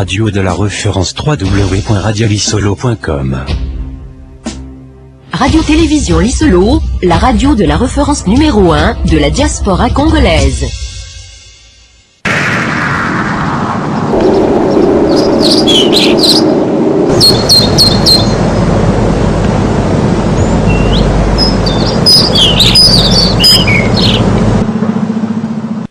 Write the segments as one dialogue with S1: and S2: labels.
S1: Radio de la référence www.radialisolo.com
S2: Radio Télévision Lisolo, la radio de la référence numéro 1 de la diaspora congolaise.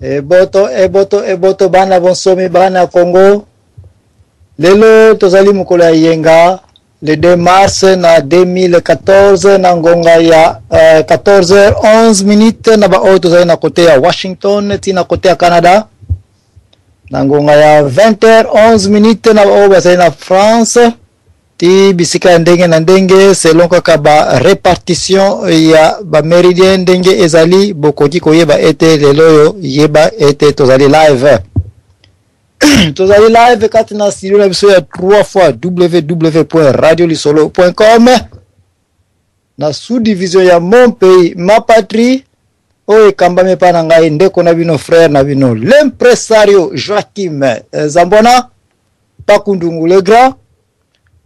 S3: eboto eboto eboto bana bonsomi bana congo lelo tozali mokolo ya yenga le 2 mars na 2014 na ngonga ya uh, 14 11 minute na baoyo tozali na kote ya washington ti na kote ya canada na ngonga ya 20h11 minute na baoyo bazali na France ti bisika ya ndenge na ndenge selon kaka ba repartition ya ba meridien ndenge ezali bokoki koyeba ete lelo oyo yeba ete tozali live tozali live kati na studio na biso ya 3 fois www.radiolisolo.com na sous-division ya mon pays ma patrie oyo ekambami epai na ngai ndeko na bino frère na bino l'impresario joachim eh, zambwana pakundungu le grand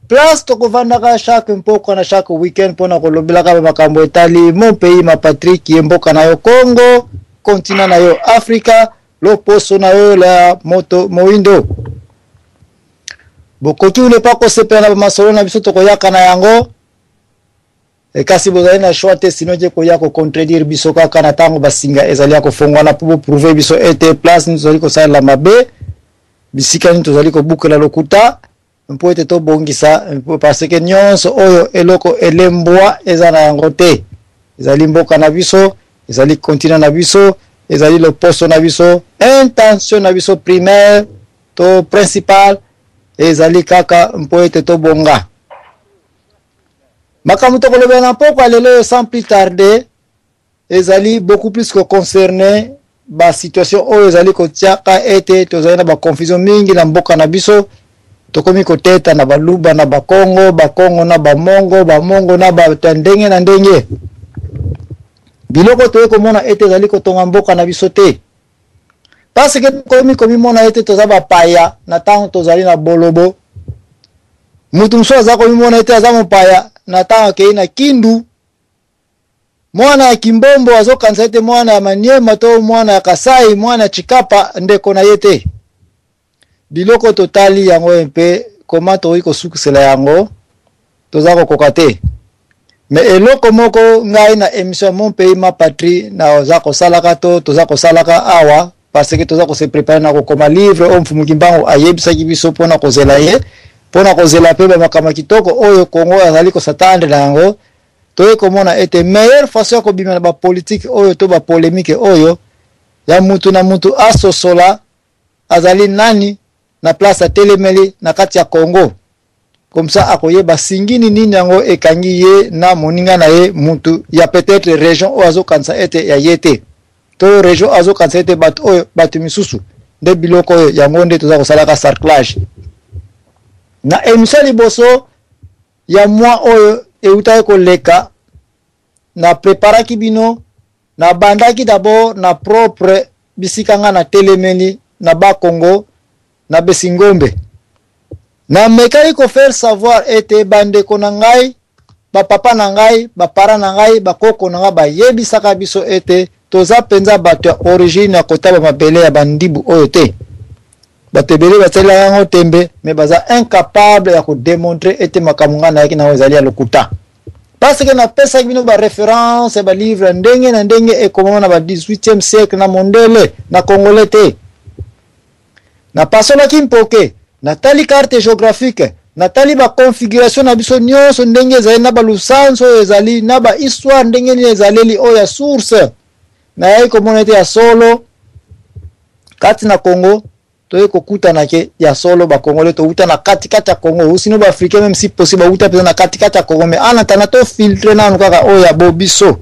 S3: place tokovandaka chaque mpokwa na chaque week-end mpo na kolobelaka bamakambo etali mon pays ma patrie ye mboka na yo congo kontina na yo afrika loposo na yo la moto moindo bokoki unepa kosepela na bamasolo na biso tokoyaka na yango E kasi bozali na choix te sinon ke koya ko contredire biso kaka na tango ba singa ezali ya kofongwana po bo prouver biso ete place nini tozali kosalela mabe bisika nini tozali kobukela lokuta mpo ete tobongisa parce que nyonso oyo eloko elembwa eza na yango te ezali mboka na biso ezali kontina na biso ezali loposo na biso intention na biso primaire to principal ezali kaka mpo ete tobonga Makambo tokolobela na mpokwa ya lelo oyo sans plus tarde ezali beaucoup plus ko concerne ba situation oyo ezali kotiaka ete tozali na ba confusion mingi na mboka na biso tokomi koteta na baluba na bakongo bakongo na bamongo bamongo na bato ya ndenge na ndenge biloko toye komona ete ezali kotonga mboka na biso te Parce que tokomi komimona ete toza bapaya na ntango tozali na bolobo. Moto mosusu aza komimona ete aza mopaya na ntango akei na Kindu. Mwana ya Kimbombo azokanisa ete mwana ya Maniema to mwana ya Kasai, mwana ya Chikapa ndeko na ye te. Biloko totali yango mpe comment tokoki kosukisela yango toza kokoka te mais eloko moko ngai na emission mon pays ma patrie naza kosalaka to toza kosalaka awa parce que toza kose prepare na kokoma livre oyo mfumu kimbangu ayebisaki biso mpo na kozela ye mpo na kozela mpe bamakambo ya kitoko oyo kongo azali kosatandre na yango toye komona ete meilleure façon ya kobima na bapolitike oyo to bapolemike oyo ya mutu na mutu asosola azali nani na place atelemeli na kati ya Congo comme ça akoyeba singini nini yango ekangi ye na moninga na ye mutu ya peut-être region oyo azokanisa ete ya ye te to region azokanisa ete bato oyo bato misusu nde biloko oyo yango nde toza kosalaka sarclage na emission liboso ya mwa oyo eutaki koleka na preparaki bino na bandaki d'abord na propre bisika nga na telemeli na ba Congo na Besingombe na mekaki ko faire savoir ete bandeko na ngai ba papa na ngai ba parents na ngai ba koko na ngai bayebisaka biso ete toza mpenza bato ya origine ya kotaba mabele ya bandibu oyo te bato ebele batyelaka yango tembe me baza incapable ya kodemontre ete makambo ngai nayaki nango ezali ya lokuta Parce que na pesa bino ba référence ya ba livre ndenge na ndenge ekomama na ba 18e siècle na mondele na congolais te. Na pasolaki mpoke, na tali carte géographique, na tali ba configuration na biso nyonso ndenge ezali na ba lusanso oyo ezali na ba histoire ndenge nini ezaleli oyo ya source. Nayaki komona ete ya solo kati na Congo Toye ko kutana ke ya solo ba congolais to wuta na kati kati ya Congo ou sinon ba africains meme si possible ba wuta peza na kati kati ya Congo mais en attendant to filtre nanu kaka oyo ya bo biso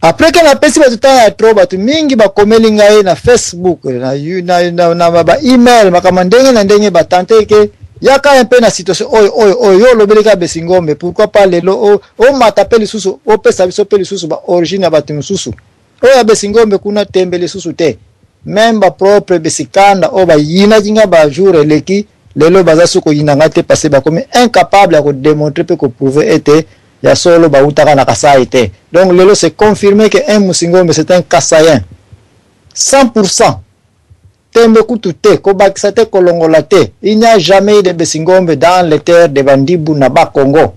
S3: après que napesi bato ntango ya tro bato mingi bakomeli ngai na facebook na, na, na, na, na baemail makambo ndenge na ndenge batante ke yaka mpe na situation oyo oyo oyo yo olobeleki ya besingombe pourquoi pas lelo omata mpe lisusu opesa biso mpe lisusu baorigine ya bato mosusu Oyo ya Besingombe kuna tembe lisusu te. Meme ba propre Besikanda oyo bayinaki nga ba jour eleki lelo baza su koyina nga te parce bakomi incapable ya ko demontrer pe ko prouver ete ya solo bawutaka na Kasaï te. Donc lelo c'est confirme que un Musingombe c'est un Kasaïen 100 pour 100. Tembe kutu te, kobakisa te, kolongola te. Il n'y a jamais eu de Besingombe dans les terres de Bandibu na Bas-Congo.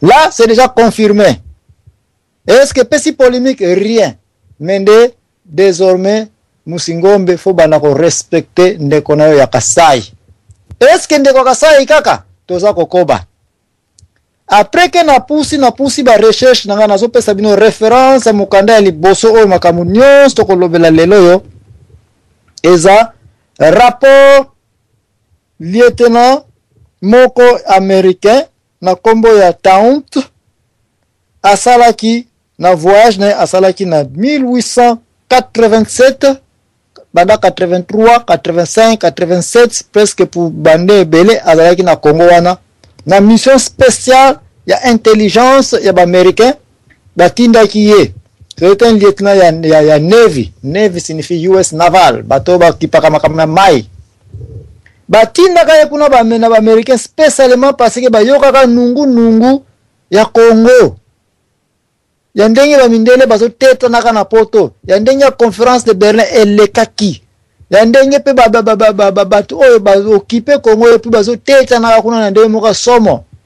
S3: Là, c'est déjà confirme. Est ce que epesi polemique rien mais nde desormais Musingombe faut banda ko respecter ndeko na yo ya Kasai. Est ce que ndeko Kasai kaka toza kokoba après ke napusi napusi barecherche na ngai nazopesa bino référence ya mokanda ya liboso oyo makambo nyonso tokolobela lelo oyo eza rapport lieutenant moko américain na kombo ya Taunt asalaki na voyage na ye asalaki na 1887 banda 83 85 87 presque pour bande ebele azalaki na Congo wana na mission spéciale ya intelligence ya ba américain batindaki ye c'est un lieutenant ya, ya, ya navy navy signifie us naval bato oyo bakipaka makambo na mai batindaka ye kuna ba, na baaméricain spécialement parce que bayokaka nungu nungu ya congo ya ndenge bamindele bazotetanaka na poto ya ndenge ya conférence de berlin elekaki ya ndenge mpe bato oyo baokipe congo epuis bazotetanaka kuna na ndenge moko ya somo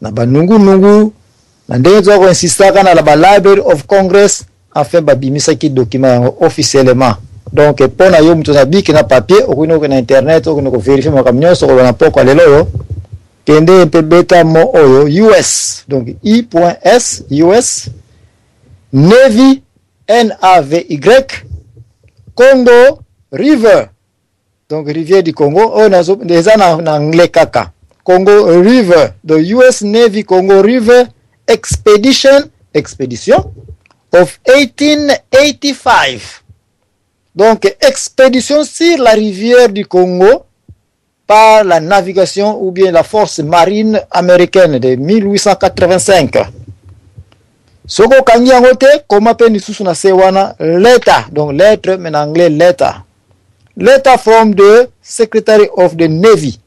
S3: na ba nungu nungu na ndenge toza ko insistaka na la ba library of congress enfin babimisaki document yango officiellement donc mpo na yo moto na biki na papier okoki noke na internet okende koverifie makambo nyonso koloba na mpoko ya lelo oyo kende mpe beta mo oyo us donc i s us navy navy congo river donc rivière du congo oyo nazo eza na, na anglais kaka congo river the us navy congo river expedition expedition of 1885 donc expedition sur la rivière du congo par la navigation ou bien la force marine américaine de 1885 soki okangi yango te koma mpe lisusu na se wana leta donc lettre mais na anglais leta Letter from the Secretary of the Navy,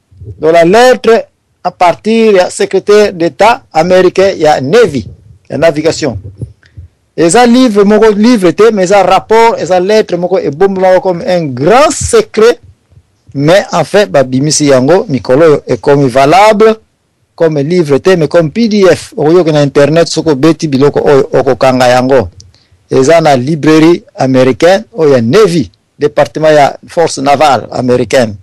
S3: lola lettre a partir ya secrétaire d'État américain ya Navy ya navigation. Eza livre moko livre te mais eza rapport eza lettre moko ebombamaka comme un grand secret mais en fait babimisi yango mikolo oyo ekomi valable comme livre te mais comme pdf okoyoki na internet soki obeti biloko oyo okokanga yango eza na librairie américaine oyo ya navy département ya force navale américaine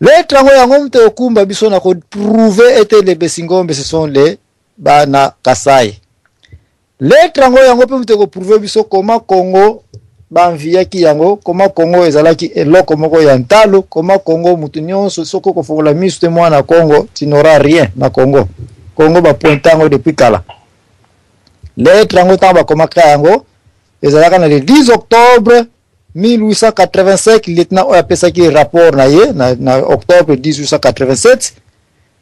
S3: letre yango yango moto okumba biso na koprouve ete lebesingombe ce sont les bana kasai Lettre yango yango mpe moto ekoprouve biso koma Congo banviyaki yango koma Congo ezalaki eloko moko ya ntalo koma Congo moto nyonso soki okofongola miso te mwana Congo tu n'auras rien na Congo Congo bapointe yango depuis kala lettre yango ntango bakomaka yango ezalaka na le 10 octobre 1885 lieutenant oyo apesaki rapport na ye na, na octobre 1887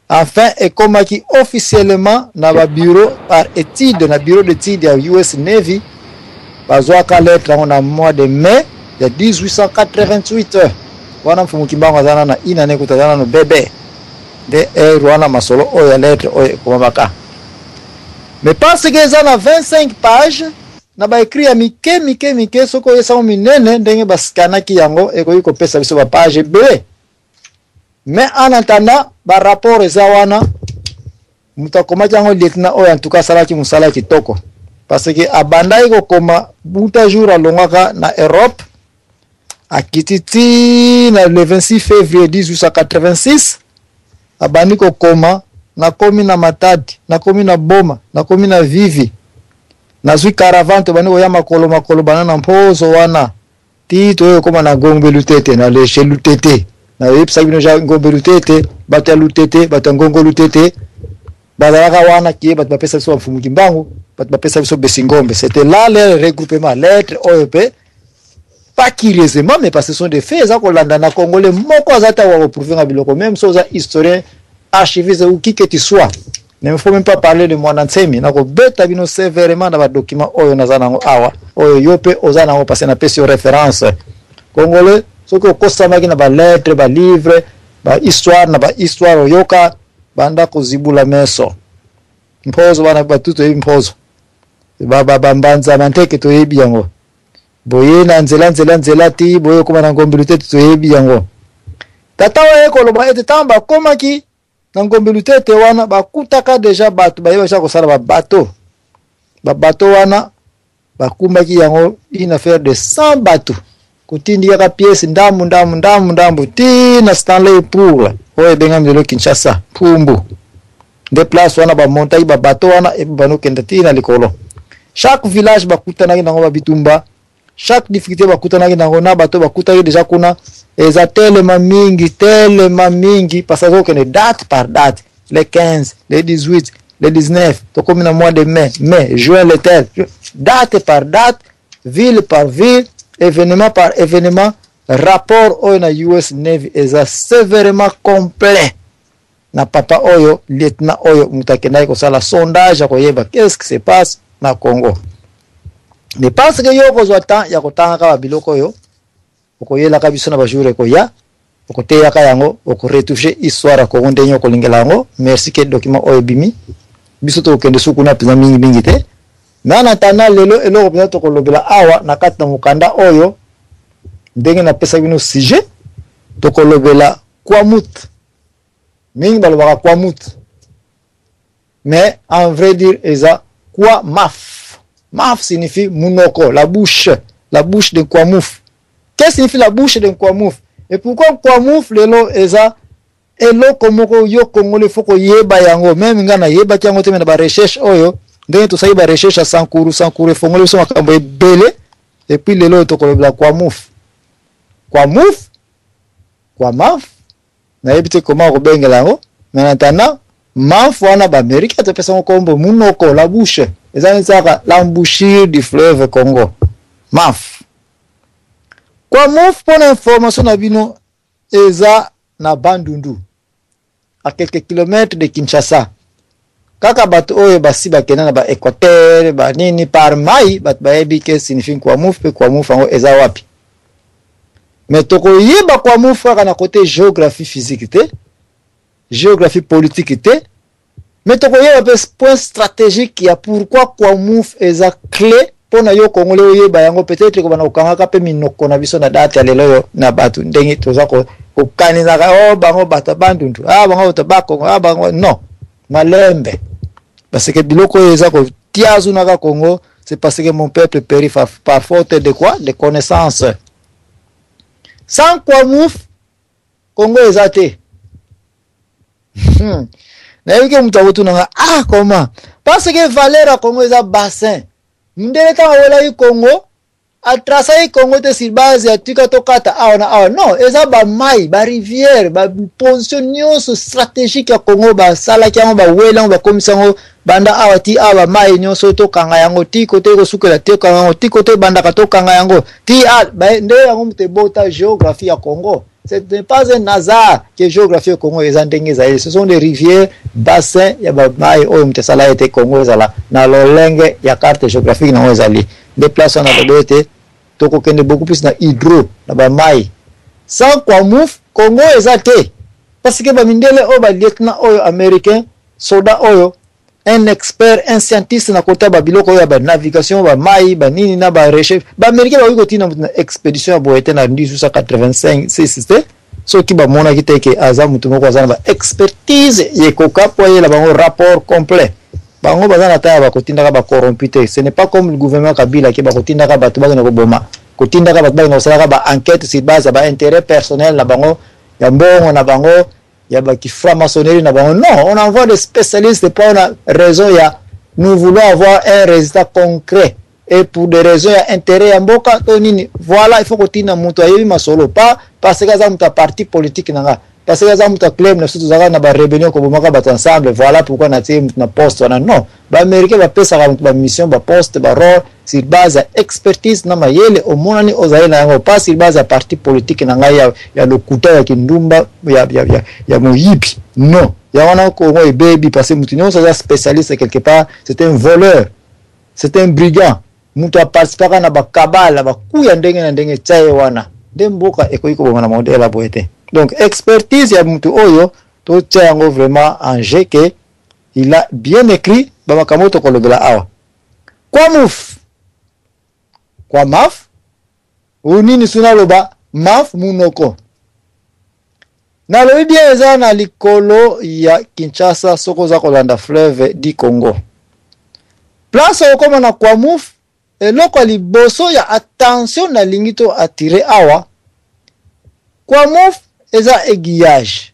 S3: Enfin, ekomaki officiellement na ba bureaux par etude na bureau d'étude ya US Navy bazwaka lettre yango na mois de mai ya 1888 wana mfumu kimbangu aza na na ina ne kutu aza nano bebe nde heure wana masolo oyo ya lettre oyo ekomamaka mais parce que eza na 25 page na baekri ya mike mike mike soki oyesango minene ndenge basikanaki yango ekoki kopesa biso bapage ebele Mais en attendant, ba rapport eza wana. Moto akomaki yango lieutenant oyo en tout cas asalaki mosala kitoko. Parce que abandaki kokoma buta jour alongaka na Europe akiti ti na le 26 février 1886 abandi kokoma nakomi na matadi nakomi na boma nakomi na vivi nazwi caravane tobandi koya makolo makolo bana na mpozo wana Tii toye kokoma na Gombe Lutete, na le chez Lutete. Na yebisaki bino ja Gombe Lutete, bato ya Lutete, bato ya Ngongo Lutete, bazalaka wana kie bato bapesa biso bamfumu kimbangu, bato bapesa biso Besingombe. C'était là leur regroupement, lettre oyo pe pas curieusement mais parce que ce sont des faits eza kolanda na congolais moko aza ta wa ko prouver nga biloko même so oza historien archiviste ou qui que tu sois Ne me faut meme pas parler de Muanda Nsemi, nakobeta bino severement na ba documents oyo naza nango awa, oyo yo pe oza nango parce que napesi yo reference. Congolais, soki okosamaki na ba lettres, ba livres, ba histoires na ba histoires oyoka, banda kozibula meso. Mpozo bana batu toyebi mpozo. Ba ba ba mbanza manteke toyebi yango. Boye na nzela nzela nzela ti boye okoma na ngombilite toyebi yango. Tata oyo ekoloba ete ntango bakomaki na ngombe lutete wana bakutaka deja bato baye basila kosala babato babato wana bakumbaki yango une affaire de 100 bato kotindikaka pièce ndambu ndambu ndambu ndambu ti na stanley pour oyo ebengami lelo kinshasa pumbu nde place wana bamontaki babato wana ebanokenda ti na likolo chaque village bakutanaki nango babitumba Chaque difficulté bakutanaki nango na bato bakutaki deja kuna eza telema mingi telema mingi parce que azokende date par date le 15 le 18 le 19 tokomi na mois de mai mai juin le tel date par date ville par ville événement par événement rapport oyo na us navy eza severement complet na papa oyo lieutenant oyo mutu akendaki kosala sondage ya koyeba qu'est-ce qui se passe na Congo mais parce que yo okozwa temps ya kotangaka ba biloko oyo okoyelaka biso na bajour ekoya okoteyaka yango okoretouche histoire ya Congo ndenge okolingela yango merci ke document oyo ebimi biso tokokende suku kuna mpenza mingi mingi te mais en attendant lelo eloko mpenza tokolobela awa na kati na mokanda oyo ndenge napesaki bino sujet tokolobela kwamut mingi balobaka kwa mut mais en vrai dire eza kwa maf maf signifie munoko la bouche la bouche de kwa muf que signifie la bouche de kwa muf et pourquoi kwa muf lelo eza eloko moko yo kongole fo koyeba yango meme ngai nayebaki yango te me na barecherche oyo ndenge tosali barecherche ya sankuru sankuru efongoli biso makambo ebele epuis lelo oyo tokolobela kwa muf kwa muf Kwa mamf nayebi te comment okobengela yango mais en attendant mamf wana ba americain topesa yango kombo munoko la bouche eza neti kaka l'embouchure du fleuve congo mamf kwa mamf mpona information na bino eza na bandundu à quelques kilomètres de Kinshasa kaka bato oyo basi bakenda na ba Equateur ba nini par mai bato bayebi ke signifie Kwamouth mpe Kwamouth yango eza wapi me tokoyeba Kwamouth kaka na kote géographie physique te géographie politique te Mais tokoyeba pe point strategique ya pourquoi Kwamouth eza clé pona yo Congolais oyeba yango peut-être ekobana kokangaka pe minoko na biso na date ya lelo yo na batu ndenge toza ko kokanisaka o oh, bango bato ya bandundu a ah, bango bato ya bakongo a ah, bango non malembe parce que biloko oyo eza kotia azunaka congo c'est parce que mon peuple péri par faute de quoi de connaissance sans quoi mouf Congo eza te. Hmm. nayebi ke moto akotuna nga ah comment parce que valeur ya congo eza bassin mindele ntango awelaki congo atrasaki congo te sur base ya tika tokata awa na awa non eza bamai barivière baposition nyonso stratégique ya congo basalaki yango baweli yango bakomisi yango Banda awa ti awa mayi nioso to kanga yango ti kote eko sukela to kanga yango ti kote ebandaka to kanga yango ti a baye nde yango moto ebota geographie ya Congo ce n'est pas un hasard que geographie ya Congo eza ndenge ezali ce sont des rivières bassin ya ba mayi oyo moto esala ete Congo ezala na lolenge ya carte geographique na yango ezali nde place wana lobi ete tokokende beaucoup plus na hydro na ba mayi sans quoi move Congo eza te parce que ba mindele oyo ba lieutenant oyo américain Soda oyo un expert un scientiste na kota ba biloko oyo ya ba navigation ba mayi ba nini na ba recherche ba americain bakoki kotina moto na expedition ya boye te na 1886 te soki bamonaki te ke aza moto moko aza na ba expertise yekoka po ayela bango rapport complet bango baza na temps ya bakotindaka ba corrompu te ce n'est pas comme le gouvernement kabila ke bakotindaka bato bakende koboma kotindaka bato bakende kosalaka ba enquête sur base ya ba intérêt personnel na bango ya mbongo na bango ya ba ki franc maçonnerie na bango non on envoie des spécialistes pas on a raison ya nous voulons avoir un résultat concret et pour des raisons ya intérêt ya mboka to nini voilà il faut kotina moto ayebi masolo pas parce que aza moto ya parti politique na nga parce que aza moto ya club na biso tozalaka na ba rébellion kobomaka bato ensemble voilà pourquoi natie moto na poste wana non Ba americains ba pesaka mutu ba mission, ba poste, ba role sur base ya expertise na mayele omonani ozali na yango pas sur base ya parti politique na ngai ya, ya lokuta ya kindumba ya, ya, ya, ya moyibi non ya wana Congo ebebi parce que mutu nyonso aza specialiste quelque part c'est un voleur c'est un brigand mutu aparticipaka na bakabala baku ya ndenge na ndenge tya ye wana nde mboka ekoki kobonga na modele ya boye te donc expertise ya mutu oyo totya yango vraiment en jeu que Il a bien ecrit ba makambo toko lobela awa. Kwamuf. Kwamaf. Ou nini suna loba maf munoko. Nalobi bien eza na likolo ya Kinshasa soko za kolanda fleuve di Congo. Place okoma na Kwamuf eloko ya liboso ya attention nalingi to attire awa Kwamuf eza aiguillage.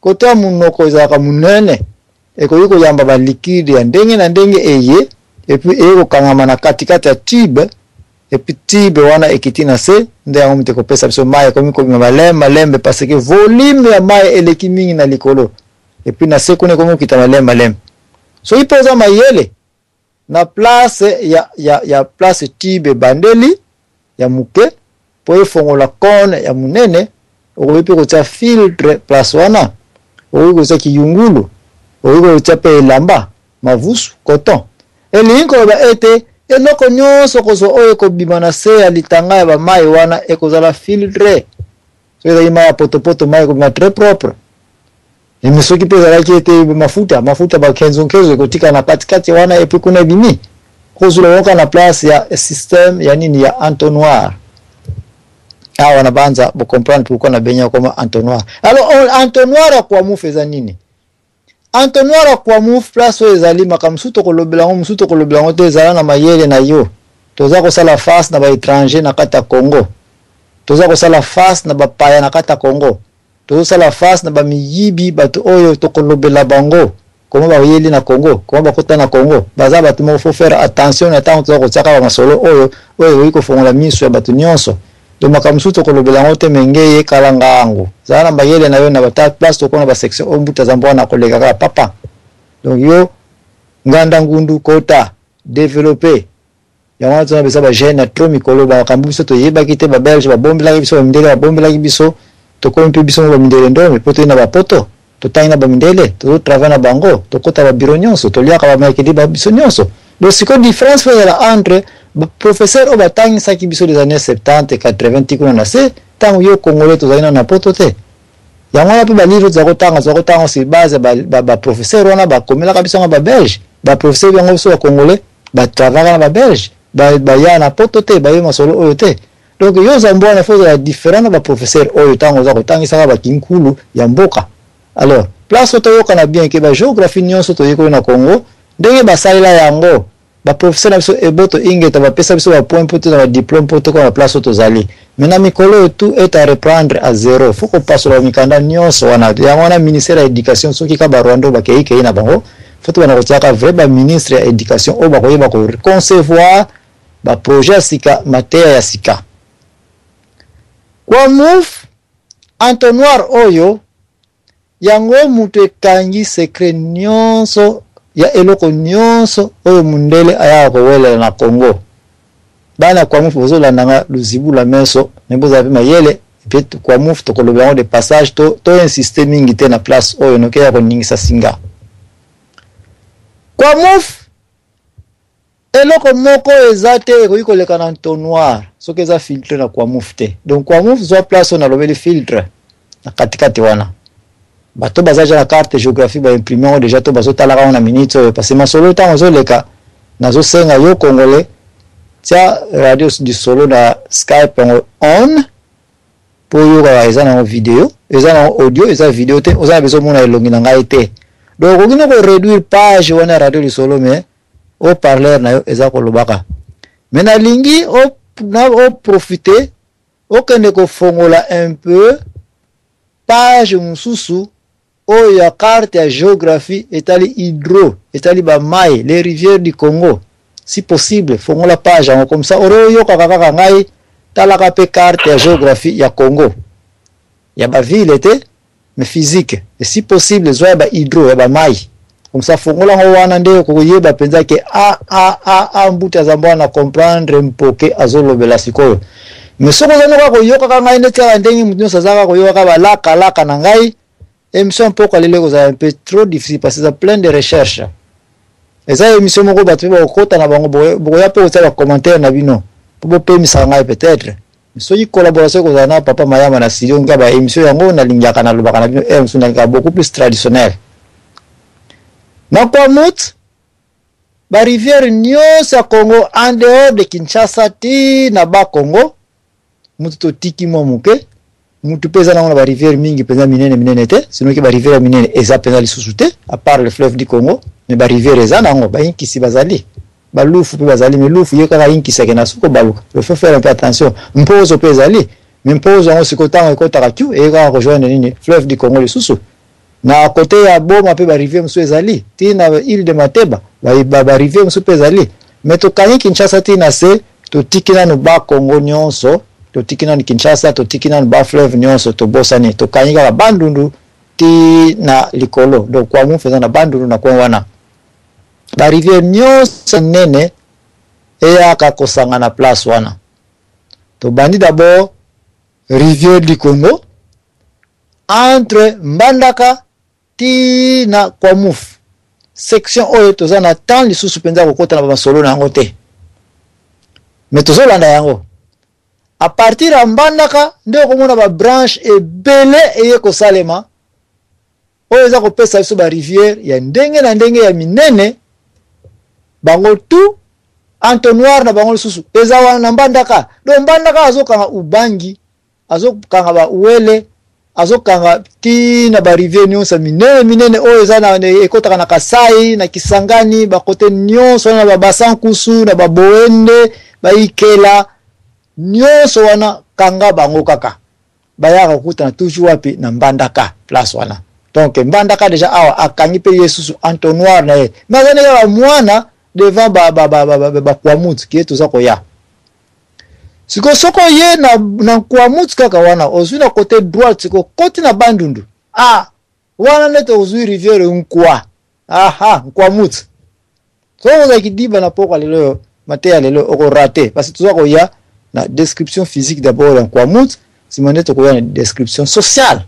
S3: Kote ya munoko ezalaka munene, ekoki koyamba ba liquide ya ndenge na ndenge eye et puis eye kokangama na kati kati ya tube et puis tube wana ekiti na se nde yango moto ekopesa biso mayi ekomi kobima malembe malembe parce que volume ya mayi eleki mingi na likolo et puis na se kuna ekomi kokita malembe malembe soki pe oza mayele na place ya, ya, ya place tube ebandeli ya muke po efongola cone ya munene okoki pe kotia filtre place wana okoki kotia kiyungulu okoki kotia pe elamba mavusu coton elingi koloba ete eloko nyonso kozwa oyo ekobima na se ya litanga ya bamai wana ekozala filtre Soki ezalaki mai ya potopoto, mai ekobima très propre. Eme soki mpe ezalaki ete mafuta mafuta bakenzo nkezo ekotika na katikati wana epi kuna ebimi kozula yoka na place ya système ya nini ya entonnoir awa na banza bo comprendre pourquoi na benya koma entonnoir alors entonnoir ya kuamufa eza nini Entonnoir ya Kwamouth place oyo ezali makambo mosusu tokolobela yango mosusu tokolobela yango te zala na mayele na yo toza kosala face na ba etranger na kati ya Congo toza kosala face na bapaya na kati ya Congo tozosala face na bamiyibi bato oyo tokolobela bango koma bakoyeli na Congo koma bakota na Congo baza bato moko faut faire attention na ntango toza kotiaka ba masolo oyo oyo ekoki kofongola miso ya bato nyonso Donc makambo mosusu tokolobela yango te mais nge ye kalanga ango zala na mayele na yo na ba ta place tokona ba section oyo mbuta zamba wana akoleka kaka papa donc yo nganda ngundu kota developpe yango wana tona besa ba jeune na trop mikolo ba makambo biso toyebaki te ba belge babombelaki biso ba mindele babombelaki biso tokomi mpe biso ngo ba mindele ndombe mpo toyina ba poto Totangi na ba mindele, tozo travail na bango, tokota ba bureau nionso, toliaka ba makili ba biso nionso. Donc sikoyo difference po ezala entre ba professeurs oyo batangisaki biso des annees 70, 80 ti kuna na se, tango yo congolais tozali nanu na poto te. Yango wana pe ba livres tozali kotanga, tozali kotanga yango sur base ya ba professeurs wana bakomelaka biso yango ba belges. Ba professeurs yango biso ba congolais ba travaillaka na ba belges, ba ya na poto te, bayebi masolo oyo te. Donc yo zambo wana faut ozala different na ba professeurs oyo tango oza kotangisaka ba kinkulu ya mboka. Alors, place oyo toyokana bien ke ba geographie nionso toyekoli na Congo ndenge basalela yango ba professeurs na biso Eboto Ingeta bapesa biso ba points mpo tozwa ba diplome mpo tokoma na place oyo tozali. Mais na mikolo oyo tout est à reprendre à zero. Faut kopasola ba mikanda nionso wana. Yango wana ministère ya education soki kaka ba Rwandais oyo bakeyi keyi na bango faut tobanda kotiaka vrai ba ministres ya education oyo bakoyeba ko concevoir ba projets ya sika, mateya ya sika. Kwa mouv entonnoir oyo yango mutu ekangi secret nionso ya eloko nionso oyo mundele ayaka kowelela na Congo. Bana kwa mouv bozolanda nga luzibu la menso mais bozala pe mayele epuis kwa mouv tokoloba yango de passage to to insister mingi te na place oyo noke ya koningisa singa. Kwa mouv Eloko moko eza te ekoki koleka na entonnoir soki eza filtre na Kwamouth te. Donc Kwamouth zwa place oyo nalobeli filtre na katikati wana. Bato baza deja na carte geographique ba imprimer yango deja to bazo talaka yango na minutes oyo parce que masolo tango ezo leka nazo senga yo congolais tia radio lisolo na Skype yango on po oyokaka eza na video eza na audio eza video te oza na besoin omona elongi na ngai te donc okoki na ko réduire page wana radio lisolo mais haut parleur na yo eza kolobaka mais nalingi o, na, o profite okende kofongola un peu page mosusu oyo ya carte ya géographie etali hydro etali bamai les rivières du congo si possible fongola page yango comme ça ore oyokaka kaka ngai talaka mpe carte ya géographie ya congo ya bavile te Mais physique et si possible zwa ya ba hydro ya ba mayi comme ça fongola ngo wana nde okoyeba penza ke a a a a mbuta zambwa na comprendre mpoke azolobela sikoyo mais soki oza noka koyokaka ngai neti kaka ndenge moto nyonso azaka koyokaka balaka laka na ngai émission mpoko alele kozala mpe trop difficile parce eza plein de recherche eza émission moko bato mpe bakokota na bango bokoya mpe kotia bacommentaire na bino mpo bopemisaka ngai peut-être Soki collaboration ekozala na papa Mayama na studio nka ba emission yango na lingiaka na lobaka na bino heure mosusu na lingiaka beaucoup plus traditionnel. Na Kwamut ba rivière nionso ya Congo en dehors de Kinshasa ti na ba Congo mutu totiki mwa moke mutu peza na ngo na ba rivière mingi peza minene minene te sinon ki ba rivière minene eza peza lisusu te à part le fleuve du Congo mais ba rivière eza na ngo ba inkisi bazali. Ba lufu pe bazali mais lufu ye kaka inkisa ke na soki obaluka il faut faire un peu attention mpozo pe ezali mais mpozo yango sikoyo tango ekotaka tu eye kaka ko joindre nini fleuve du Congo lisusu na cote ya Boma pe ba rivier mosusu ezali ti na ile de Mateba ba, ba, ba rivier mosusu pe ezali mais tokangi Kinshasa ti na se totiki nanu ba Congo nionso totiki nanu Kinshasa totiki nanu ba fleuve nionso tobosani tokangi kaka Bandundu ti na likolo donc Kwamouth eza na Bandundu na coin wana ba rivière nyonso nene eyaka kosangana place wana tobandi d'abord rivière du congo entre mbandaka ti na kwamuf section oyo toza na temps lisusu mpenza kokota na bamasolo na yango te me tozolanda yango a partir ya mbandaka nde okomona babranche ebele eye kosalema oyo eza kopesa biso ba rivière ya ndenge na ndenge ya minene bango tout entonnoir na bango lisusu eza wana na mbandaka do mbandaka azokanga ubangi azokanga ba uele azokanga ti na barivier nyonso ya minene minene oyo eza na ekotaka na kasai na kisangani bakote nyonso wana na babasa nkusu na baboende baikela nyonso wana kanga bango kaka Bayaka kokutana toujours wapi na Mbandaka place wana. Donc Mbandaka deja awa akangi pe ye susu entonnoir na ye. Mais aza ndenge ba mwana devant ba ba ba ba, ba, ba, ba Kwamut ke toza koya. Siko soko ye na na Kwamut kaka wana ozui na cote droite siko koti na Bandundu. Ah, wana nde tozwi riviere nkwa aha nkwa mutu soki ozala kidiba na pokwa lelo oyo mateya lelo okorate parce toza koya na description physique d'abord ya nkwa mutu nsima nde tokoya na description sociale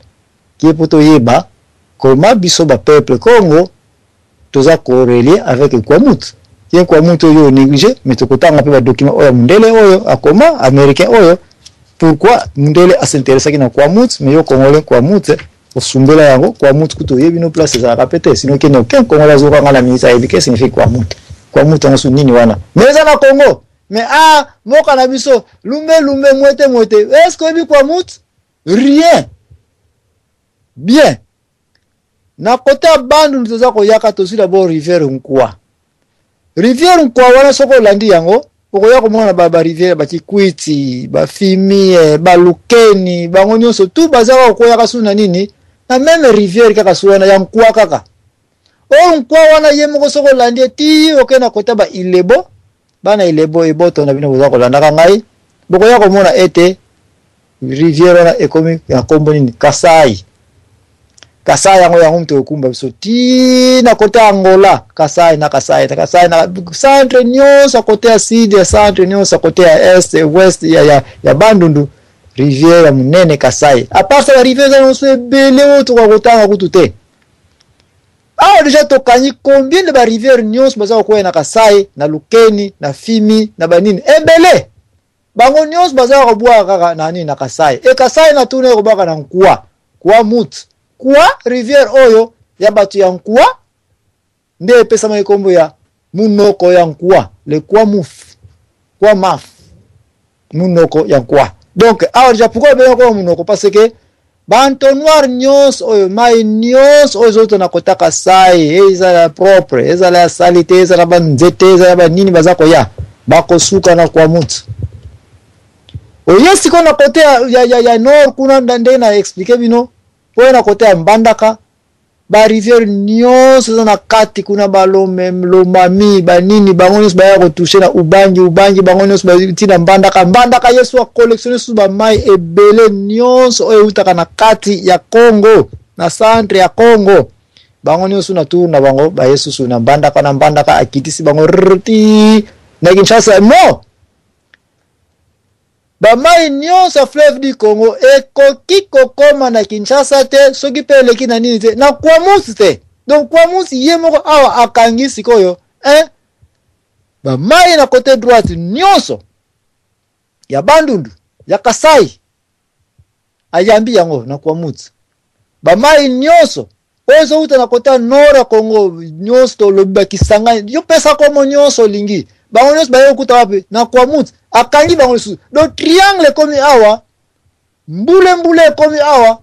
S3: kie mpo toyeba koma biso bapeuple congo Toza ko relie avec Kwamut. Ye Kwamut oyo o neglige mais tokotanga pe ba documents oyo ya mundele oyo akoma, americain oyo. Pourquoi mundele a s'interessaki na Kwamut mais yo congolais Kwamut osumbela yango Kwamut kutu oyebi no place ezalaka pe te sinon kende aucun congolais azo yoka nga na minute ayebi que signifie Kwamut. Kwamut yango su nini wana? Mais eza na Congo. Mais ah mboka na biso lumbe lumbe mwete mwete est-ce que oyebi Kwamut? Rien. Bien. Na kote ya Bandundu toza koyaka tozwi d'abord rivière Nkwa. Rivière Nkwa wana soki olandi yango okoya komona ba ba rivière ba Kikwiti, ba Fimie, ba Lukeni, bango nyonso tout baza kaka koyaka sous na nini? Na meme rivière kaka sous wana ya Nkwa kaka. Oyo Nkwa wana ye moko soki olandi ye ti oke na kote ya ba Ilebo Bana Ilebo iboto na bino boza kolandaka ngai, bokoya komona ete rivière wana ekomi na kombo nini? Kasai. Kasai yango yango moto okumba biso ti na kote ya Angola, Kasai na Kasai na Kasai na centre nyonso kote ya sud ya centre nyonso kote ya est ouest ya, ya, ya Bandundu rivière ya monene Kasai. Apart ça ba rivière nyonso ebele oyo tokokotanga kutu te. Awa deja tokangi combien de ba rivière nionso baza kokueya na Kasai, na Lukeni, na Fimi, na ba nini ebele. Bango nionso baza kobwaka kaka na nini na Kasai. E Kasai na tuna ekobwaka na Nkua, Kwa Mut. Kwa rivière oyo ya batu ya Nkua nde epesamaki kombo ya Munoko ya nkwa le kwa muf kwa maf munoko ya nkwa donc awa deja pourquoi obenga kwa munoko parce que baentonnoir nyonso oyo mai nyonso oyo ezouta na kotaka sai ezala ya propre ezala ya salite ezala banzete ezala banini baza koya bakosuka na kwa mutu oye sikoyo na kote ya, ya, ya, ya nord kuna ndenge na explike bino mpo na kote ya mbandaka ba rivière nionso eza na kati kuna ba lome, lomami ba nini bango nionso baya ko toucher na ubangi, ubangi bango nionso ba ti na mbandaka, mbandaka yesu a collectionner lisusu ba mayi ebele nionso oyo ewutaka na kati ya congo na centre ya congo bango nionso na tour na bango ba yesusu na mbandaka na mbandaka akitisi bango rrti na kinshasa mo Ba mayi nionso ya fleuve du Congo ekoki kokoma na Kinshasa te soki pe eleki na nini te na Kwamouth te donc Kwamouth ye moko awa akangi sikoyo un ba mayi na cote droite nionso ya Bandundu ya Kasai ayambi yango na Kwamouth. Bamayi nyonso oyo ezowuta na kota nord ya Congo nyonso tolobi bakisangani, yo pesa kombo nyonso olingi, bango nyonso baye kokuta wapi na Kwamouth, akangi bango lisusu. Donc triangle ekomi awa, mbule mbule ekomi awa,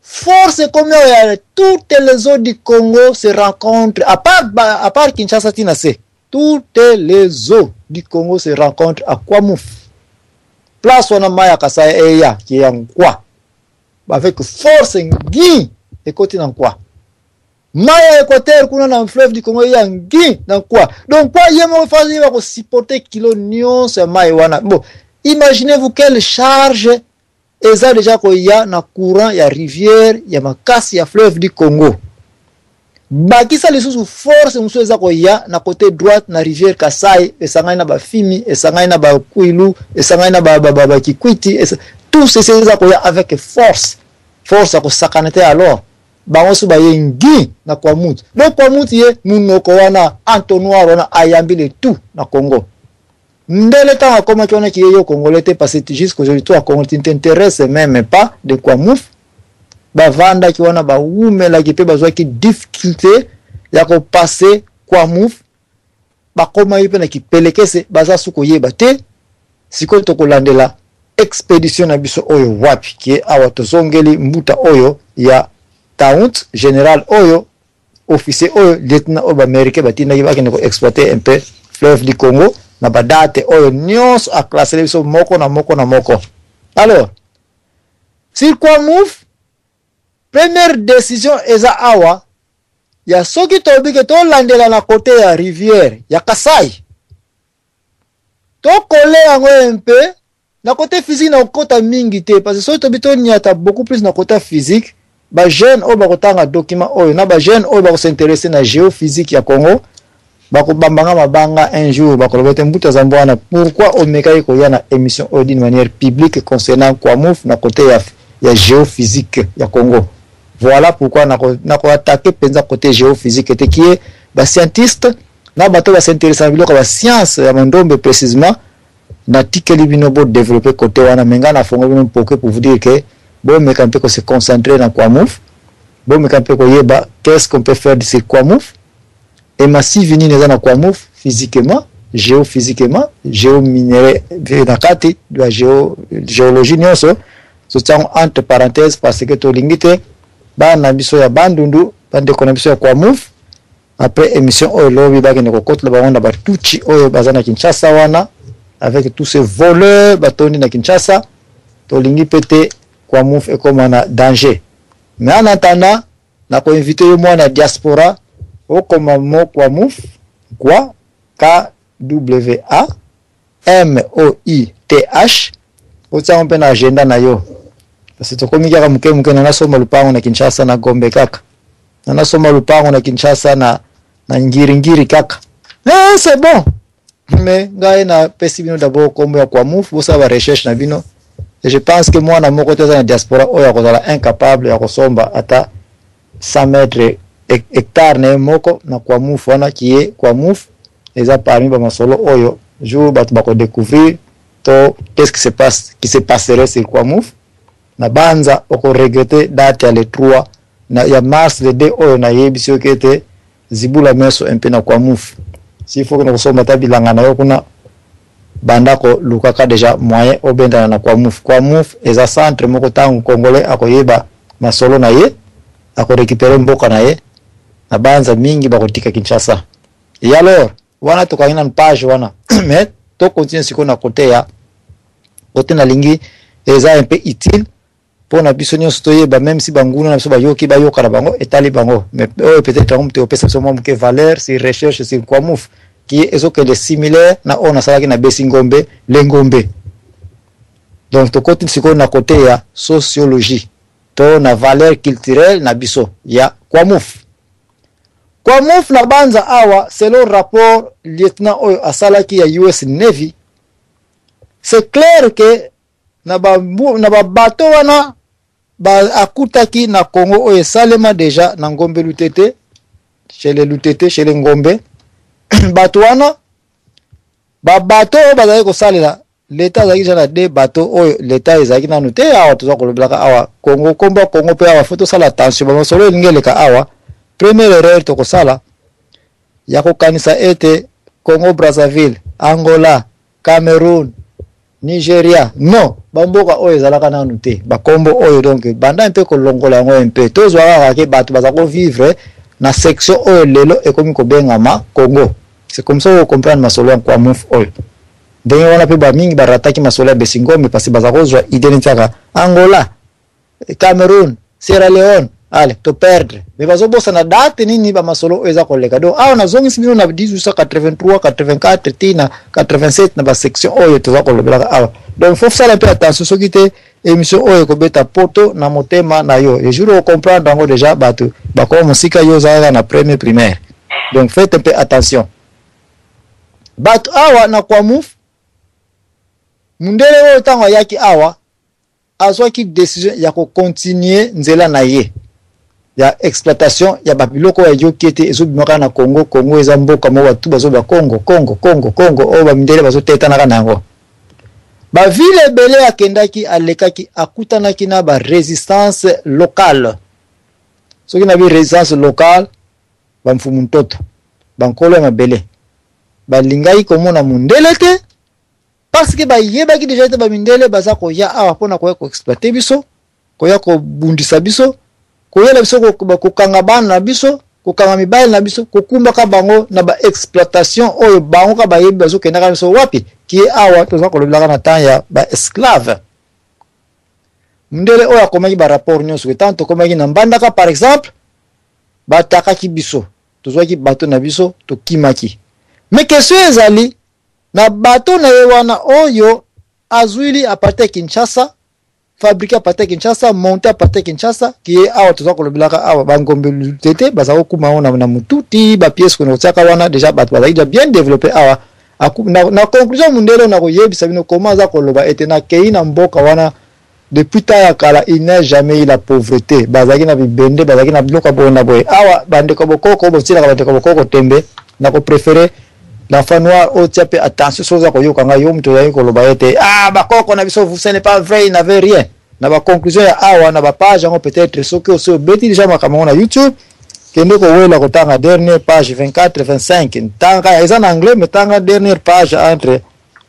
S3: force ekomi awa ya toutes les eaux du Congo se rencontrent à part, à part Kinshasa tina se Toutes les eaux du Congo se rencontrent à Kwamouth. Place wana mai ya Kasai eya ki ya Nkwa. Avec force ngi ekoti na Nkwa. Mai ya Equateur kuna na fleuve du Congo eya ngi na Nkwa. Donc Nkwa ye moko fasi ba ko supporter kilo nyonso ya mai wana. Bon, imaginez-vous quelle charge eza deja koya na courant ya rivière ya makasi ya fleuve du Congo. Bakisa lisusu force mosusu eza koya na cote droite na rivière Kasai, esangani na Bafimi, esangani na Bakwilu, esangani na ba, ba, ba, ba Kikwiti, es... tout ceci eza koya avec force. Force ya kosakana te alors. Bango su baye ngi na Kwamut. Donc Kwamut ye munoko wana entonnoir wana ayambi le tout na Congo. Ndele tango akomaki wana ki ye yo congolais te parce que jusqu'à aujourd'hui toi congolais tu ne t'intéresses même pas de quoi mouf bavandaki wana bawumelaki mpe bazwaki difficulté ya kopase kwa mouf bakomaki mpe na kipelekese baza su koyeba te sikoyo tokolandela expedition na biso oyo wapi kie awa tozongeli mbuta oyo ya taunt general oyo officier oyo lieutenant oyo b'americain batindaki bakende ko exploiter un peu fleuve du Congo na ba date oyo nionso a classer biso moko na moko na moko alors sur quoi move première decision eza awa ya soki tolobi ke tolandela na kote ya rivière ya Kasai tokole yango un peu Na cote physique na kokota mingi te parce que soki tobi toniata beaucoup plus na cote physique ba jeunes oyo bakotanga document oyo na ba jeunes oyo bakosinteresse na geophysique ya Congo bakobamba nga mabanga un jour bakoloba te mbuta zambo wana pourquoi omekaki koya na émission oyo d'une manière publique concernant Kwamouth na cote ya, ya geophysique ya Congo voilà pourquoi nako, nako attaquer penza cote geophysique te qui est ba scientiste na bato basinteresse na biloko ya ba science ya mandombe précisement Na tikeli bino bo developper cote wana mais nga na fongoli bino mpoke pour vous dire que bo meka mpe ko se concentrer na Kwamouth, bo meka mpe ko yeba qu'est-ce qu'on peut faire sur Kwamouth et massive nini eza na Kwamouth physiquement, geophysiquement, geominerais mpe na kati ba geo, geologie nyonso totiango entre parenthèses parce que tolingi te bana na biso ya Bandundu, bandeko na biso ya Kwamouth Après emission oyo lobi bakende kokotela bango na batuchi oyo baza na Kinshasa wana avec tous ces voleurs batondi na Kinshasa tolingi pe te Kwamouth ekoma na danger mais en attendant na ko inviter yo mwana diaspora okoma mo Kwamouth kwa KWA MOUTH, otia yango mpe na agenda na yo. Kasi tokomi kaka muke muke, na nasomba lupango na Kinshasa na Gombe kaka. Na nasomba lupango na Kinshasa na na ngiri ngiri kaka. Eh, c'est bon. Mais ngai na pesi bino d'abord kombo ya Kwamuf, bosala ba recherche na bino. Et je pense que mwana moko te aza na diaspora oyo akozala incapable ya kosomba ata 100 mètre hectare na ye moko na Kwamouth wana qui est Kwamouth eza parmi ba masolo oyo jour bato bako decouvrir to qu'est-ce qui se passe qui se passerait sur Kwamouth na Banza oko regretter date ya le 3 na, ya mars le 2 oyo na yebisi yo ete Zibula meso un peu na kwamouth s'il faut okende kosomba ata bilanga na yo kuna banda koluka ka dejà moyen obendana na kwamouth kwamouth eza centre moko tangu congolais akoyeba masolo na ye ako recuperer mboka na ye na banza mingi bakotika kinshasa et alors wana tokangi nanu page wana mais to continuer sikoyo na cote ya cote nalingi eza un peu utile pona biso nionso toyeba meme si banguna na biso bayoki bayoka na bango etali bango mais oyo peut-être yango moto opesa biso mwa moke valeur sur recherche sur kwamuf qui ezokende similaire na oyo nasalaki na besi ngombe le ngombe donc tokoti sikoyo na kote ya sociologie to na valeur culturelle na biso ya kwamuf kwamuf na banza awa selon rapport lieutenant oyo asalaki ya us navy c'est clair que na ba na ba bateau wana ba akutaki na Congo oyo esalema deja na ngombe lutete chez les lutete chez les ngombe bato wana ba bateau oyo bazali kosalela leta azalaki deja na de bateau oyo leta ezalaki nanu te awa toza kolobelaka awa Congo kombo Congo mpe awa fo tosala attention bamasolo elingi eleka awa première erreur tokosala ya kokanisa ete Congo Brazzaville Angola Cameroun Nigeria non ba mboka oyo ezalaka nanu te ba kombo oyo donc banda mpe kolongola yango mpe tozwa kaka ke bato baza ko vivre na section oyo lelo ekomi kobengama Congo c'est comme ça o comprendre masolo ya Nkwamouth oyo ndenge wana mpe ba mingi barataki masolo ya Besingome parce que baza kozwa idee neti kaka Angola Cameroun, Sierra Leone, ale to perdre mais bazo bosa na date nini ba masolo oyo eza koleka donc awa nazongisi bino na 1883 84 ti na 87 na ba section oyo toza kolobelaka awa donc faut sala mpe attention soki te émission oyo ekobeta poto na motema na yo le jour ocomprendre yango déjà bato bakoma mosika yo ozalaka na premier primaire donc faites mpe attention bato awa na kwamuf mundele oyo ntango ayaki awa azwaki decision ya ko continuer nzela na ye ya exploitation ya ba biloko ya yoki ete ezobima kaka na Congo. Congo eza mboka moko batu bazoloba Congo Congo Congo Congo oyo ba mindele bazotetanaka na yango. Ba ville ebele akendaki alekaki akutanaki na ba resistance locale, soki na bi resistance locale ba mfumu ntoto bankolo ya mabele balingaki komona mundele te Parce que bayebaki deja ete bamindele baza koya awa mpona koya koexploite biso koya kobundisa biso koyela biso kokanga bana na biso kokanga mibali na biso kokumbaka bango na baexploitation oyo bango ka bayebi bazokendaka biso wapi kie awa toza kolobelaka na temps ya baesclave mundele oyo akomaki barapport nyonso etango tokomaki na mbandaka par exemple batakaki biso tozwaki bato na biso tokimaki me question ezali Na bateau na ye wana oyo azuili a partir ya Kinshasa, fabrique a partir ya Kinshasa, monte a partir ya Kinshasa, kiye awa toza kolobelaka awa ba ngombe lutete baza kokuma yango na, na mutu ti ba pièces kuna kotiaka wana deja bato bazali deja bien développé awa Aku, na, na conclusion mundele na koyebisa bino koma aza koloba ete na kei na mboka wana Depuis temps ya kala il n'ai jamais eu la pauvrete bazalaki na bibende bazalaki na biloko ya boye na boye awa ba ndeko ya bokoko botielaka ba ndeko ya bokoko tembe na ko prefere l'enfant noir otia pe attention soki oza koyoka ngai yo mutu ozalaki koloba ete ah bakoko na biso vous ce n'est pas vrai il n'avait rien na ba conclusion ya awa na ba page yango peut-être soki osi obeti deja makambo yango na YouTube kende kowela kotanga dernière page 24 25 ntanga eza na anglais mais tanga dernière page entre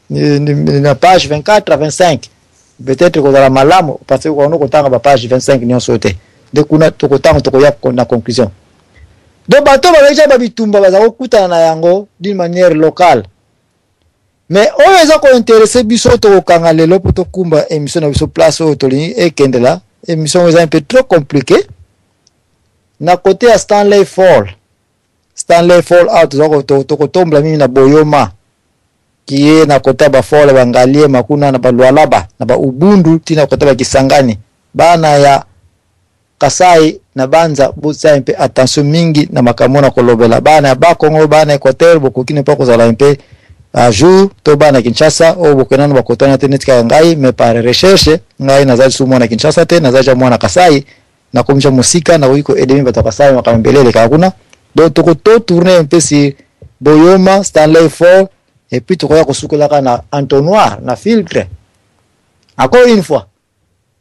S3: na page 24 à 25 Peut etre ekozala malamu parce que okokana kotanga ba page 25 nionso oyo te nde kuna tokotanga tokoya na conclusion donc bato bazali ja ba bitumba bazali kokutana na yango d'une manière locale mais oyo eza kointeresse biso tokokanga lelo mpo tokumba émission na biso place oyo tolingi ekendela émission oyo eza mpe trop compliqué na kote ya stanley fall Stanley fall out zoko to to kotombla mimi na boyoma kiye na kota ba fola ba ngalie makuna na ba lualaba na ba ubundu tina kota ba kisangani bana ya kasai na banza botia mpe attention mingi na makambo na kolobela bana ya ba kongo bana equateur bokoki ne mpe kozala mpe a jour to bana kinshasa oyo bokena na bakotana te neti kaka ngai mais par recherche ngai naza lisusu mwana kinshasa te naza ja mwana kasai na komi ja mosika na koki ko aider mi bato kasala makambo ebele elekaka kuna donc toko to tourner un peu sur boyoma stanley fort et puis tokoya kosukolaka na entonnoir na filtre encore une fois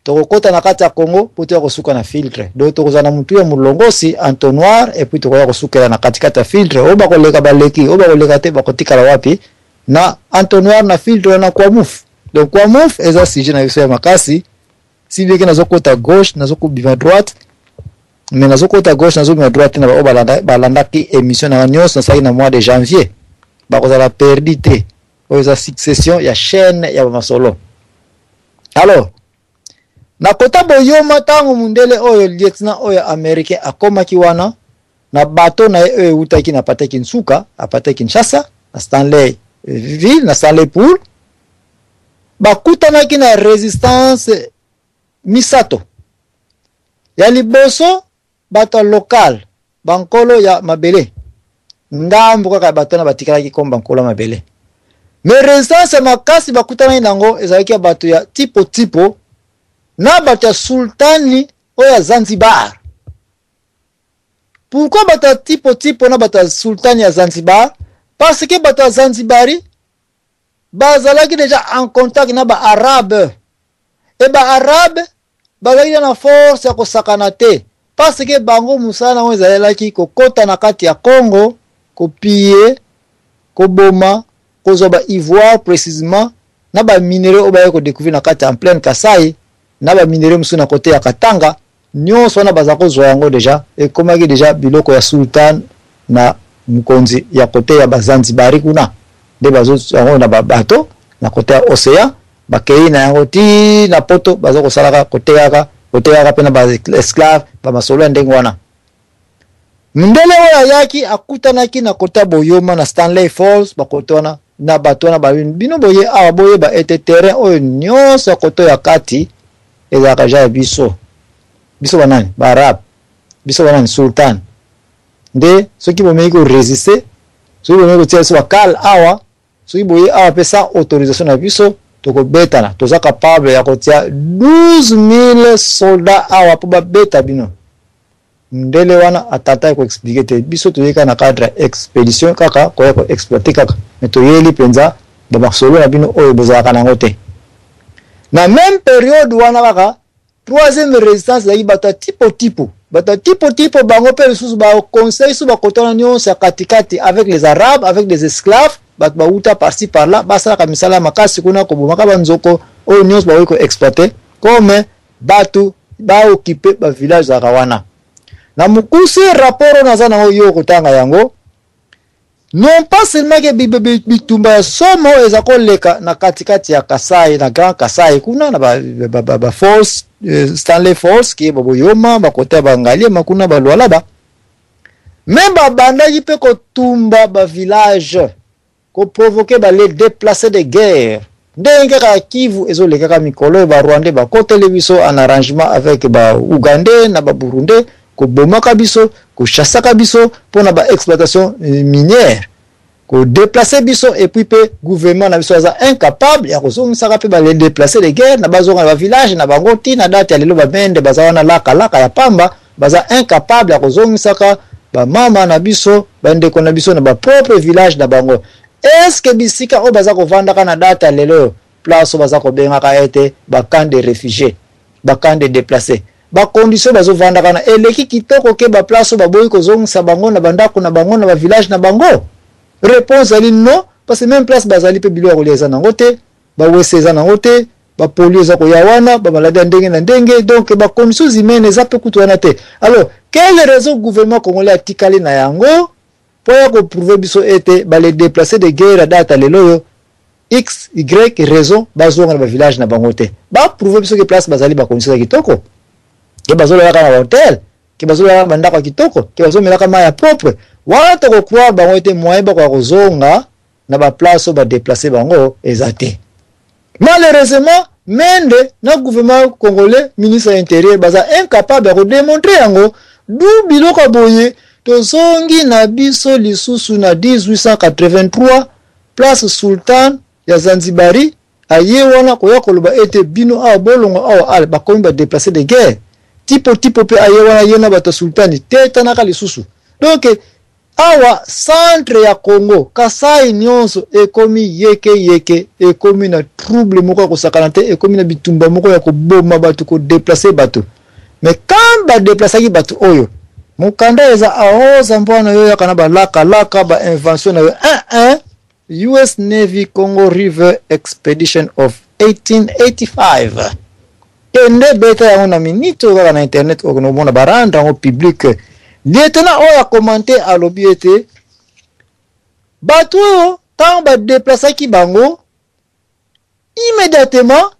S3: tokokota na kati ya congo mpo toya kosuka na filtre donc tokozala na motu ya molongosi entonnoir et puis tokoya kosukela na katikati ya filtre oyo bakoleka baleki oyo bakoleka te bakotikala wapi na entonnoir na filtre na kwamuf donc kwamuf eza sujet na biso ya makasi si bien que nazo kota gauche nazo bima droite mais nazo kota gauche nazo bima droite na ba oyo balanda balandaki émission na nyonso nasalaki na mois de janvier bakozala perdu te oyo eza succession ya chaîne ya masolo alors na kota boyoma ntango mundele oyo lieutenant oyo américain akomaki wana na bateau na ye oyo ewutaki na Pate Kinsuka, na Pate Kinshasa, na Stanley Ville, na Stanley Pool, bakutanaki na resistance misato. Ya liboso, bato ya local, bankolo ya mabele, ngambo kaka ya bato wana batikalaki comme bankolo ya mabele. Mais resistance ya makasi bakutanaki nango ezalaki ya bato ya tipo tipo na bato ya sultani oyo ya Zanzibar Pourquoi bato ya tipo tipo na bato ya sultani ya Zanzibar? Parce que bato ya Zanzibari bazalaki deja en contact na ba arabe e ba arabe bazalaki na force ya kosakana te parce que bango mosala na yango ezalelaki kokota na kati ya Congo kopiye koboma kozwa ba ivoire précisément na ba minerais oyo bayaki kodécouvrir na kati ya en pleine Kasai na ba minerais mosusu na kote ya Katanga Nionso wana baza ko zua yango deja ekomaki deja biloko ya sultan na mukonzi ya cote ya ba zanzibari kuna nde bazo zua yango na ba bateau na cote ya ocean bakeyi na yango ti na poto bazo ko salaka ko teyaka ko teyaka pe na ba esclave ba masolo ya ndenge wana Mundele oyo ayaki akutanaki na kota Boyoma na Stanley Falls bakoto wana na bato wana balobi bino boye awa boyeba ete terrain oyo nyonso ya koto ya kati ezalaka ja ya biso biso banani baarabe biso banani sultan nde soki bomeki koresiste soki bomeki kotia biso bakale awa Soki boye awa pe sans autorisation na biso tokobetana toza capable ya kotia 12000 soldat awa po babeta bino mundele wana atanta ya koexplike te biso toyeka na cadre ya expedition kaka koya koexploite kaka me toyeli mpenza bamasolo na bino oyo bozalaka na yango te na meme periode wana kaka Troisième resistance ezalaki bato ya tipo tipo. Bato ya tipo tipo bango mpe lisusu ba conseil so bakotana nyonso ya katikati avec les arabes, avec des esclaves, bato bawuta par ci par là, basalaka misala ya makasi kuna kobomaka ba nzoko oyo nyonso bakoki ko exploiter comme bato ba occuper ba villages ezalaka wana. Na mokuse rapport oyo naza na yango yo okotanga yango Non pas seulement ke bitumba ya somo oyo eza koleka na katikati ya Kasai na Grand Kasai kuna na ba, ba, ba, ba force euh, Stanley Force ki baboyoma bakota ya bangaliema kuna balwalaba me babandaki mpe kotumba ba village koprovoke bale deplace de guerre Ndenge kaka Kivu ezo lekaka mikolo oyo ba Rwandais ba koteli biso en arrangement avec ba Ougandais na ba Burundais ko bomaka biso, ko chassaka biso pona ba exploitation minière, ko deplacer biso et puis pe gouvernement na biso aza incapable ya ko zongisaka pe ba les deplacer de guerre na ba zonga na ba village na bango ti na date ya lelo ba Mende baza wana laka laka ya pamba. Baza incapable ya kozongisaka ba mama na biso, ba ndeko na biso na ba propre village na bango. Est ce que bisika oyo baza kovandaka na date ya lelo oyo, place oyo baza kobengaka ete ba camps de refugies, ba camps de deplaces, ba conditions bazo vanda kana eleki kitoko que ba place oyo baboyi kozongisa bango na ba ndaku na bango, na ba village na bango? Reponse ezali non, parce que meme place bazali pe biloko ya kolia eza na yango te, ba wese eza nango te ba polio eza koya wana ba maladie ya ndenge na ndenge donc ba conditions humaines eza pe kutu wana te alors quelle raison gouvernement congolais atikali na yango po ya ko prouver biso ete ba les deplacer de guerre ya data lelo yo x y raison bazonga na ba village na bango te ba prouver biso ke place bazali ba conditions ya kitoko ke bazolalaka na hotel ke bazolalaka na bandako ya kitoko ke bazomelaka mai ya propre wana toko croire bango ete moyen bakoka kozonga na ba place oyo ba deplacer bango eza te. Malheureusement Mende na gouvernement congolais ministre ya interieur baza incapable ya ko demontrer yango d'où biloko ya boye tozongi na biso lisusu na 1883 place sultan ya Zanzibari aye wana koya koloba ete bino awa bolongo awa ala bakomi ba deplacer de guerre tipo tipo pe aye wana ye na bato ya sultani tetanaka lisusu donc Awa centre ya Congo, Kasaï nionso ekomi yeke yeke, ekomi na trouble moko ya kosakana te, ekomi na bitumba moko ya koboma batu, ko deplacer batu. Mais quand ba deplacaki batu oyo, mukanda eza awa, oh zambwano yo oyaka na ba laka laka, ba inventions na yo eeh. US Navy Congo River Expedition of 1885 kende beta yango na minute oyo kaka na internet oyo komona ba rendre yango public lieutenant oyo a commente alobi ete bato oyo ntango ba deplaçaki bango immédiatement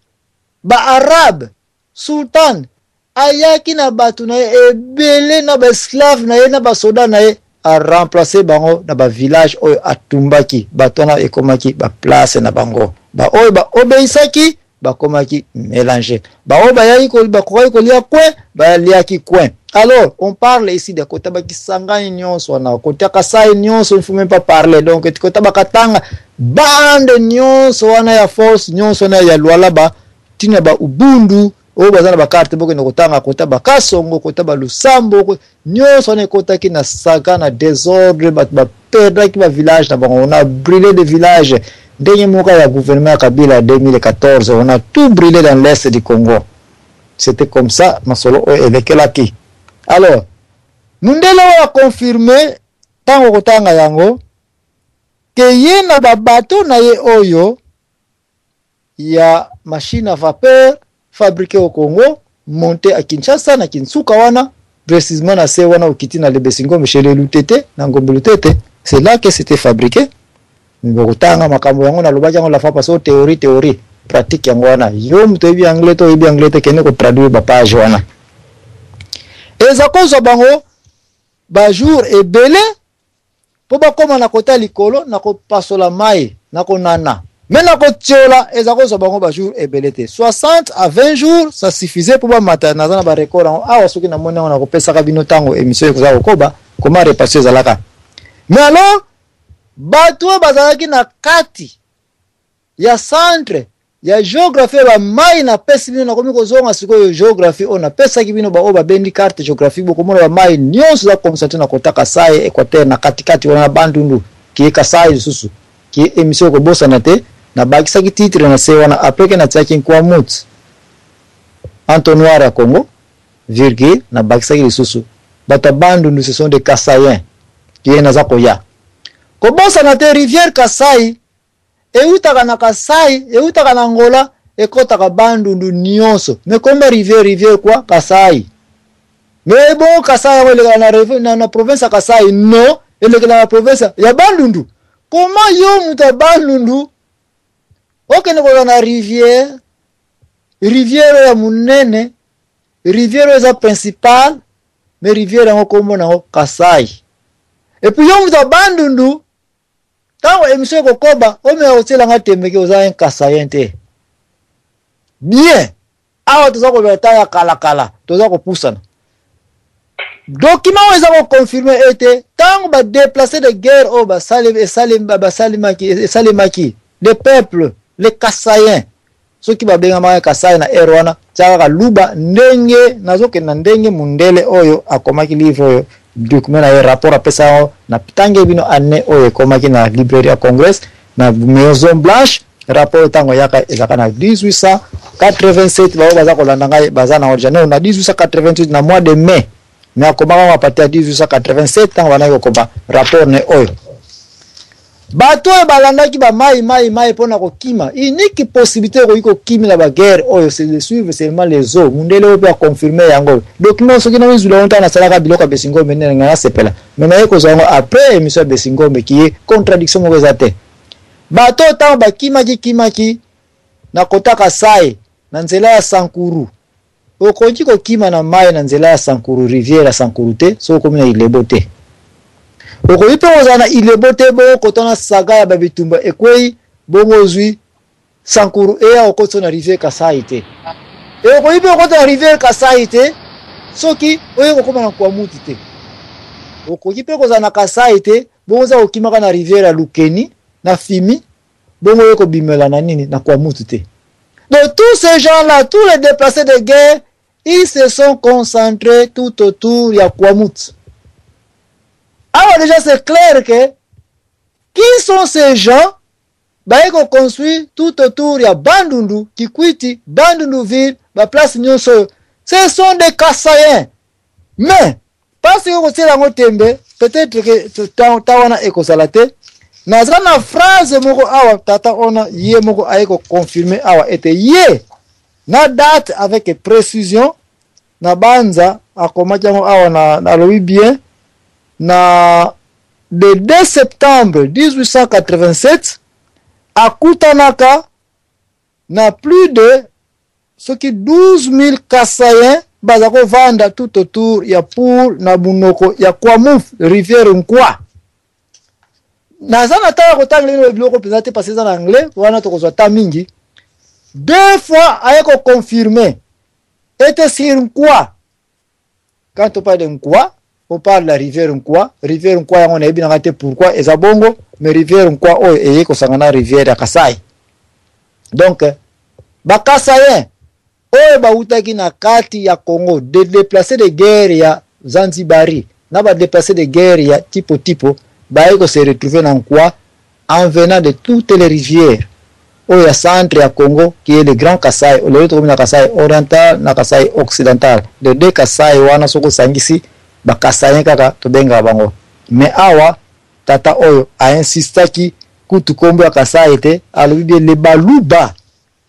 S3: ba arabe Sultan ayaki na bato na ye ebele na ba esclave na ye na ba soda na ye a remplacer bango na ba village oyo atumbaki bato wana ekomaki ba place na bango ba oyo ba obeisaki bakomaki melange ba oyo bayaki bakokaki kolia coin baliaki coin alors on parle ici de kota bakisangani nyonso wana kota kasai nyonso il faut même pas parler donc kota bakatanga bande nyonso wana ya force nyonso wana ya lualaba Tino ya ba Ubundu oyo baza na ba carte bokende kotanga kota ba Kasongo kota ba Lusambo nyonso wana ekotaki na saga na desordre bato ba perdaki ba village na bango on a brûlé des villages ndenge moka ya gouvernement ya Kabila ya 2014 on a tout brûlé dans l'est du Congo c'était comme ça masolo oyo elekelaki alors mundele oyo aconfirme ntango kotanga yango ke ye na ba bateau na ye oyo ya machine à vapeur fabriquer au Congo monter à Kinshasa na Kinsuka wana précisément na se wana okiti na Lebesingombe chez les Lutete na Ngombe Lutete c'est là que c'était fabriqué bokotanga makambo yango nalobaki yango la fois passée théorie théorie pratique yango wana yo moto oyebi anglais to oyebi anglais te kende kotraduire bapage wana eza kozwa bango bajour ebele mpo bakoma na kota likolo na kopasola mai na konana me na kotiola eza kozwa bango bajour ebele te 60 a 20 jours ça suffisait mpo bamata naza na barecord yango awa soki namoni yango nakopesaka bino ntango émission ekoza kokoba koma repartition ezalaka mais alors bato oyo bazalaki na kati ya centre ya geographie ba mayi na pesi bino nakomi kozonga sikoyo geographie oyo napesaki bino ba oyo babendi carte geographique bokomona ba mayi nyonso eza komisa te na kota kasai equateur na katikati wana na bandundu kie kasai lisusu kie emission okobosana te nabakisaki titre na se wana après ke natiaki nkwamut entonnoir ya congo virgule nabakisaki lisusu bato ya bandundu ce sont des kasayen kie naza koya kobosana te rivière kasai ewutaka na kasai ewutaka na ngola ekotaka bandundu nionso me kombo rivière rivière kwa kasai me ebongo kasai yango elekaka na, rev- na, na province ya kasai no elekela na province ya- ya bandundu koma yo moto ya bandundu okende kozala na rivière rivière oyo ya monene rivière oyo eza principale me rivière yango kombo na yango kasai epuis yo moto ya bandundu Tango emission ekokoba omeka kotiela nga tembe ke oza un kasayen te. Bien. Awa toza koloba ta ya kala kala, toza kopusana. Document oyo eza ko confirmer ete tango ba déplacer de guerre oyo basali esalemaki esalemaki les peuples les kasayens Soki ba bengamaka Kasai na heure wana tia kaka Luba ndenge nazo kende na ndenge mundele oyo akomaki livre oyo document na ye rapport apesa yango na tange bino annee oyo ekomaki na librairie ya Congress na maison blanche rapport tango yaka ezaka na 1887 baoyo baza kolanda ngai baza na origine na 1888 na mois de mai mais akomaka yango à partir ya 1887 ntango banaki kokoma rapport ne oyo bato oyo balandaki bamai mai mai mpo na kokima unique possibilité okoki kokimela baguerre oyo c'est de suivre seulement les eaux mundele oyo mpe aconfirme yango oyo document soki nao ezwila yango ntango nasalaka biloko ya besingombe nde nanga nasepela me naye kozwa yango après émission ya besingombe kiye contradiction moko eza te bato oyo ntango bakimaki kimaki na kotaka sai na nzela ya sankuru Okoki kokima na mayi na nzela ya Sankuru, rivière ya Sankuru te soki okomi na Ilebo te. Okoki mpe kozala na Ilebo te bongo kota na saga ya ba bitumba ekweyi bongo ozwi Sankuru eya kokotisa na rivière Kasaï te. E okoki mpe kokota na rivière Kasaï te soki oye kokoma na Nkwamouth te. Okoki mpe kozala na Kasaï te bongo oza kokimaka na rivière ya Lukeni na Fimi Bongo yo kobimela na nini na kwamutu te? Donc tous ces gens là, tous les deplaces de guerre, ils se sont concentres tout autour ya kwamutu. Awa deja c'est clair que qui sont ces gens baye ko construire tout autour ya Bandundu, Kikwiti, Bandundu ville, ba place nyonso oyo. Ce sont des Kasaïens. Mais Pas ce que kotiela yango tembe, peut-être que temps temps wana ekozala te. Naza na phrase moko awa tata ona ye moko aye ko confirmer awa ete ye na date avec précision na banza akomaki yango awa na alobi bien na le 2 septembre 1887 akutanaka na plus de Soki 12.000 Kasaïens baza ko vanda tout autour ya pool na munoko ya Kwamouth, rivière Nkwa. Naza na temps ya kotanga lino biloko mpenza te parce eza na anglais, wana tokozwa temps mingi. Deux fois aye ko confirmer ete sur Nkwa Quand on parle de Nkwa, on parle de la rivière Nkwa. Rivière Nkwa yango nayebi nanga te pourquoi eza bongo, mais rivière Nkwa oyo oh, eye kosangana na rivière ya Kasai. Donc ba Kasayen oyo oh, bawutaki na kati ya Congo, de déplacer de guerre ya Zanzibari na ba déplacer de guerre ya tipo tipo, baye ko se retrouver na Nkwa en venant de toutes les rivieres oyo ya centre ya Congo qui est le grand Kasaï, lelo tokomi na Kasaï oriental na Kasaï occidental, les deux Kasaï wana soki osangisi ba Kasaiens kaka tobengaka bango. Mais awa tata oyo a insistaki kutu kombo ya Kasaï te, alobi bien les Baluba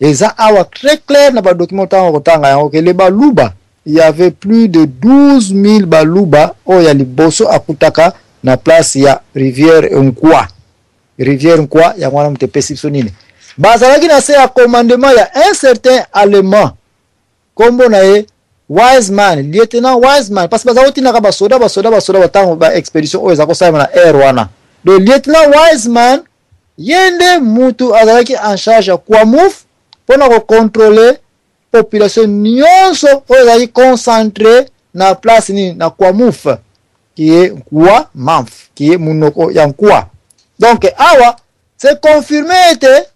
S3: Eza awa très clair na ba documents otanga kotanga yango que les Baluba il y avait plus de 12000 Baluba oyo ya liboso akutaka na place ya rivière Nkwa rivière Nkwa yango wana moto epesi biso nini bazalaki na se ya commandement ya un certain allemand Kombo na ye Wiseman, lieutenant Wiseman, parce que baza kotindaka ba soda ba soda ba soda ba tango ba expedition oyo eza kosalema na air wana. Donc lieutenant Wiseman ye nde mutu azalaki en charge ya Kwamouth pona ko contrôler population nionso oyo ezalaki concentre na place nini na Kwamouth qui est Nkwa Mamf qui est munoko ya Nkwa. Donc awa c'est confirmé ete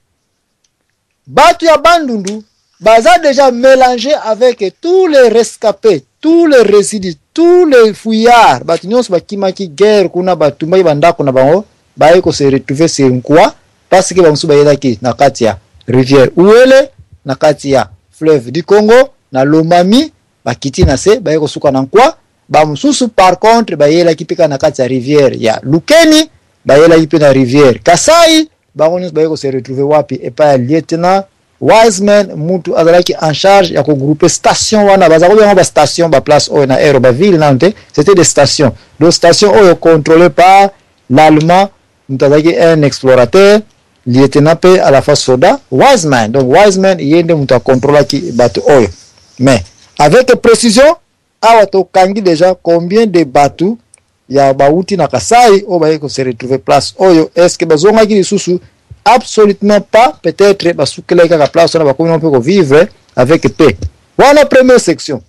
S3: Batu ya Bandundu baza deja melange avec tous les rescapes, tous les residus, tous les fouillards, batu nyonso bakimaki guerre kuna batumbaki bandako na bango baye ko se retrouver sur Nkwa parce que bamosusu bayelaki na kati ya rivière Uele na kati ya fleuve du Congo na Lomami bakiti na se baye kosuka na Nkwa Ba mosusu par contre bayelaki mpe kaka na kati ya rivière ya Lukeni, bayelaki mpe na rivière Kasaï, bango nyonso baye ko se retrouver wapi? Epai ya lieutenant Wiseman, mutu azalaki en charge ya ko grouper station wana, bazalaki kobenga yango ba station, ba place oyo na aero, ba ville nanu te, c'etait des stations, donc station oyo controlee par l'allemand, mutu azalaki un explorateur, lieutenant mpe à la fois soda, Wiseman, donc Wiseman ye nde mutu a controlaki batu oyo, mais avec precision, Awa to kangi dejà combien de batu ya ba wuti na Kasaï oyo baye ko se retrouver place oyo est ce que ba zongaki lisusu absolutement pas peut etre ba sukelaki kaka place wana ba komi pe ko vivre avec paix wana première section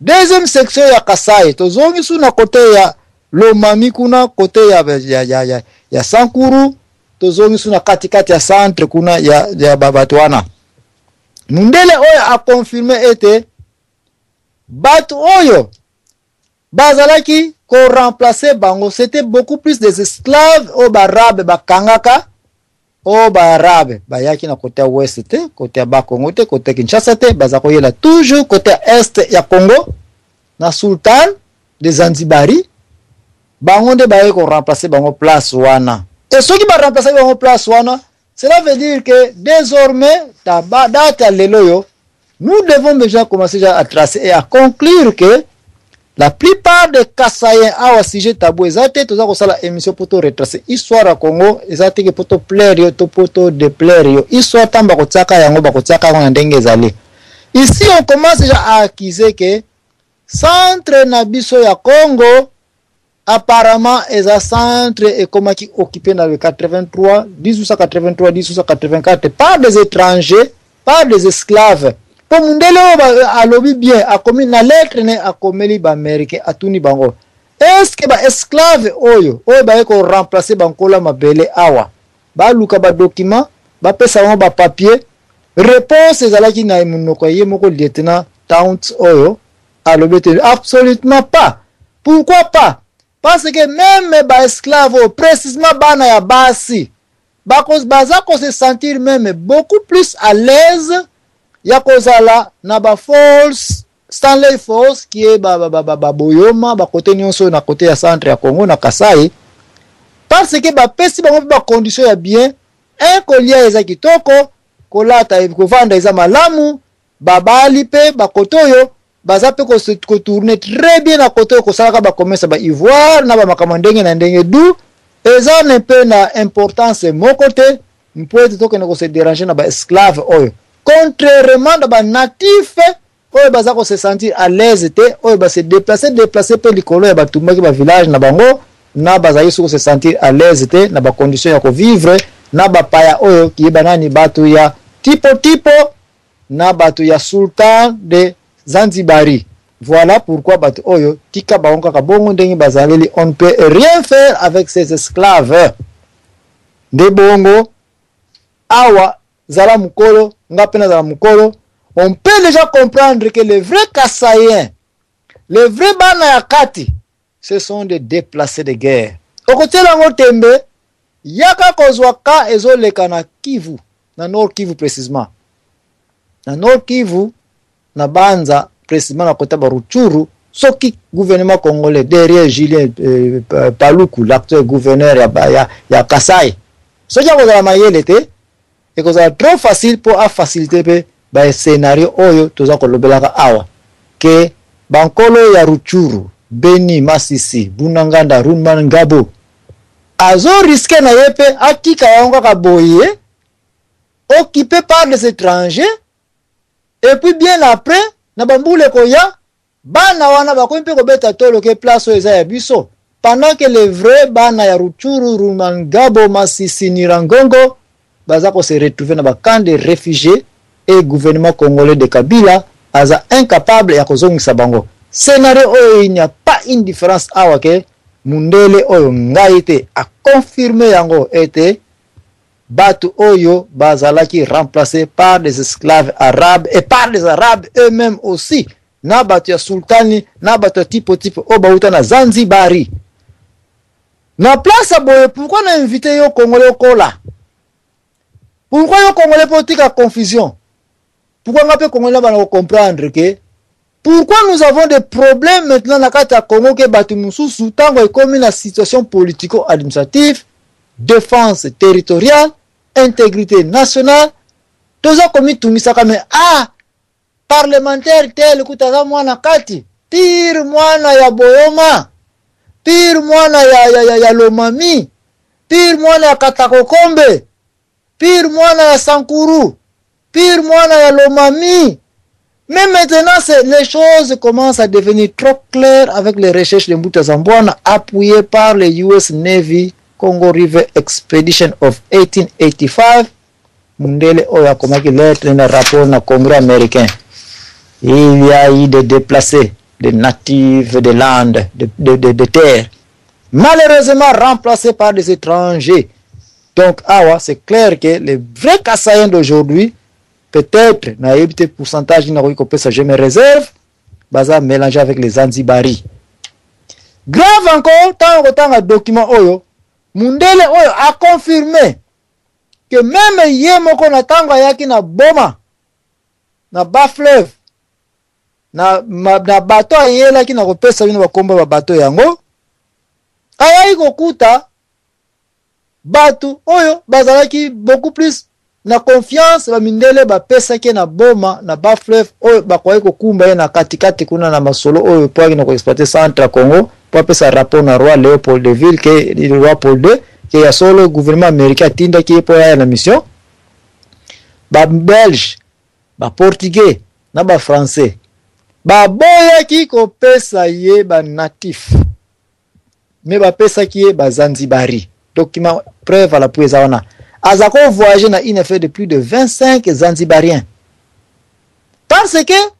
S3: deuxième section ya Kasaï to zongi su na côté ya Lomami kuna côté ya ya ya ya, ya Sankuru to zongi su na kati kati ya centre kuna ya ya ba batu wana mundele oyo a confirmer ete Batu oyo bazalaki ko remplacer bango c'était beaucoup plus des esclaves oyo ba arabe bakangaka oyo ba arabe bayaki na kote ya ouest te kote ya ba Congo te kote ya Kinshasa te baza koyela toujours kote ya est ya Congo na sultan de Zanzibari bango nde baye ko remplacer bango place wana et soki ba remplacer bango place wana Cela veut dire que désormais, ta date ya lelo yo, nous devons déjà commencer déjà à tracer et à conclure que la plupart des Kasaïens awa sujet tabou eza te toza kosala émission pour to retracer histoire ya Congo eza te que pour to plaire yo to pour to déplaire yo histoire tant bakotiaka yango bakotiaka yango na ndenge ezali ici on commence déjà à accuser que centre na biso ya Congo Apparemment eza centre ekomaki occupe na le 83, 1883, 1884 par des étrangers, par des esclaves. Po mundele oyo alobi bien, akomi na lettre ne akomeli ba Americains, atuni bango. Est-ce que ba esclaves oyo oyo baye ko remplacer ba nkola mabele awa, baluka ba documents, bapesa bango ba papiers? Réponse ezalaki na munoko ye moko lieutenant Towns oyo alobi ete absolument pas. Pourquoi pas? Parce que meme ba esclaves oyo, precisement bana ya basi, bako, baza ko se sentir meme beaucoup plus à l'aise ya kozala na ba falls Stanley Falls qui est ba, ba, ba, ba, ba Boyoma, ba kote nionso oyo na kote ya centre ya Congo na Kasai parce que bapesi bango mpe bacondition ya bien un kolia eza kitoko kolata kovanda eza malamu babali mpe bakoto oyo baza pe ko se ko tourner très bien na koto ko salaka ba commerce ba ivoire na ba makambo ndenge na ndenge du eza ne pe na importance moko te mpo ete tokende ko se déranger na ba esclave oyo contrairement na ba natif oyo baza ko se sentir à l'aise te oyo ba se déplacer déplacer pe likolo ya batumbaki ba village na bango na bazali soko se sentir à l'aise te na ba condition ya ko vivre na ba paya oyo kiyeba nani batu ya tipo tipo na bato ya Sultan de Zanzibari. Voilà pourquoi bato oyo tika bango kaka bongo ndenge bazaleli, on ne peut rien faire avec ces esclaves. Nde bongo awa zala mukolo nga mpe nazala mukolo on peut déjà comprendre que les vrais kasaïens les vrais bana ya kati Ce sont des deplaces de guerre. Okotiela ngo tembe, yaka kozwa ka ezoleka na Kivu, na Nord Kivu precisement. Na Nord Kivu, na Banza, precisement na kota Baruchuru, soki gouvernement congolais derrière Julien euh, Paluku, l'actuel gouverneur ya, ya, ya Kasai, soki akozala mayele te, Ekozala trop facile mpo a faciliter mpe ba scenario oyo toza kolobelaka awa que bankolo ya Rutshuru, Beni, Masisi, Bunanganda, Runman, Ngabo azo risquer na ye mpe atika yango kaka boye occupe par des etrangers et puis bien après na bambula ekoya Bana wana bakomi mpe kobeta tolo ke place oyo eza ya biso pendant que les vrais bana ya Rutshuru, Rumangabo, Masisi, Nyiragongo baza ko se retrouver na ba camps de refugies et gouvernement congolais de Kabila aza incapable ya kozongisa bango. Scenario oyo il n'y a pas une difference awa ke mundele oyo ngai te a confirmer yango ete Batu oyo bazalaki remplacer par des esclaves arabes et par les arabes eux memes aussi na batu ya sultani na batu ya tipo tipo oyo bawuta na zanzibari na place ya boye pourquoi na invite yo congolais okola pourquoi yo congolais mpo otika confusion Pourquoi nga pe Congolais nabana ko comprendre que pourquoi nous avons des problèmes maintenant na kati ya Congo ke bato mosusu ntango ekomi na situation politico-administrative, défense territoriale, intégrité nationale, toza komitungisaka me ah parlementaire tel kuta aza mwana kati pire mwana ya boyoma pire mwana ya, ya, ya, ya lomami pire mwana ya katakokombe pire moana ya Sankuru, pire mwana Lomami. Mais maintenant, les choses commencent à devenir trop claires avec les recherches de Mbuta appuyées par les US Navy Congo River Expedition of 1885. Mundele rapport na Congrès américain. Il y a eu des déplacés, des natifs, des landes, des de, de terres, malheureusement remplacés par des étrangers Donc awa c'est clair que les vrais Kasaïens d'aujourd'hui peut-être na yebi te pourcentage na koki kopesa je me réserve baza mélanger avec les Anzibari. Grave encore tant kotanga document oyo mundele oyo a confirmer que même ye moko na tango ayaki na Boma na bas fleuve na, ma, na bato ayelaki na kopesa bino bakombo ya babato yango ayaki kokuta Batu oyo bazalaki beaucoup plus na confiance ba mindele ba pesaki ye na boma na bas fleuve oyo bakokaki kokumba ye na kati kati kuna na masolo oyo po akende ko exploiter centre congo po apesa rapport na roi leopold de ville ke roi paul 2 ke ya solo gouvernement americain atindaki ye po aya na mission ba belge ba portugais na ba français baboyaki kopesa ye ba natif mais bapesaki ye ba Zanzibari document preuve à l'appui eza wana aza ko voyager na une affaire de plus de 25 Zanzibariens parce que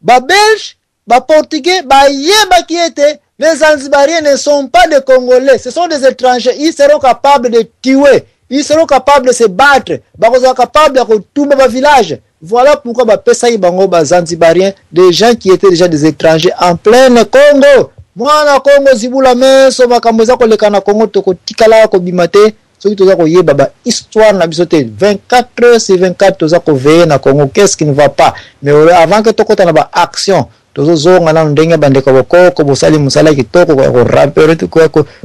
S3: ba Belges ba Portugais bayebaki ete les Zanzibariens ne sont pas des Congolais ce sont des étrangers ils seront capables de tuer ils seront capables de se battre bakozala capable ya kotumba ba village Voilà pourquoi ba pesaki bango ba zanzibariens des gens qui etaient dejà des etrangers en pleine Congo mwana Congo zibula meso makambo eza koleka na Congo tokotikala kobima te soki toza koyeba ba histoire na biso te 24 heures sur 24 toza ko veiller na Congo qu'est-ce qui ne va pas mais avant que tokota na ba action tozozonga nano ndenge bandeko bokoko bosali mosala kitoko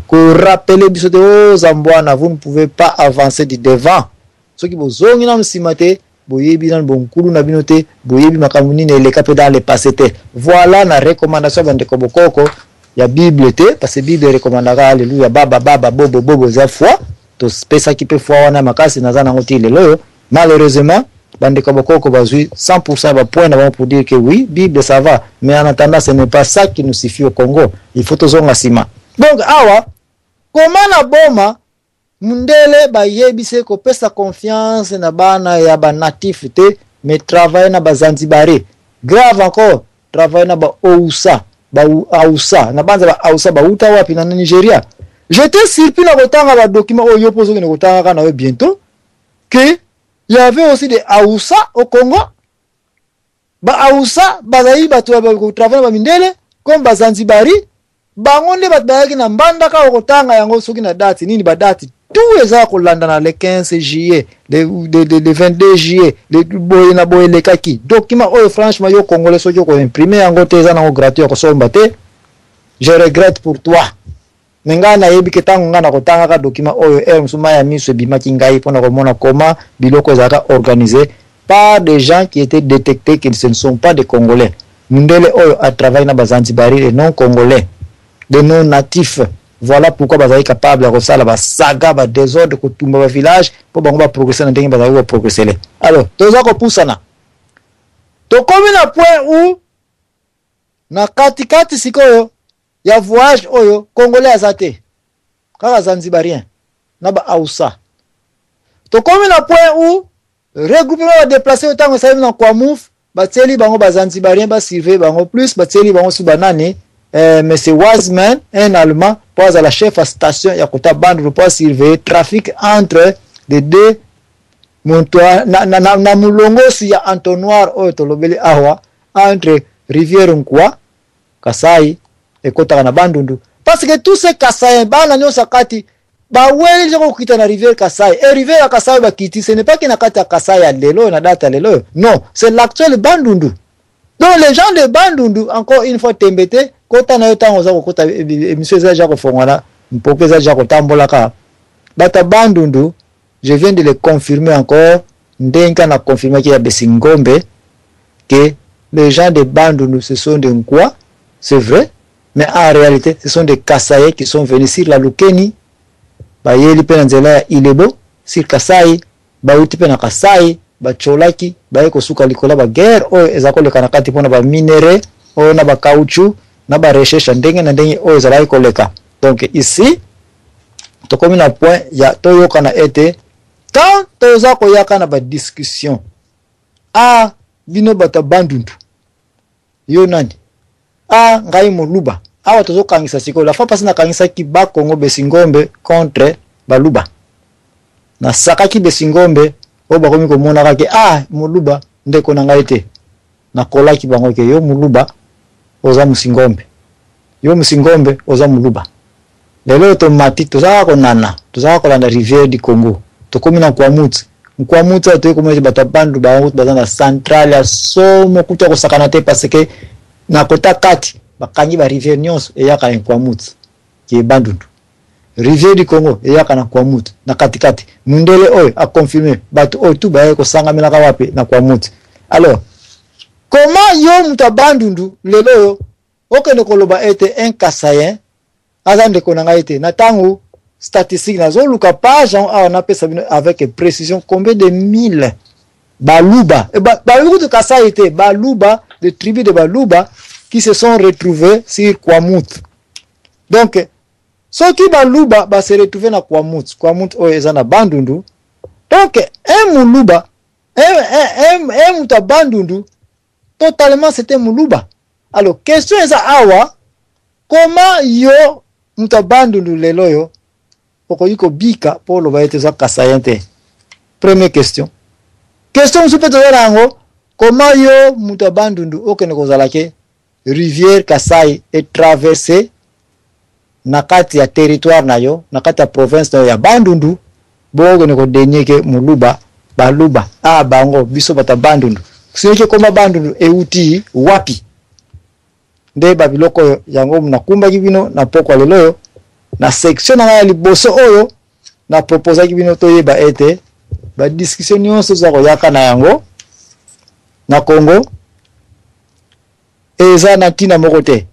S3: korapele biso te o oh, zambwana vous ne pouvez pas avancer du devant soki bozongi nano nsima te Boyebi nanu bonkulu na bino te, boyebi makambo nini eleka mpe dans le passe te. Voila na recommandation ya ba ndeko bokoko ya bible te parce que bible e recommandaka alleluia baba baba bobo bobo eza foi topesaki mpe foi wana makasi naza na yango ti lelo oyo malheureusement ba ndeko ya bokoko bazwi 100% ya ba point na bango pour dire que oui bible ça va mais en attendant ce n'est pas ça qui nous suffit au Congo il faut tozonga nsima donc awa koma na boma Mundele ba yebi se ko pesa confiance na bana ya ba natif te mais travailler na ba zanzibarais grave encore travailler na ba ousa ba ousa na banza ba ousa ba uta wapi na Nigeria j'étais surpris na kotanga ba documents oyo yo pozo kende kotanga ka na yo bientôt que il y avait aussi des ousa au Congo ba ousa bazali bato ba ko travailler na ba mindele comme ba zanzibarais Bango nde bato bayaki na Mbandaka okotanga yango soki na date nini ba date tout eza ya kolandana le 15 juillet le, le, le, le 22 juillet le boye na boye elekaki document oyo franchement yo congolais soki okoimprime yango te eza nango gratuit ya kosomba te je regrette pour toi me ngai nayebi ke ntango ngai nakotangaka document oyo ere mosusu mai ya miso ebimaki ngai mpo na komona koma biloko ezalaka organise par des gens qui étaient détectés qu'ils ne sont pas des congolais Mundele oyo a travaille na ba zanzibaris les non congolais, les non natifs, voila pourquoi bazali capable ya kosala ba saga, ba desordre, kotumba ba village po bango ba progresser na ndenge bazali ko progresser. Alors toza kopusana, tokomi na point ou na kati kati sikoyo ya voyage oyo congolais aza te, kaka zanzibarien na ba hausa. Tokomi na point ou regroupement ba deplacer oyo tango esalemi na Kwamouth Batieli bango ba Zanzibarien ba surveiller bango plus batieli bango su ba nani eh, monsieur Wiseman un allemand po azala chef ya station ya kota Bandundu po asurveiller trafic entre les deux moto na, na, na, na mulongosu ya entonnoir oyo tolobeli awa entre rivière Nkwa Kasai ekotaka na Bandundu parce que tous ces Kasaïens bana nyonso akati Ba wele nje kokita na rivière Kasai. Et rivière ya Kasai bakiti, ce n'est pas que na kati ya Kasai ya lelo na date ya lelo. Non, c'est l'actuel Bandundu. Donc les gens de Bandundu encore une fois tembete kota na yo tango za kokota emission za ja kofongwana mpoko za ja kotambolaka. Bata Bandundu Je viens de le confirmer encore ndenge kaka na confirmaki ya Bessingombe que les gens de Bandundu ce sont des Nkwa, c'est vrai, mais en realite ce sont des Kasaï qui sont venus sur la Lukeni, bayeli pe na nzela ya Ilebo sur Kasaï, bawuti pe na Kasaï, batsholaki, baye kosuka likolo ya ba guerre oyo ezali koleka na kati pona ba minerais oyo na ba caoutchouc, na ba recherches ya ndenge na ndenge oyo ezalaki koleka. Donc ici. tokomi na point ya toyokana ete quand toza koyaka na badiscussion a bino bato ya bandundu yo nani a ngai moluba awa tozokangisa sikoyo la fois pasi nakangisaki bakongo besingombe contre baluba nasakaki besingombe oyo bakomi komonaka ke a moluba ndeko na ngai te Na kolaki bango ke yo muluba oza musingombe yo musingombe oza muluba lelo oyo tomati toza kaka konana toza kaka kolanda riviere du congo tokomi na nkuamutse nkuamutse awa toye komona ete bato ya bandundu bango kutu baza na central ya somo kutu ya kosakana te parce que na kota kati bakangi ba riviere nyonso eyaka na nkuamutse ye bandundu Riviere du Congo eyaka na Kwamouth na kati kati. Mundele oyo a confirmer batu oyo tout bayaki kosangamelaka wapi na Kwamouth. Alors comment yo mutu ya Bandundu lelo oyo okende koloba ete un Kasayen aza ndeko na ngai te na tango statistique nazoluka page yango awa napesa bino avec précision combien de mille baluba eh, ba, baluba kutu kasai te baluba de tribu de baluba qui se sont retrouvés sur kwamuth Donc soki baluba ba se retrouver na Kwamouth, Kwamouth oyo eza na Bandundu, donc un muluba un, un, un, un moto ya Bandundu totalement c'était muluba. Alors question eza awa comment yo moto ya Bandundu lelo yo okoki kobika mpo oloba ete oza kasayen te? Première question. Question mosusu mpe toza na yango comment yo moto ya Bandundu okende kozala ke Rivière Kasaï e traverser na kati ya territoire na yo, na kati ya province na yo ya Bandundu, bongo okende ko denier que Muluba, Baluba, ah bango, biso bato ya Bandundu. Sinon ki ekoma Bandundu ewuti wapi? Nde ba biloko oyo yango nakumbaki bino na pokwa lelo oyo na section na ngai ya liboso oyo na proposaki bino toyeba ete ba discussion nyonso eza koyaka na yango na Congo eza na ntina moko te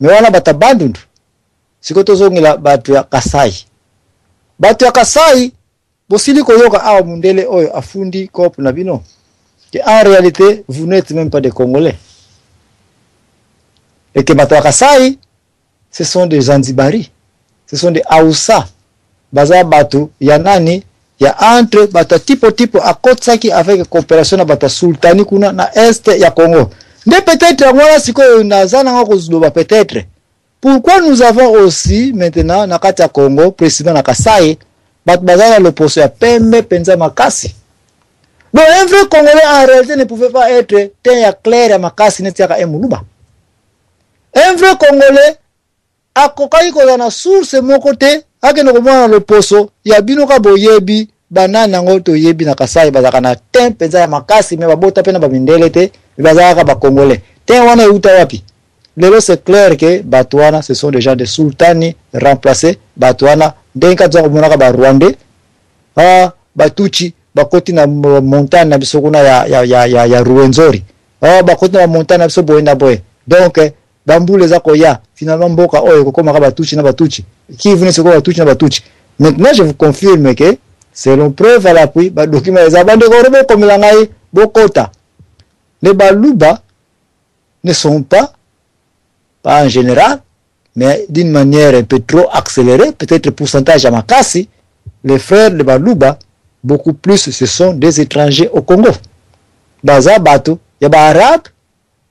S3: me wana bato ya bandundu sikoyo tozongela bato ya kasai bato ya kasai bosili koyoka awa mundele oyo afundi cope na bino que en réalité vous n'êtes même pas des congolais et que bato ya kasai ce sont des Zanzibaris, ce sont des Hausa, baza bato ya nani ya entre bato ya tipo tipo akotisaki avec cooperation na bato ya sultani kuna na est ya Congo nde peut-être yango wana sikoyo naza nanga kozoloba peut-être pourquoi nous avons aussi maintenant na kati ya Congo précisément na Kasai bato baza na loposo ya pembe mpenza makasi donc un vrai Congolais en réalité ne pouvait pas être teint ya clair ya makasi neti yaka emuluba Un vrai congolais akokaki kozala na source moko te akende komona na loposo ya bino ka boyebi banani yango toyebi na kasai bazalaka na tin mpenza ya makasi me babota mpe na bamindele te me bazalaka bacongolais tin wana euta wapi lelo c'est clair ke bato wana ce sont des gens de sultani remplace bato wana ndenge kati oza komonaka barwandais ah, batuchi bakoti na montagne na biso kuna ya, ya, ya, ya, ya ruenzori Oh bakoti na ba montant na biso boye na boye. Donc ba mbula eza koya. Finalement mboka oyo ekokoma ka ba tutshi na ba tutshi. Kivu nionso ekoba ba tutshi na ba tutshi. Maintenant je vous confirme que selon preuve à l'appui ba documents eza ba ndeko robo komela ngai bokota. Les baluba ne sont pas pas en général mais d'une manière un peu trop acceleree peut etre pourcentage ya makasi les frères de baluba beaucoup plus ce sont des etrangers au congo baza bato ya ba arabe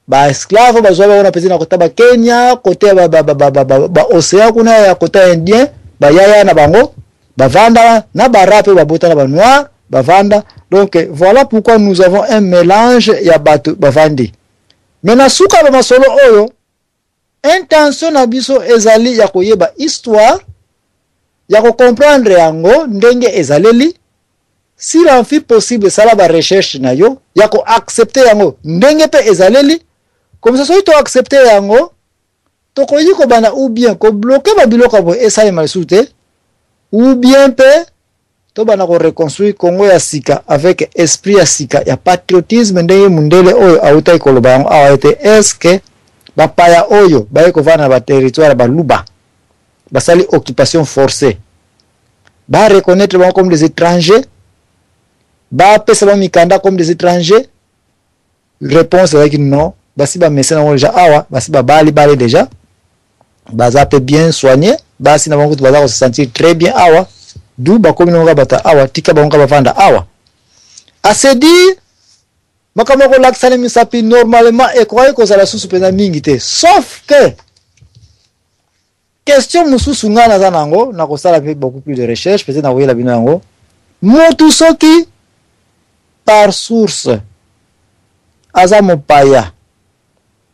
S3: ba esclave bazwa bango na pezi na kota ba kenya kote ya baocéan kuna ya kota indien bayaya na bango bavanda na baarabe mpe babota na banoir bavanda donc voilà pourquoi nous avons un mélange ya bato bavandi mais na suka ba masolo oyo Intention na biso ezali ya koyeba histoire, ya ko comprendre yango ndenge ezaleli, s'il en fut possible sala ba recherches na yo, ya ko accepter yango ndenge pe ezaleli, comme ça soki to accepter yango, tokoki kobanda ou bien ko bloquer ba biloko ya boye esalema lisusu te, ou bien pe Tobanda ko reconstruire Congo ya sika avec esprit ya sika ya patriotisme ndenge mundele oyo awutaki koloba yango awa ete est ce que ba paya oyo baye kovanda na ba territoire ya baluba basali occupation forcee ba reconnaitre bango comme des etrangers bapesa bango mikanda comme des etrangers Reponse ezalaki non basi ba mesana yango deja awa basi babali bale deja baza pe bien soigne basi na bango kutu baza ko se sentir très bien awa du bakomi nango kaka bato awa tika bango kaka bavanda awa à se dire makambo ya kolakisana misapi normalement ekokaki kozala susu mpenza mingi te sauf que Question mususu nga naza nango nakosala pe beaucoup plus de recherche peut-être nakoyela bino yango mutu soki par source aza mopaya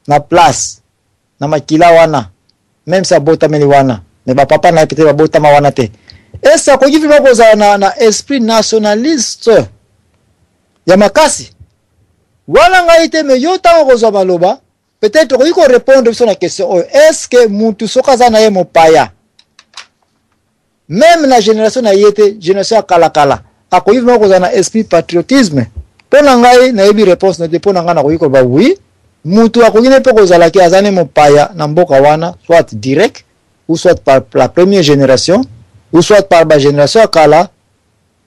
S3: na place na makila wana meme si abotameli wana me bapapa na ye peut-être babotama wana te esi akoki vrima kozala na, na esprit nationaliste ya makasi wana ngai te me yo ntango okozwa maloba Peut-être okoki ko repondre biso na question oyo est ce que mutu soki aza na ye mopaya meme na generation na ye te generation ya kalakala akoki vraimen kozala na esprit patriotisme mpo na ngai nayebi réponse na te mpo na ngai nakoki koloba oui mutu akoki ne mpe kozala ke aza ne mopaya na mboka wana soit direct ou soit par la première génération ou soit par bagénération ya kala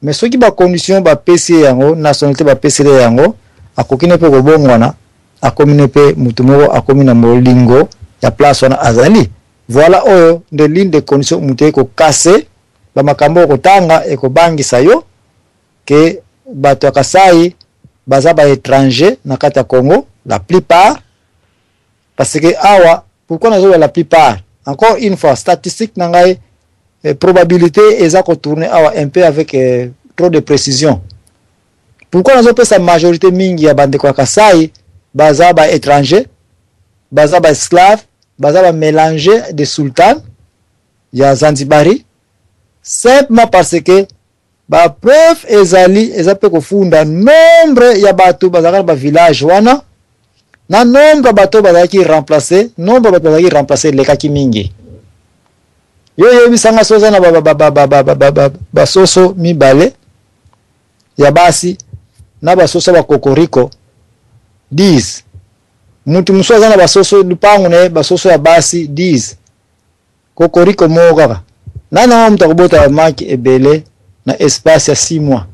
S3: Mais soki ba conditions ba pesi ye yango, nationalite ba peseli ye yango, akoki ne pe ko bongwana, akomi ne pe mutu moko akomi na bolingo ya place wana azali. Voilà oyo nde l'une des conditions mutu eko casser ba makambo oyo oko tanga eko bangisa yo que batu ya Kasaï baza ba etrangers na kati ya Congo la plupart. Parce que awa pourquoi nazo la plupart encore une fois statistique na ngai eh, probabilité eza ko tourner awa un peu avec eh, trop de précision. Pourquoi nazo pesa majorité mingi ya bande kwa Kasai baza ba étrangers, baza ba esclaves, baza ba mélanger de sultan ya Zanzibari simplement parce que Ba preuves ezali eza pe kofunda nombre ya bato bazalaka na ba village wana na nombre ya bato bazalaki remplacer nombre ya bato bazalaki remplacer elekaki mingi yo yebisanga soza na basoso mibale ya basi na basoso ya bakokoriko 10 mutu mosusu aza na basoso lupangu na ye basoso ya basi 10 Cocorico moko kaka. Nani yango moto akobota ba maki ebele na espace ya 6 mois?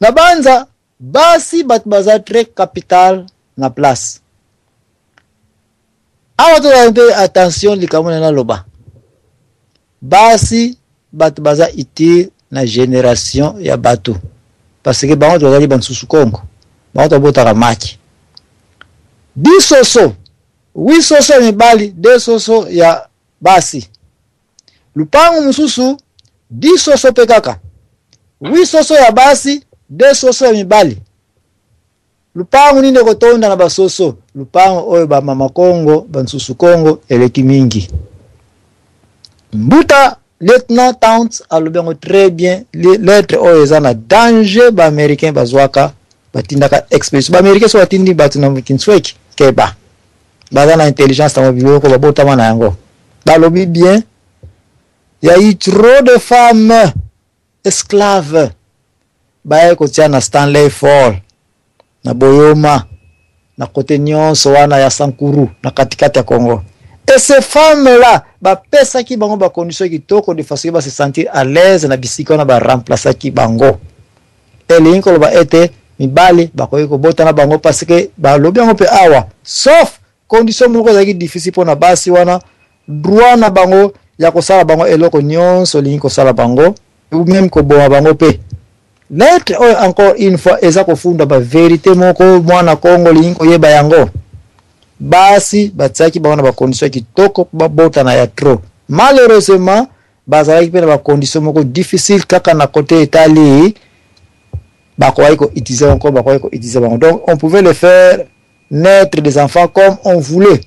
S3: na banza basi bato baza très capital na place awa tozala mpe attention likambo na naloba basi bato baza utile na generation ya bato parce que bango tozali bansusu kongo bango tobotaka maki bisoso Oui soso ya mibali de soso ya basi lupangu mususu di soso pe kaka oui soso ya basi de soso ya mibali lupangu nini ekotonda na basoso lupangu oyo bamama kongo bansusu kongo eleki mingi Mbuta lieutenant Towns alobi yango très bien, lettre oyo eza na danger, ba américains bazwaka batindaka expedition. Ba américains so batindi bato na Kinsweki, keba baza na intelligence tango biloko babotama na yango, balobi bien, ya eu trop de femmes esclave baye kotia na Stanley Fall na Boyoma na kote nyonso wana ya Sankuru na katikati ya Congo et ces femmes là bapesaki bango ba conditions kitoko de façon ba se sentir à l'aise na bisika wana ba remplaçaki bango elingi koloba ete mibali bakoki kobota na bango parce que balobi yango mpe awa sauf Condition moko ezalaki difficile pona basi wana droit na bango ya kosala bango eloko nyonso olingi kosala bango ou meme koboma bango pe lettre oyo encore une fois eza kofunda ba verite moko mwana Congo olingi koyeba yango basi batiaki bango na ba condition ya kitoko po babotana ya trop malheureusement bazalaki pe na ba condition moko difficile kaka na kote etali bakoki ko utiliser bango comme bakoki ko utiliser bango donc on pouvait le faire naitre des enfants comme on voulait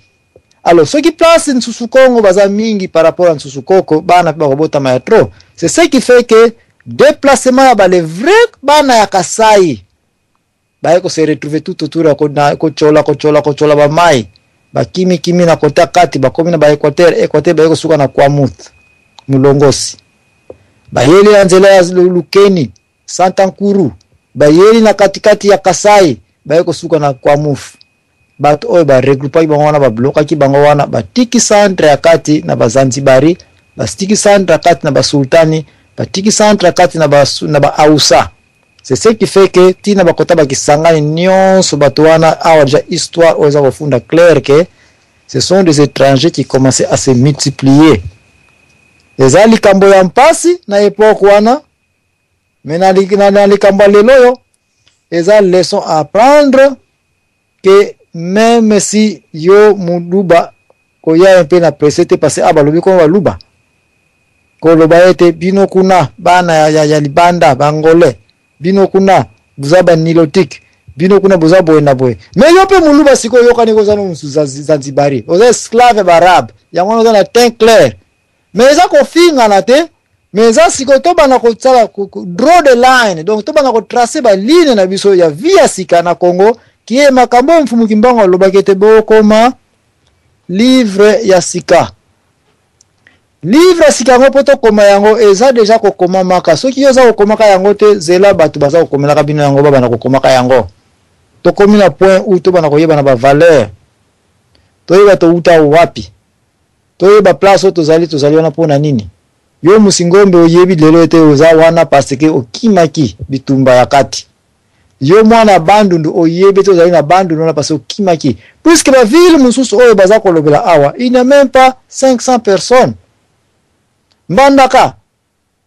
S3: alors soki place nsusu congo baza mingi par rapport ya nsusu koko bana mpe bakobotama ya trop c'est ce qui fait que déplacement ya bale vrai bana ya kasai baye ko se retrouver tout autour ya kotyola kotyola kotyola bamai bakimi kimi na kota kati bakomi na baequateur equateur baye kosuka na kwamuth mulongosi bayeli ya nzela ya lukeni Santa Nkuru, bayeli na kati kati ya Kasaï baye kosuka na Kwamouth. Bato oyo ba regroupaki bango wana ba blokaki bango wana, batiki centre ya kati na ba Zanzibari, bastiki centre ya kati na ba Sultani, batiki centre ya kati na ba, na ba Hausa. C'est ce qui fait que ti na ba kota ba Kisangani nionso bato wana awa deja histoire oyo eza kofunda clair que ce sont des étrangers qui commençaient à se multiplier. Eza likambo ya mpasi na epoque wana Mais na, na, na likambo lelo yo eza leçon à apprendre que même si yo muluba koya un peu na presse te parce que ah balobi ko baluba koloba ete bino kuna bana ya, ya, ya libanda bangole bino kuna boza banilotique bino kuna boza boye na boye me yo mpe moluba sikoyo oyokani kozana mosusu zanzibari oza esclave barabe yango wana oza na teint claire mais eza kofingana te mais eza sikoyo tobanda kosala draw the line donc tobanda kotrace baline na biso ya vie ya sika na congo kie makambo oyo mfumu kimbangu alobaki ete bokoma livre ya sika livre ya sika yango mpo tokoma yango eza deja kokomamaka soki yo oza kokomaka yango te zela bato baza kokomelaka bino yango babanda kokomaka yango tokomi na point ou tobanda koyebana bavaleur toyeba towuta wapi Toyeba place oyo tozali, tozali wana mpo na nini? Yo Musingombe oyebi lelo ete oza wana parce que okimaki bitumba ya kati. Yo mwana ya Bandundu oyebi ete ozali na Bandundu wana parce que okimaki. Puisque ba ville mosusu oyo baza kolobela awa, il n'y a même pas 500 personnes. Mbandaka,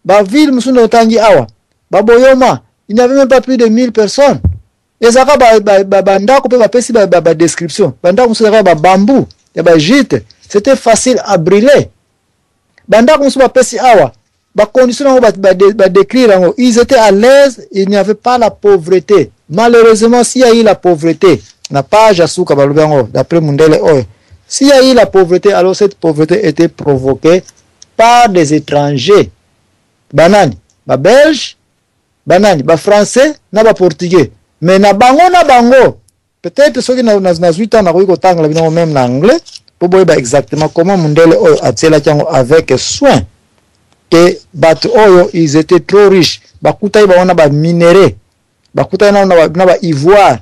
S3: ba ville mosusu otangi awa, ba Boyoma, il n'y avait même pas plus de 1000 personnes. Ezalaka ba, ba, ba, ba ndako pe bapesi ba, ba, ba description. Ba ndako mosusu ezalaka ba bambou ya ba gite, c'était facile à brûler. Ba ndako mosusu bapesi awa ba conditions yango ba, ba, ba décrire yango. Ils étaient à l'aise, il n'y avait pas la pauvreté. Malheureusement, s'il y a eu la pauvreté, na page ya suka balobi yango d'après Mundele oyo. S'il y a eu la pauvreté, alors cette pauvreté était provoquée par des étrangers. Banani? Ba Belges ba nani ba français na ba portugais mais na bango na bango peut-être soki na, na, na zui temps nakoki kotangela bino meme na anglais mpo boyeba exactement comment mundele oyo atielaki yango avec soin te bato oyo ils étaient trop riches bakutaki bango na ba minerais bakutaki na, na, na ba ivoire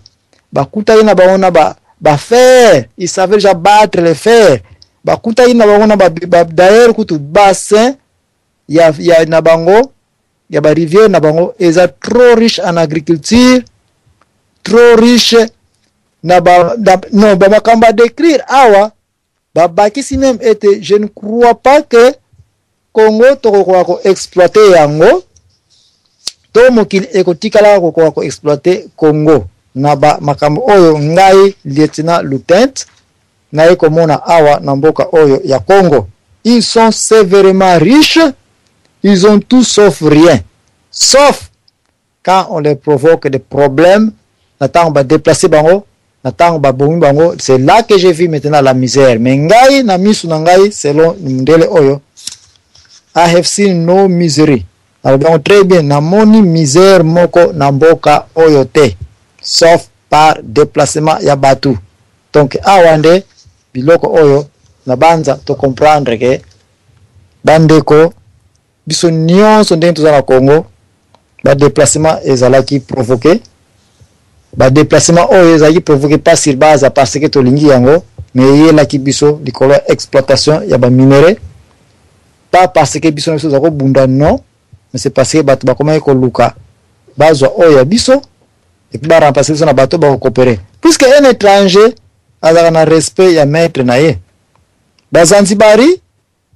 S3: bakutaki na bango na ba, ba fer ils savaient déjà battre les fer bakutaki na bango na ba, ba, d'ailleurs kutu bassin ya, ya na bango ya ba rivière na bango eza trop riche en agriculture trop riche na ba na, non ba makambo à décrire awa babakisi même ete je ne crois pas que Congo tokokoka ko exploiter yango to mokili ekotikala kokoka ko exploiter Congo na ba makambo oyo ngai lieutenant Lutent naye komona awa na mboka oyo ya Congo. Ils sont severement riches, ils ont tout sauf rien. Sauf quand on les provoque des problèmes, na tango ba déplacer bango, na tango ba bomi bango, c'est là que j'ai vu maintenant la misère. Mais ngai na misu na ngai selon mundele oyo, I have seen no misery. Alobi yango très bien, namoni misère moko na mboka oyo te sauf par deplacement ya batu. Donc awa nde biloko oyo nabanza to comprendre ke bandeko biso nionso ndenge toza na Congo ba deplacement ezalaki provoque ba deplacement oyo ezalaki provoque pas sur base parce que tolingi yango mais eyelaki biso likolo ya exploitation ya ba minerais pas parce que biso na biso tozali kobunda non mais c'est parce que bato bakomaki koluka bazwa oyo ya biso epuis ba remplace biso na bato bakokopere puisque un étranger azalaka na respect ya maître na ye bazanzibari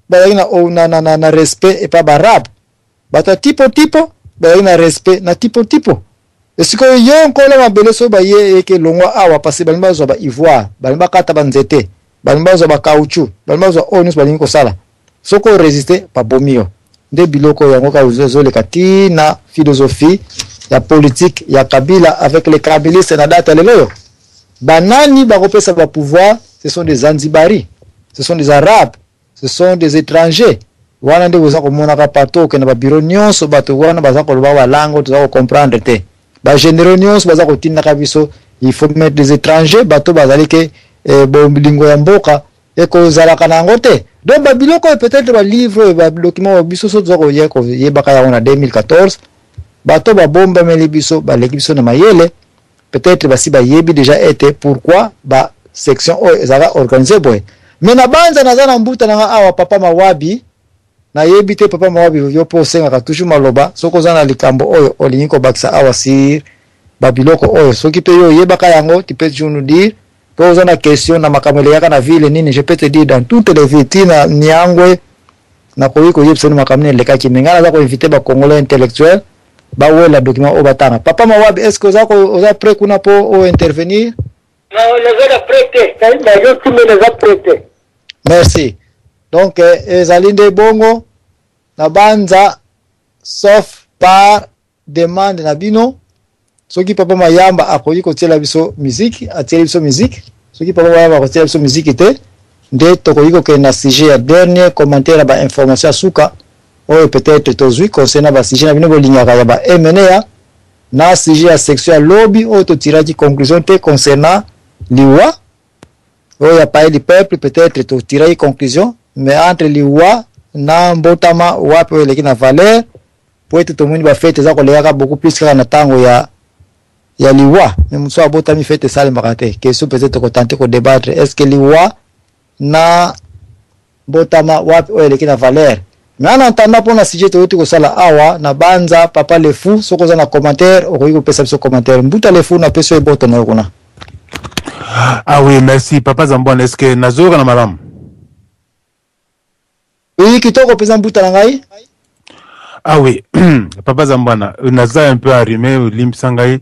S3: bazalaki na, na, na, na, na respect epa baarabe Bato ya tipo tipo bazali na respect na tipo tipo. Esikoyo yo nkolo mabele soki baye eke longwa awa pasi balingi bazwa ba ivoire, balingi bakata ba nzete, balingi bazwa ba caoutchouc, balingi bazwa oyo nyonso balingi kosala. Soki o resister babomi yo. Nde biloko oyo yango kaka ezoleka ti na philosophie ya politique ya Kabila avec les kabilistes na date ya lelo oyo. Ba nani bakopesa ba pouvoir? Ce sont des Zanzibaris, ce sont des Arabes, Ce sont des etrangers wana nde boza komonaka partout okenda ba bureau nyonso bato wana baza koloba ba langue toza ko comprendre te ba generaux nyonso baza kotindaka biso il faut mettre des etrangers bato bazali ke eh, bolingo ya mboka ekozalaka na yango te donc ba biloko oyo peut-être ba livre oyo ba document oyo biso so toza koya koyebaka yango na 2014 bato babombameli biso baleki biso na mayele Peut etre basi bayebi dejà ete pourquoi ba section oyo ezalaka organise boye mais na banza naza na mbuta na nga awa papa mawabi nayebi te papa mawabi yo mpe osengaka toujours maloba soki oza na likambo oyo olingi kobakisa awa sur babiloko oyo soki mpe yo oyebaka yango tu peux toujours nous dire mpe oza na question na makambo elekaka na ville nini je peux te dire dans toutes les villes ti na niangwe nakoki koyebisa ni makambo nini elekaki me ngai naza koinvite bacongolais intellectuel Ba wela document oyo batanga. Papa Mawabi est ce que oza ko oza près kuna po o intervenir?
S4: Non, naza na près te. Nazo timba naza près te.
S3: Merci. Donc eh, ezali nde bongo na banza sauf par demande na bino soki papa mayamba akoki kotiela biso musique atieli biso musique soki papa mayamba akotiela biso musique te nde tokoki kokende na sujet ya dernier commentaire ya ba information ya suka oyo peut-être tozwi concernant ba sujet na bino bolingaka ya ba emeneya na sujet ya section ya lobi oyo totiraki conclusion te concernant liwa oyo ya paye du peuple peut-être totiraki conclusion mais entre liwa na mbotama wapi oyo eleki na valeur Po ete tomoni ba fete eza koleka kaka beaucoup plus kaka na tango ya ya liwa mais mutu soki abotami fete esalemaka te question peut-etre toko tenter ko debattre est-ce que liwa na botama wapi oyo eleki na valeur mais en attendant pona sujet towuti kosala awa na banza papa le fou soki oza na commentaire okoki kopesa biso commentaire mbuta le fou na pesi yo eboto na yo kuna
S5: Ah oui, merci. Papa Zambon, est-ce que nazoyoka na malamu?
S3: Oui, kitoko peza mbuta na ngai.
S5: Ah oui, papa Zambana, naza un peu arrimé olimbisa ngai.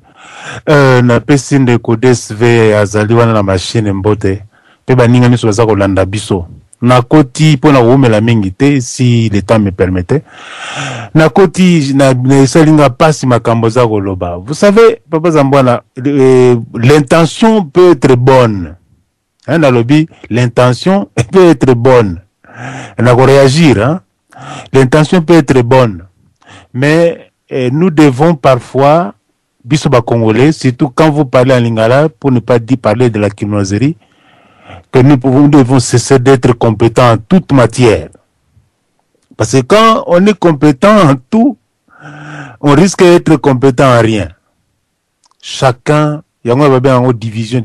S5: Euh, napesi ndeko DSV azali wana na machine mbote mpe baninga nyonso baza kolanda biso. Nakoti mpo na koumela mingi te si le temps me permettait. Nakoti na, na esali nga pasi makambo za koloba. Vous savez, papa Zambana, euh, l'intention peut être bonne. hein, l'intention peut être bonne réagir hein? l'intention peut être bonne mais eh, nous devons parfois, bisouba congolais, surtout quand vous parlez en lingala, pour ne pas dire parler de la kinoiserie, que nous, pouvons, devons cesser d'être compétents en toute matière. Parce que quand on est compétent en tout, on risque d'être compétent en rien. Chacun, il y a une division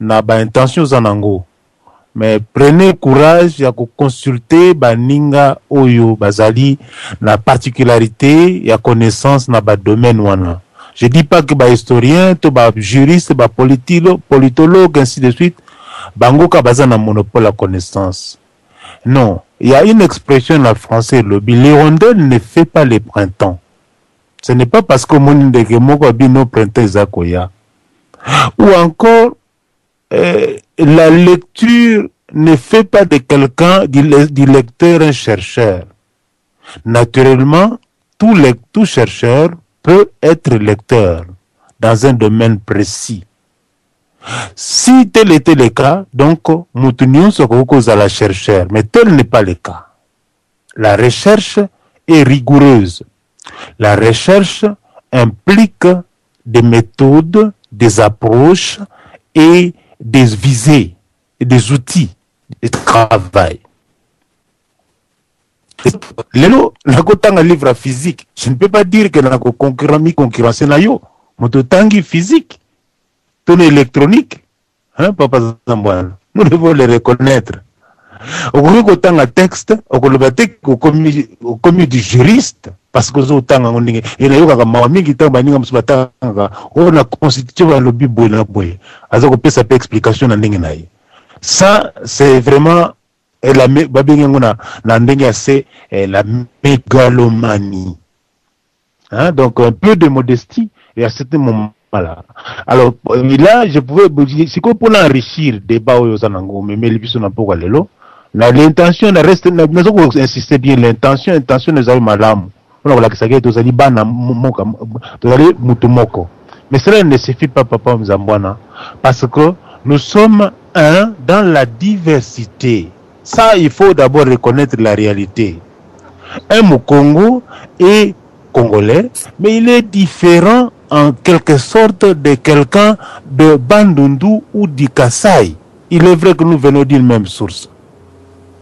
S5: na ba intentions oza nango mais prenez courage ya ko consulter baninga oyo bazali na particularite ya connaissance na ba domaines wana je dis pas que ba historiens to ba juristes ba politologues ainsi de suite bango kaka baza na monopole ya connaissance non il ya une expression na français elobi l'hirondelle ne fait pas le printemps ce n'est pas parce qu'omoni ndeke moko abino printemps eza koya ou encore eh, la lecture ne fait pas de quelqu'un, du, lecteur, un chercheur. Naturellement, tout, chercheur peut être lecteur dans un domaine précis. Si tel était le cas, donc, nous tenions ce cause à la chercheur, mais tel n'est pas le cas. La recherche est rigoureuse. La recherche implique des methodes, des approches et des visées, et des outils de travail. Lelo, nakotanga livre ya physique. Je ne peux pas dire que nako concurrent mi concurrencer na yo. Moto tangi physique, to na électronique, Hein, papa Zambwana, nous devons le reconnaître. okoki kotanga texte okoloba te okomi du juriste parce que ozotanga yango ndenge e nayokaka mawa mingi ntango baninga mosusu batangaka oyo na constitution balobi boye na boye aza kopesa mpe explication na ndenge na ye ça c'est vraiment eh, babengi yango na, na ndenge ya se eh, la megalomanie Hein, donc un peu de modestie et à certains moments voilà. Alors euh, là je pouvais sikoyo mpo na enrichir débat oyo oza nango omemeli biso na mpoka lelo na l'intention na reste na- naza ko insiste bien l'intention intention ezali malamu mpo na kolakisaka ete tozali bana mo- moka tozali motu moko mais cela ne suffit pas papa mzambwana parce que nous sommes un dans la diversité ça il faut d'abord reconnaître la réalité un Moukongo est congolais mais il est différent en quelque sorte de quelqu'un de Bandundu ou du Kasai. Il est vrai que nous venons d'une même source.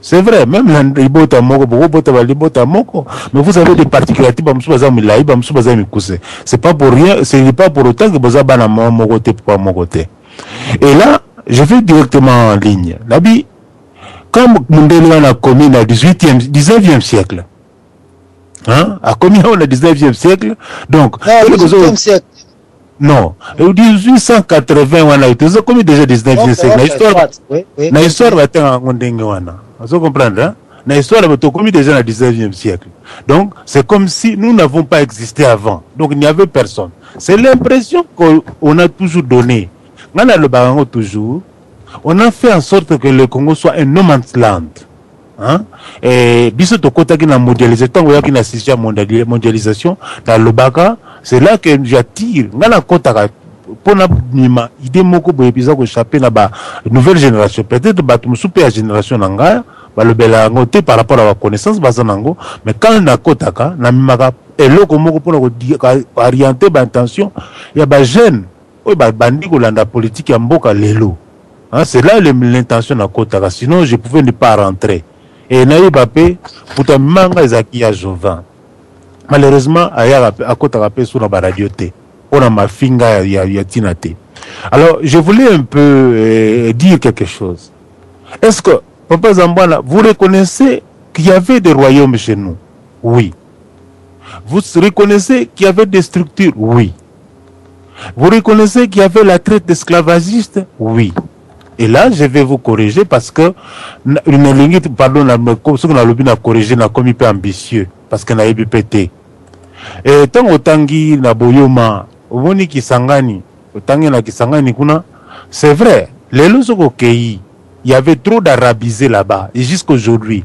S5: C'est vrai, même libota moko, bokobota libota moko, mais vous avez des particularités, bamsu baza milai, bamsu baza mikuse. C'est pas pour rien, ce n'est pas pour autant que boza bana mon côté pour mon côté. Et là, je vais directement en ligne. Nabi, Comme mundele wana akomi na 18e 19e siècle. Hein? Akomi na 19e siècle. Donc,
S3: ah,
S5: no,
S3: 18e siècle.
S5: Non, 1880 wana tozo komi déjà 19e siècle. Na histoire na histoire batanga yango ndenge wana. Ozo comprendre? Hein? Na histoire bato komi déjà na 19e siècle. Donc, c'est comme si nous n'avons pas existé avant. Donc, il n'y avait personne. C'est l'impression qu'on a toujours donnée. Nana le barango toujours On a fait en sorte que le Congo soit un no man's land hein? Et biso tokotaki na mondialisation tango yaki na sujet ya mondialisation na lobaka c'est là que j'attire nga na kotaka pona mima idée moko boye biza ko chaper na ba nouvelle génération peut-être bato mosusu mpe ya génération na ngai balobela yango te par rapport à ba connaissance baza nango mais quand na kotaka na mimaka eloko moko pona ko orienter ba intention ya ba jeunes Oyo ba bandi ko landa politique ya mboka lelo hein c'est là le l'intention na kotaka sinon je pouvais ne pas rentrer et na yeba pe mutu amema nga ezalaki ya Jovin malheureusement ayaka pe akotaka pe sous na ba radio te pona mafinga ya, ya, ya tina te alors je voulais un peu euh, dire quelque chose est-ce que papa Zambwana vous reconnaissez qu'il y avait des royaumes chez nous oui vous reconnaissez qu'il y avait des structures oui Vous reconnaissez qu'il y avait la traite esclavagiste? Oui. Et là, je vais vous corriger parce que nalingi pardon na soki nalobi na corriger nakomi pe ambitieux parce que nayebi pe te. Eh, ntango otangi na Boyoma omoni Kisangani, otangi na Kisangani kuna, c'est vrai lelo soki okei il y avait trop d'arabisés là-bas et jusqu'aujourd'hui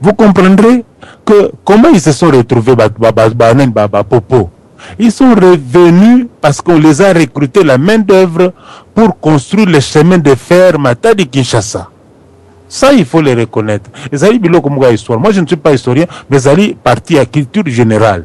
S5: vous comprendrez que comment ils se sont retrouvés, Popo. Ils sont revenus parce qu'on les a recrutés la main-d'œuvre pour construire les chemins de fer Matadi Kinshasa. Ça, il faut les reconnaître. Moi, je ne suis pas historien, mais Zali parti à culture générale.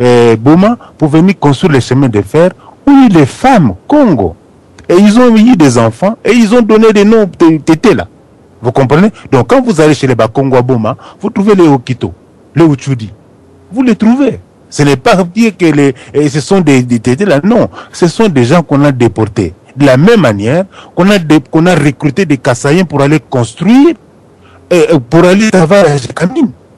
S5: euh, Boma pour venir construire les chemins de fer, où les femmes, Congo, et ils ont eu des enfants et ils ont donné des noms tétés là. Vous comprenez Donc quand vous allez chez les Bakongo Boma, vous trouvez les Okito, les Uchudi. Vous les trouvez. Ce n'est pas dire que ce sont des, tétés là. Non, ce sont des gens qu'on a déportés. De la même manière qu'on a, a recruté des Kassaïens pour aller construire, pour aller travailler à camines.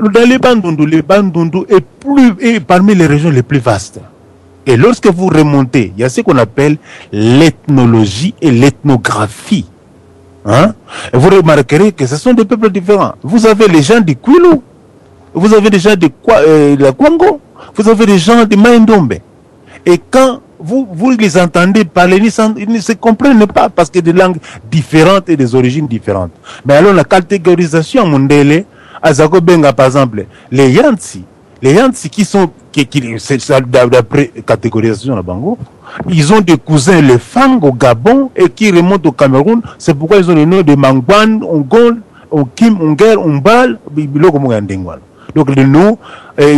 S5: dans les Bandundu, les Bandundu est, plus, est parmi les régions les plus vastes. Et lorsque vous remontez, il y a ce qu'on appelle l'ethnologie et l'ethnographie. Hein? vous remarquerez que ce sont des peuples différents. Vous avez les gens du Kwilu, vous avez les gens de, euh, la Congo, vous avez les gens de Maindombe. Et quand vous, vous les entendez parler, ils, ne se comprennent pas parce que des langues différentes et des origines différentes. Mais alors la catégorisation mondele, à par exemple, les Yansi, les Hans qui sont, qui, d'après catégorisation Bango, ils ont des cousins, les Fangs au Gabon et qui remontent au Cameroun. C'est pourquoi ils ont les noms de Mangwan, Ongol, Okim, Onger, Ombal, Biloko Donc le nom euh,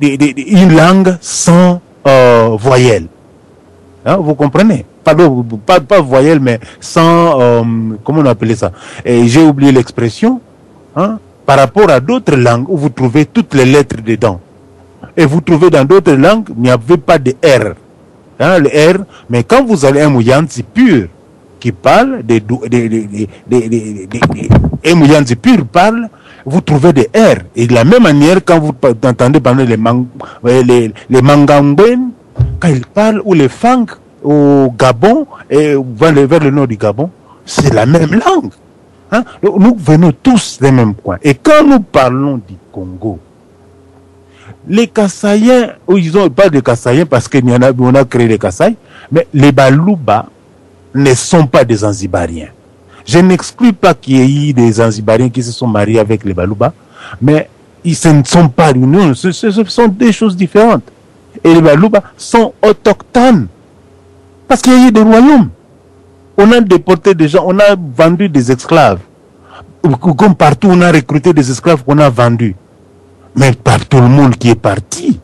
S5: une langue sans euh, voyelle. Hein, vous comprenez pas, pas voyelle, mais sans... Euh, comment on appelait ça J'ai oublié l'expression. Hein, par rapport à d'autres langues où vous trouvez toutes les lettres dedans. Et vous trouvez dans d'autres langues, il n'y avait pas de R. Hein, le R, mais quand vous allez un pur qui parle, des, des, pur parle, vous trouvez des R. Et de la même manière, quand vous entendez parler les, man, euh, les, quand ils parlent, ou les Fang, au Gabon, et vers le, vers le nord du Gabon, c'est la même langue. Hein, nous venons tous des mêmes coins. Et quand nous parlons du Congo, les Kassaïens, ils ont pas de Kassaïens parce qu'on a, on a créé les Kassaïs, mais les Balouba ne sont pas des Zanzibariens. Je n'exclus pas qu'il y ait des Zanzibariens qui se sont mariés avec les Balouba, mais ils, ne sont pas l'union, ce, sont des choses différentes. Et les Balouba sont autochtones parce qu'il y a eu des royaumes. On a déporté des gens, on a vendu des esclaves. Comme partout, on a recruté des esclaves qu'on a vendus mais par tout le monde qui est parti.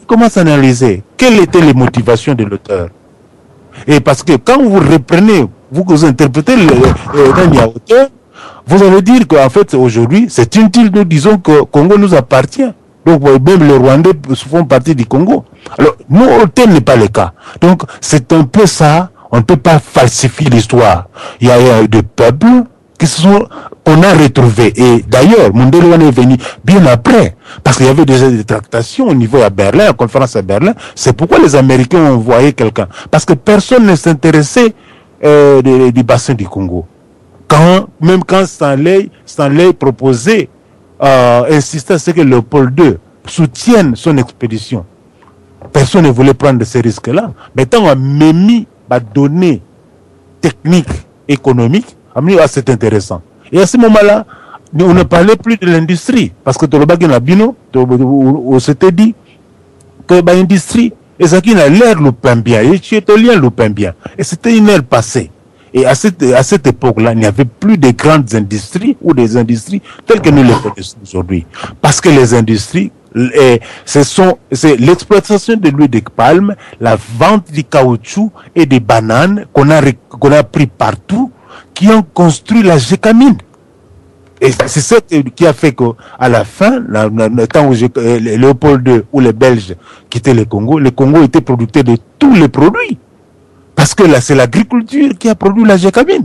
S5: il commence à analyser quelles étaient les motivations de l'auteur et parce que quand vous reprenez vous, vous interprétez l'auteur vous allez dire qu'en fait aujourd'hui c'est inutile nous disons que Congo nous appartient donc, même les Rwandais font partie du Congo. Alors, nous, tel n'est pas le cas. Donc, c'est un peu ça. On ne peut pas falsifier l'histoire. Il y a eu des peuples qui se sont on a retrouvé, et d'ailleurs, Mondelewan est venu bien après, parce qu'il y avait déjà des tractations au niveau à Berlin, à conférence à Berlin. C'est pourquoi les Américains ont envoyé quelqu'un. Parce que personne ne s'intéressait euh, du, bassin du Congo. Quand, même quand Stanley, Stanley proposait, euh, insistait à ce que pôle II soutienne son expédition. Personne ne voulait prendre ces risques-là. Mais tant qu'on a mis donner données techniques, économiques, à ah, c'est intéressant. Et à ce moment-là, on ne parlait plus de l'industrie, parce que Bino, on s'était dit que l'industrie, et ça qui l'air bien, et bien. Et c'était une ère passée. Et à cette, à cette époque-là, il n'y avait plus de grandes industries ou des industries telles que nous les connaissons aujourd'hui. Parce que les industries, eh, ce c'est l'exploitation de l'huile de palme, la vente du caoutchouc et des bananes qu'on a, qu'on a pris partout qui ont construit la gécamine. Et c'est ça qui a fait qu'à la fin, le temps où euh, Léopold II ou les Belges quittaient le Congo, le Congo était producteur de tous les produits. Parce que là, c'est l'agriculture qui a produit la gécamine.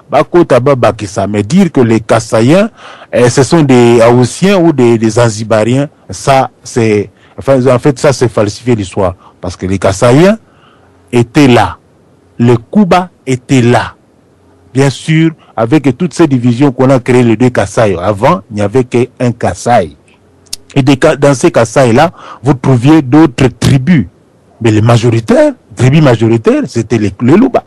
S5: bah, bah, Mais dire que les Kassayens, eh, ce sont des Haussiens ou des, Anzibariens, ça, c'est, en fait, ça, c'est falsifier l'histoire. Parce que les Kassaïens étaient là. Les Kuba étaient là. Bien sûr, avec toutes ces divisions qu'on a créées, les deux Kassai. Avant, il n'y avait qu'un Kassai. Et dans ces Kassai-là, vous trouviez d'autres tribus. Mais les majoritaires, tribus majoritaires, c'était les, Louba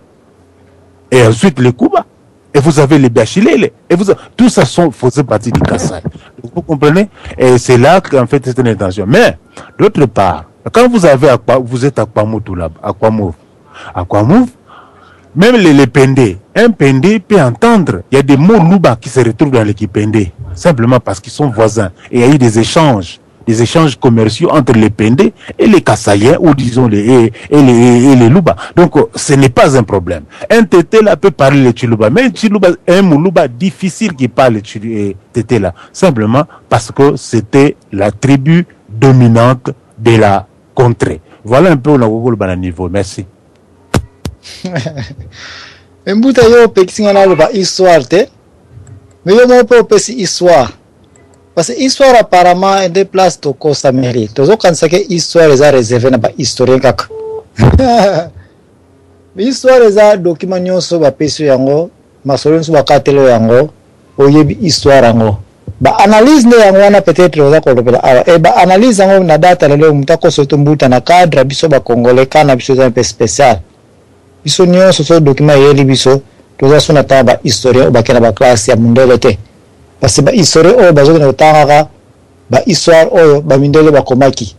S5: Et ensuite les Kuba. Et vous avez les Biachilele. Et vous, tout ça sont, faisait partie du Kassai. Vous comprenez? Et c'est là qu'en fait, c'est une intention. Mais, d'autre part, quand vous avez vous êtes quoi tout À à même les, les pendés, un pendé peut entendre. Il y a des mots Louba qui se retrouvent dans l'équipe pendé. Simplement parce qu'ils sont voisins. Et il y a eu des échanges échanges commerciaux entre les Pendés et les Kassaïens, ou disons les, et, les, et Donc, euh, ce n'est pas un problème. Un Tété là peut parler les Chiluba, mais un Chiluba, un Moulouba difficile qui parle tu là. Simplement parce que c'était la tribu dominante de la contrée. Voilà un peu on niveau. Merci.
S3: mbuta yo Parce que histoire apparemment ende place tokosameli tozokanisa ke histoire eza reserve na bahistorien kaka histoire eza document nyonso bapesi yango masolo nyonso bakatelo yango oyebi histoire yango baanalyse nde yango wana peut-être oza kolobela awa e baanalyse yango na data lelo moto akoso to mbuta na cadre biso bakongole ka na biso eza mpe spécial biso nyonso so document eyeli biso toza so na ntango bahistorien oyo bakenda baklasse ya mondele te Kasi ba historien oyo bazokende kotangaka ba histoire oyo ba mindele bakomaki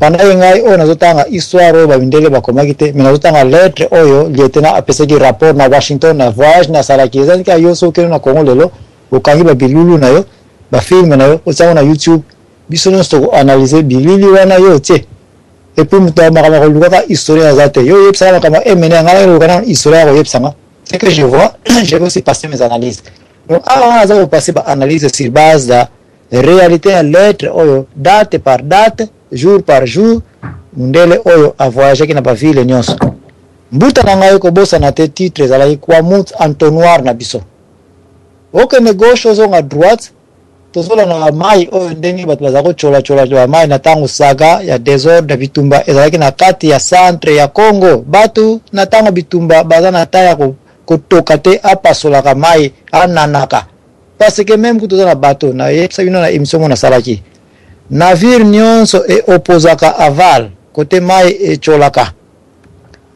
S3: pendant ye ngai oyo nazotanga histoire oyo ba mindele bakomaki te mais nazotanga lettre oyo lieutenant apesaki rapport na Washington na voyage na salaki eza ndika yo so okende na Congo lelo okangi ba bilulu na yo ba film na yo otiango na YouTube biso nyonso toko analyser bilili wana yo otie et puis moto ya makambo ya kolukaka historien aza te yo oyebisaka makambo emene ngai nalukana historien ya koyebisa nga ce que je vois je vais aussi passer mes analyses Donc awa wana aza ko passer ba analyses sur base da realite ya lettre oyo date par date, jour par jour mundele oyo a voyageaki na ba ville nionso. Mbuta na ngai kobosana te titre ezalaki Kwamouth entonnoir na biso. Okende gauche ozonga droite Tozolona ba mayi oyo ndenge bato bazali kotshola tshola ba mayi na tango saga ya desordre bitumba ezalaki na kati ya centre ya Congo bato na tango bitumba baza na temps ya kotoka te apasolaka mayi ananaka parce que meme kutu oza na bateau na yebisa bino na emission moko nasalaki navire nionso e opposaka aval kote mayi etsholaka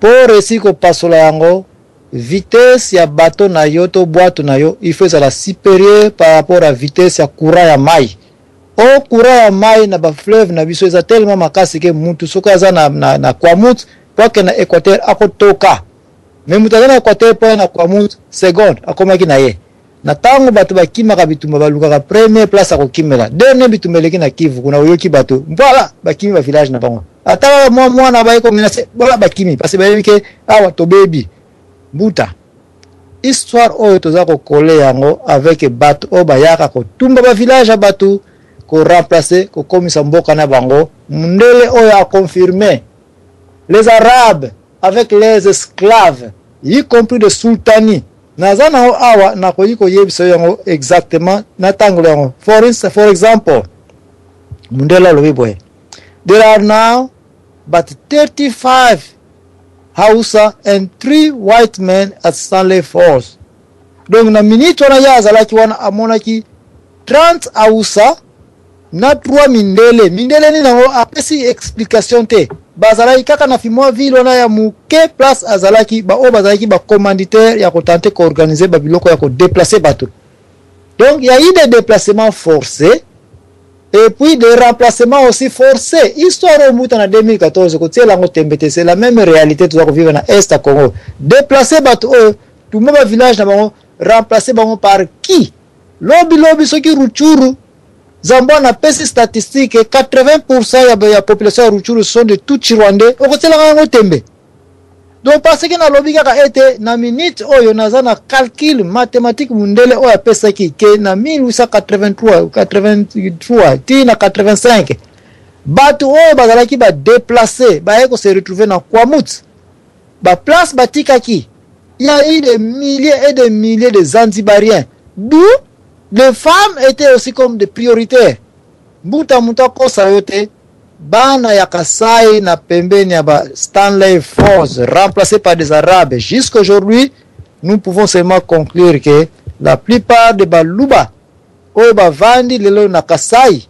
S3: po resi kopasola yango Vitesse ya bateau na yo to bwato na yo il faut ezala superieur par rapport ya vitesse ya courant ya mayi. Or courant ya mayi na ba fleuves na biso eza tellement makasi ke mutu soki aza na, na, na Kwamouth po akende na Equateur ako toka. Mais mutu aza na Equateur po aya na Kwamouth seconde akomaki na ye. Na tango bato bakimaka bitumba balukaka premier place ya kokimela dernier bitumba eleki na kivu kuna oyoki bato voilà bakimi ba village na bango ata kaka mwa mwana abaye ko menace voilà bakimi parce bayebi ke awa tobebi mbuta histoire oyo toza kokole yango avec bato oyo bayaka kotumba ba village ya bato ko remplacer kokomisa mboka na bango mundele oyo a confirme les arabes avec les esclaves y compris le sultani naza na yo awa nakoki koyebisa yo yango exactement na tango yango for, for example mundele alobi boye there are now but 35 hausa and 3 white men at stanley falls Donc na minute wana ye azalaki wana amonaki 30 awusa na 3 mindele mindele nini yango apesi explication te bazalaki kaka na fimwa ville wana ya moke place azalaki baoyo bazalaki bacommanditaire ya kotante koorganize babiloko ya kodeplace bato donc ya i de déplacement forcé et puis de remplacement aussi forcé histoire oyo mbuta na 2014 kotiela yango tembe te c'est la même réalité toza kovivre na est ya congo déplace bato oyo Tumba ba village na bango remplacer bango par qui? Lobi lobi soki Rutshuru Zambwa na pesi statistique 80% ya, ya population ya Rutshuru sont de tout Chirwande okotielanga yango tembe donc parce que nalobi kaka ete na minute oyo naza na calcul mathématique mundele oyo apesaki ke na 1883 83 ti na 85 bato oyo bazalaki badeplace baye kose retrouve na kwamut baplace batikaki Il ya eu des milliers et des milliers de zanzibariens d'où les femmes etaient aussi comme des prioritaires. Mbuta moto akosa yo te, bana ya Kasai na pembeni ya ba Stanley Falls remplacés par des arabes jusqu'à aujourd'hui nous pouvons seulement conclure que la plupart de baluba oyo bavandi lelo na Kasai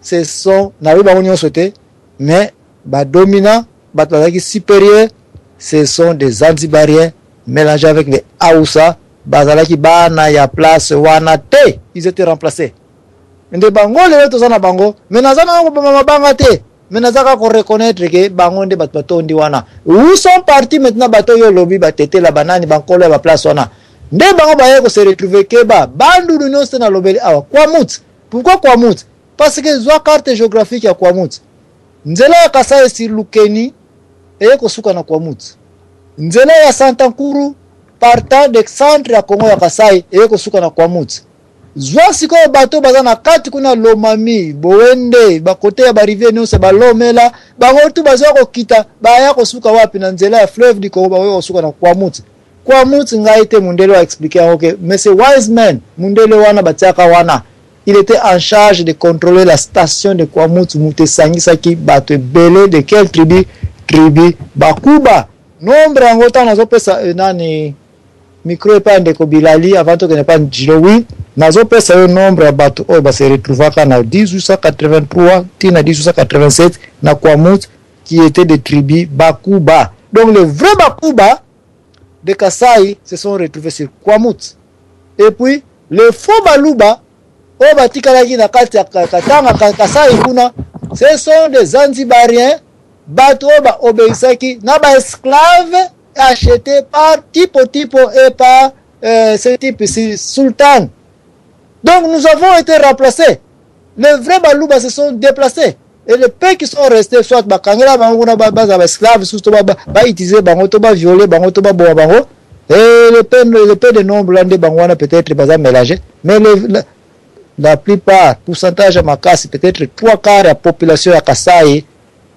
S3: ce sont nayebi bango nyonso te mais Ba dominants batu bazalaki superieurs ce sont des zanzibariens melanges avec les hausa bazalaki bana ya place wana te ils etaient remplaces nde bango lelo toza na bango mais naza nanga koboma mabanga te mais naza kaka ko reconnaître ke bango nde bato batondi wana où sont partis maintenant bato oyo olobi batetela banani bankolo ya baplace wana nde bango baye ko se retrouver keba bandundu nyonso te nalobeli awa kwamut pourquoi kwamut parce que zwa carte géographique ya kwamut Nzela ya Kasai-sur-Lukeni eye kosuka na Kwamouth. Nzela ya Santankuru partant de centre ya Kongo ya Kasai eye kosuka na Kwamouth. Zwa sikoyo bato baza na kati kuna Lomami, Bowende, bakote ya barivier nyonso ya Balomela, bango tu bazwa kokita baya kosuka wapi na nzela ya fleuve du Congo, bakoya kosuka na Kwamouth. Kwamouth ngai te mundele wa expliquer yango ke mais c'est Wiseman mundele wana batiaka wana. Il etait en charge de controler la station de Kwamouth mutu esangisaki batu ebele de quelle tribu? Tribu Bakuba. Nombre yango tango nazopesa euh, nani micro epai ya ndeko Bilali avant tokende epai Jilo oui nazopesa yo nombre ya bato oyo base retrouvaka na 1883 ti na 1887 na Kwamouth qui était des tribus Bakuba donc les vrais Bakuba de Kasaï se sont retrouvés sur Kwamouth Et puis les faux baluba oyo batikalaki na kati ya Katanga, Kasaï kuna, ce sont des Zanzibariens, batu oyo ba obeissaki na ba esclaves achetés par Tipo Tipo et par euh, ce type ici, Sultan. Donc nous avons été remplacés. Les vrais baluba se sont deplaces et les pays qui sont restés soit bakangela bango kuna bazala ba esclaves sous to ba ba utiliser bango to ba violer bango to ba boma bango et les pays les pays de nombre là nde bango wana peut-être baza mélanger mais les, la, la plupart pourcentage ya makasi peut-être trois quarts ya population ya Kasaï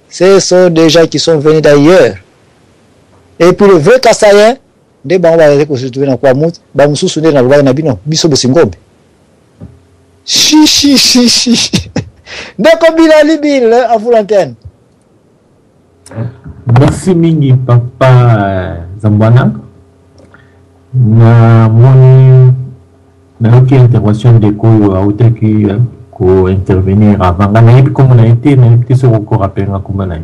S3: ce sont des gens qui sont venus d'ailleurs et puis le vrai Kasaïen Nde bango bazali ko se trouver na Kwamouth, ba mosusu nde nalobaki na bino, biso Bosingombe? Shishishishishii Ndeko Bilali Bill à vous l'antenne.
S6: Merci mingi papa euh, Zambwana. Na moni nayoki intervention ndeko oyo autaki euh, ko intervenir avant nga nayebi kombo na ye te nayebi te soki okorapelenga kombo na ye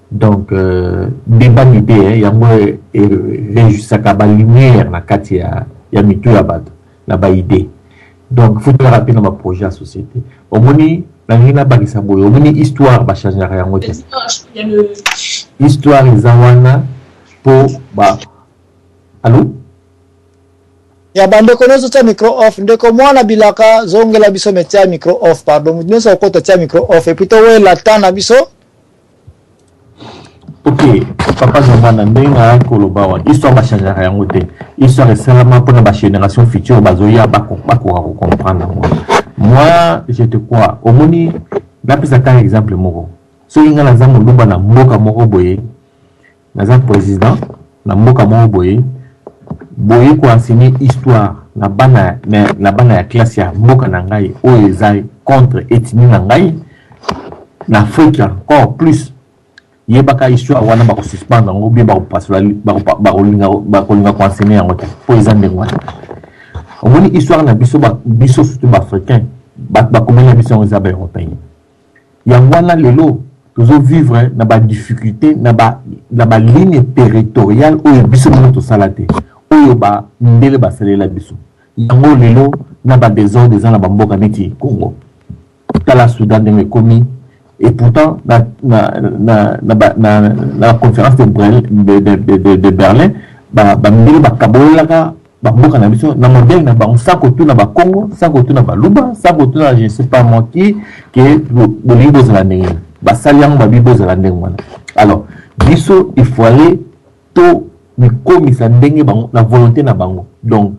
S6: donc euh, debat d'idée hein, yango erejusaka ba lumière na kati ya, ya mitu ya bato na ba idée donc faut tolaka mpe na ba projet ya société omoni nalingi nabakisa boye omoni histoire bachangaka yango te histoire eza wana mpo ba alo
S3: ya bandeko nyonso tya micro off ndeko mwana bilaka zongela biso me tya micro off pardon moto nyonso akokota tya micro off epuis towela temps na biso
S6: ok papa zambana ndenge naya koloba awa histoire bachangeaka yango te histoire esalama mpona bagénération future bazoya bakoka kocomprendre yango moi je te crois omoni napesa kaka exemple moko soki ngai naza moluba na mboka moko boye Naza president na mboka moko boye boye ko enseigner histoire na bana na, na bana ya classe ya mboka na ngai oyo eza contre ethnie na ngai na Afrique encore plus yebaka histoire wana bakosuspendre yango bie bakopasola bakolinga koenseigne yango te mpo eza ndenge wana omoni histoire na biso biso surtout baafricain bakomeli na biso yango eza baeuropéen yango wana lelo tozo vivre na ba difficulté na ba na ba ligne territoriale oyo biso moko tosala te oyo ba mindele basalela biso yango lelo na ba desordre eza na ba mboka neti Congo tala Soudan ndenge ekomi et pourtant na na na na ba na na conférence de Berlin de, de, de, de Berlin ba ba mindele bakabolelaka ba mboka na biso na modèle na bango sans kotuna ba Congo sans kotuna ba Luba sans kotuna je ne sais pas moi qui que bolingi bozala ndenge nini basali yango babi bozala ndenge wana alors biso il faudrait to mikomisa ndenge bango na volonté na bango donc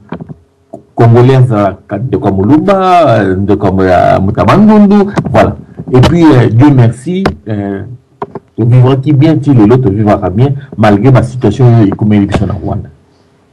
S6: congolais azalaka ndeko ya moluba ndeko ya moto ya bandundu voilà et puis euh, dieu merci euh, tovivraki bien ti lelo tovivaka bien malgré basituation oyo ekomeli biso na rwanda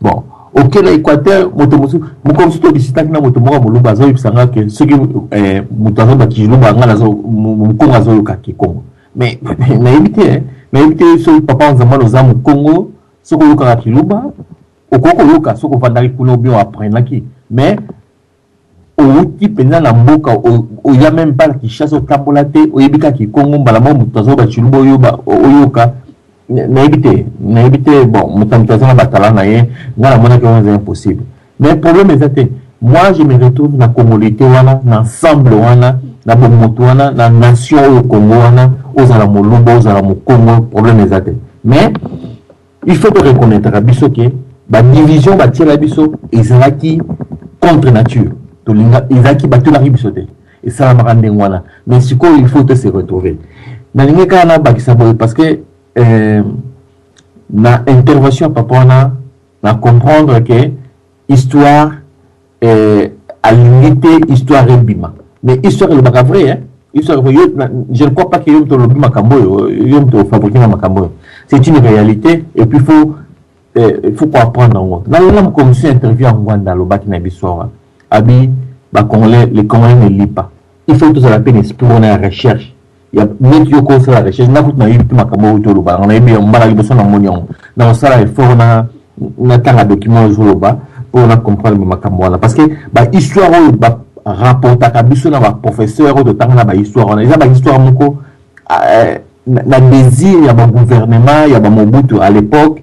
S6: bon oke na équateur moto mosusu mokolo mosusu todisitaki na moto moko ya moluba azoyebisa nga ke soki eh, moto azoloba kiluba nga nazo mokongo azoyoka kikongo mais nayebi te eh. nayebi te soki papa nzambala oza mokongo soki oyokaka kiluba okoki koyoka soki ovandaki kuna obio aprenaki mais Owuti penza na mboka oya meme pas na Kinshasa otambola te oyebi kaka kikongo mbala moko moto azo ba tshiluba oyoba oyoka nayebi te nayebi te bon moto na moto aza na ba talent na ye nga namonaki yango eza impossible mais problème eza te moi je me retrouve na congolite wana na ensemble wana na bomoto wana na nation oyo congo wana ozala moluba ozala mokongo problème eza te mais Il faut to reconnaître biso que ba division ba tiela biso ezalaki contre nature. To linga ezalaki ba tolaki biso te. Et ça la marande ngwana. Mais siko il faut te se retrouver. Na linga ka na bakisa boy parce que euh, na intervention papa na na comprendre que histoire euh, alingi te histoire ebima mais histoire elobaka vrai hein? histoire yo, na, je ne crois pas que yo moto olobi makambo oyo yo moto ofabrike na makambo oyo c'est une réalité et puis faut euh, faut koapprendre yango nalela mokomisi interview ya ngwanda alobaki na biso awa abi bacongolais les congolais ne lit pas il faut tozala mpe na esprit wana ya recherche ya neti yo ko sala recherche nga kutu nayebi te makambo oyo toloba yango nayebi yango mbala liboso namoni yango nakosala effort na natanga document ozoloba mpo na comprendre makambo wana parce que bahistoire oyo barapportaka biso na baprofesseur oyo totanga na bahistoire wana eza bahistoire moko euh, na désir ya bagouvernement ya bamobutu à l'époque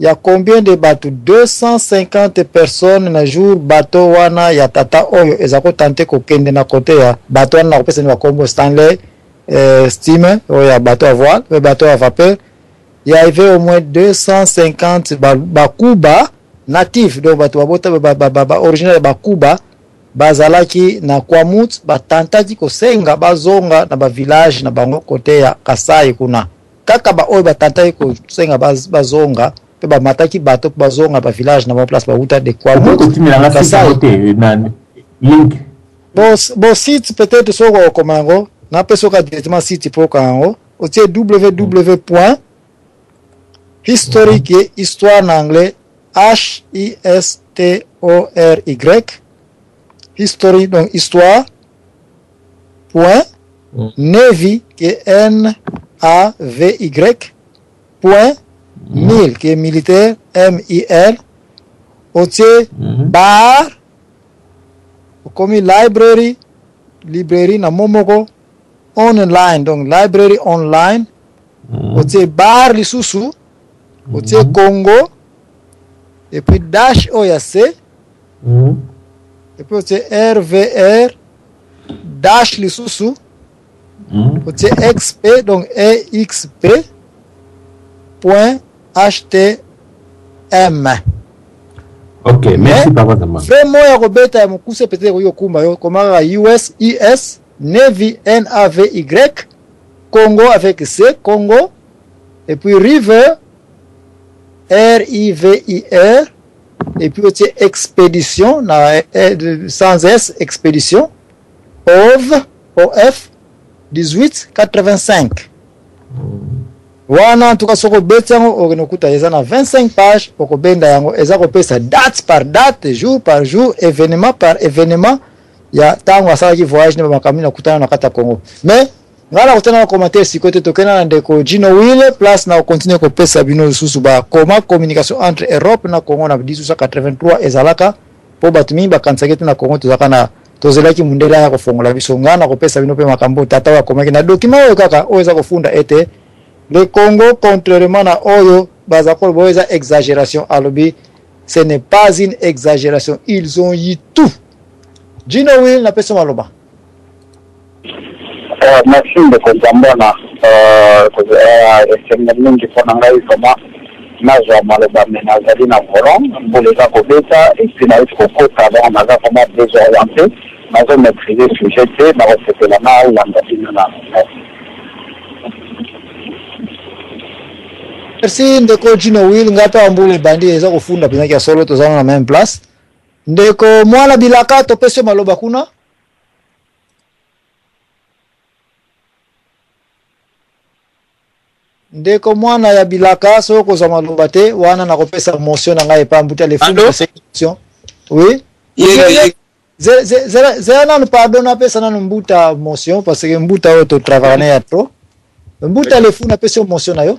S3: Ya combien de batu 250 personnes na jour bateau wana ya tata oyo eza ko tenter ko kende na cote ya bateau wana nako pesa bino ba kombo Stanley eh, steamer oyo ya bateau ya voile pe bateau ya vapeur il y avait au moins 250 ba, ba Cuba natif donc bato babota ba, ba, ba, ba original ya bakuba bazalaki na kwamut batantaki kosenga bazonga na bavillage na bango kote ya kasai kuna Kaka ba oyo bakantaki kosenga bazonga mpe bamataki bato mpo bazonga ba village na bango place bawuta de Kasai. link bon bon site peut-être soki okoma yango napesa oka directement site mpo oka yango otie www point historique ye histoire na anglais h i s t o r y history donc histoire point
S6: nevi
S3: ke n a v y point mil ke militaire m i l otie
S6: mhm.
S3: bar okomi library librairie na mo moko online donc library online
S6: mm.
S3: otie bar lisusu mm. otie congo epuis dash oyo
S6: ya
S3: se mm. epuis otie rvr dash lisusu
S6: mm.
S3: otie xp donc exp point htm
S6: okay, merci papa Zama.
S3: frais moko ya kobeta ya mokuse peut-être ekoki kokumba yo koma kaka us is navy navy congo avec c congo et puis river r i v i r et puis otie expedition na sans s expedition of of 1885 wana ntuka soki obeti yango okende okuta eza na 25 page okobenda yango eza kopesa date par date jour par jour événement par événement ya ntango asalaki voyage nde bamakambo nini akutana na kati ya congo mais Nga na kotana na commentaire sikoyo te tokenda na ndeko Gino Will place na continue ko pesa bino lisusu ba koma communication entre Europe na Congo na 1883 ezalaka po bato mingi bakanisaki te na Congo tozalaka na tozelaki mundele aya kofongola biso nga na kopesa bino pe makambo tata oyo akomaki na document oyo kaka oyo eza kofunda ete le Congo contrairement na oyo baza koloba oyo eza exagération alobi ce n'est pas une exagération ils ont eu tout Gino Will na peso maloba
S4: Euh, merci ndeko Zambana, euh, euh, esengo mingi mpo na ngai vraiment nazwa maloba me nazali na volant mbula eza kobeta epuis nauti kokota donc naza vraiment désorienté nazo maîtrise sujet te nakosepela nalanda bino na
S3: merci ndeko jino will ngai mpe ya mbula ebandi eza kofunda mpenzaki ya solo toza na meme place Ndeko mwana bilaka topesi yo maloba kuna. Ndeko mwana ya bilaka soki okozwa maloba te wana nakopesa motion na ngai epa mbuta lefusion oui zela nanu pardon napesa nanu mbuta motion parce que mbuta oyo totravaka na ya trop mbuta lefu napesi yo motion na yo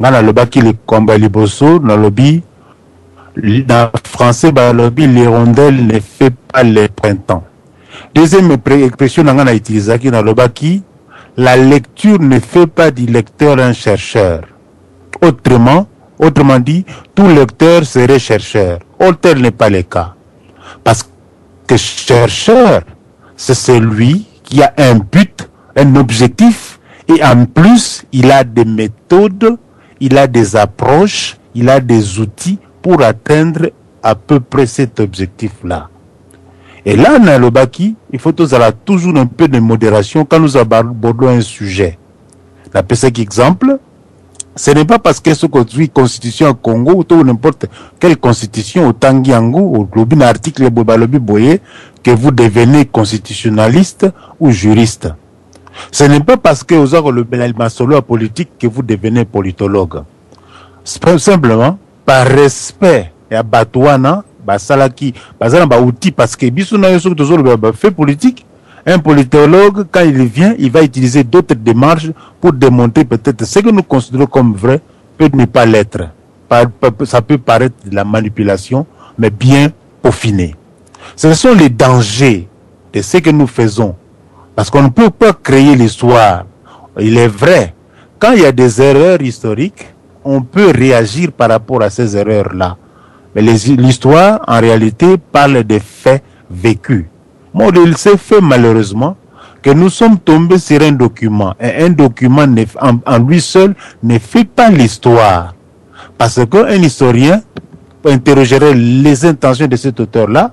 S5: Nga nalobaki likambo ya liboso nalobi na français balobi l'hirondelle ne fait pas le printemps. Deuxième expression na nga na utilisaki nalobaki la lecture ne fait pas du lecteur un chercheur. Autrement, autrement dit, tout lecteur serait chercheur. Or tel n'est pas le cas. Parce que chercheur c'est celui qui a un but un objectif et en plus il a des méthodes il a des approches il a des outils pour atteindre à peu près cet objectif-là. Et là, dans le baki, il faut toujours un peu de modération quand nous abordons un sujet. La PSEC exemple, Ce n'est pas parce que soki ozwi constitution ya Congo ou tout n'importe quelle constitution otangi yango olobi na article boye balobi boye que vous devenez constitutionnaliste ou juriste. Ce n'est pas parce que oza kolobela masolo ya politique que vous devenez politologue. Simplement par respect ya bato wana basalaki baza na baoutil parce que biso na yo soki politique un politologue quand il vient il va utiliser d'autres démarches pour démontrer peut-être ce que nous considérons comme vrai peut ne pas l'être ça peut paraître de la manipulation mais bien peaufiné ce sont les dangers de ce que nous faisons parce qu'on ne peut pas créer l'histoire il est vrai quand il y a des erreurs historiques on peut réagir par rapport à ces erreurs-là. Mais l'histoire, en réalité, parle des faits vécus. Moi, il s'est fait malheureusement que nous sommes tombés sur un document. Et un document en, lui seul ne fait pas l'histoire. Parce qu'un historien interrogerait les intentions de cet auteur-là.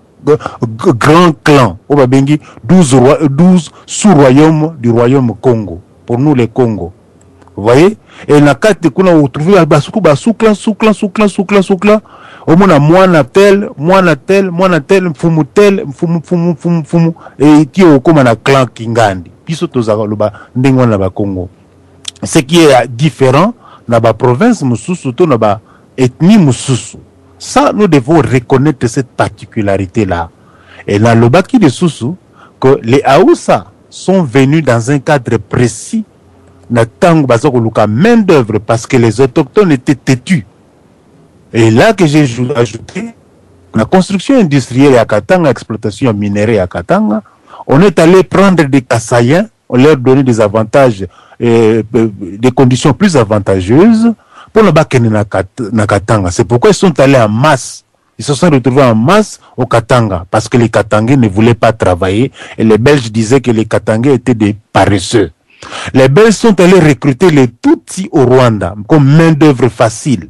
S5: grand clan oyo babengi 12 sous royaume du royaume congo pour nous les congo vous voyez et na kati kuna otrouve basuku basukla sukla sukla sukla sukla omona mwana tel mwana tel mwana tel mfumu tel mfumu mfumu mfumu mfumu eti okoma na clan kingandi biso tozaka loba ndenge wana na bakongo ce qui est différent na baprovince mosusu to na baethnie mosusu Ça, nous devons reconnaître cette particularité-là. Et dans le Baki de Soussou, que les Aoussa sont venus dans un cadre précis, main d'œuvre, parce que les autochtones étaient têtus. Et là que j'ai ajouté, la construction industrielle à Katanga, l'exploitation minière à Katanga, on est allé prendre des Kassayens, on leur donnait des avantages, euh, euh, des conditions plus avantageuses, pour na Katanga. C'est pourquoi ils sont allés en masse. Ils se sont retrouvés en masse au Katanga parce que les Katangais ne voulaient pas travailler et les Belges disaient que les Katangais étaient des paresseux. Les Belges sont allés recruter les petits au Rwanda comme main-d'œuvre facile.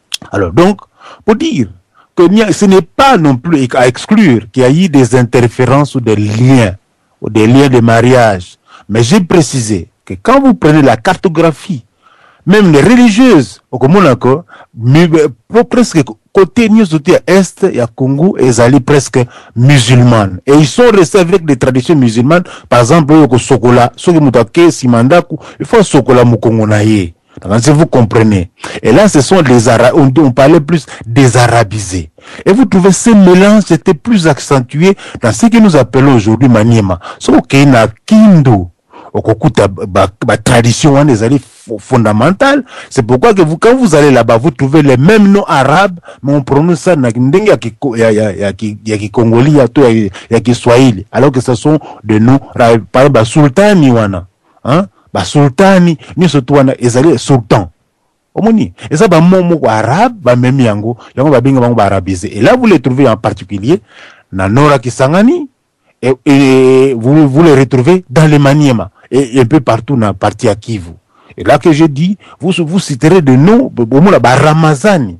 S5: Alors donc, pour dire que ce n'est pas non plus à exclure qu'il y ait des interférences ou des liens ou des liens de mariage. Mais j'ai précisé que quand vous prenez la cartographie, même les religieuses, au Monaco, euh, presque côté à Est, il y a Congo, et ils allaient presque musulmanes. Et ils sont restés avec des traditions musulmanes. Par exemple, au Sokola, Sokola Mukongonaye Si vous comprenez. Et là, ce sont les Arabes, on, on, parlait plus des Arabisés. Et vous trouvez ce mélange était plus accentué dans ce que nous appelons aujourd'hui Maniema. Sauf qu'il y a Kindo, okokuta ba, ba tradition wana ezali fondamentale c'est pourquoi que vous, quand vous allez là-bas vous trouvez les mêmes noms arabes mais on prononce ça na ndenge ya kiko- ya ya ya ki- ya kikongoli ya to ya, ya kiswahili alors que ce sont des noms ra- par exemple, basultani wana hein? ba sultani nyoso tu wana ezali sultan omoni eza ba mot moko arabe ba memi yango yango ba benga bango ba arabise et là vous les trouvez en particulier na nora kisangani et, et vous, vous les retrouvez dans les maniema et, et un peu partout na partie ya kivu et là que je dis vous, vous citerez de nom bomona ba ramazani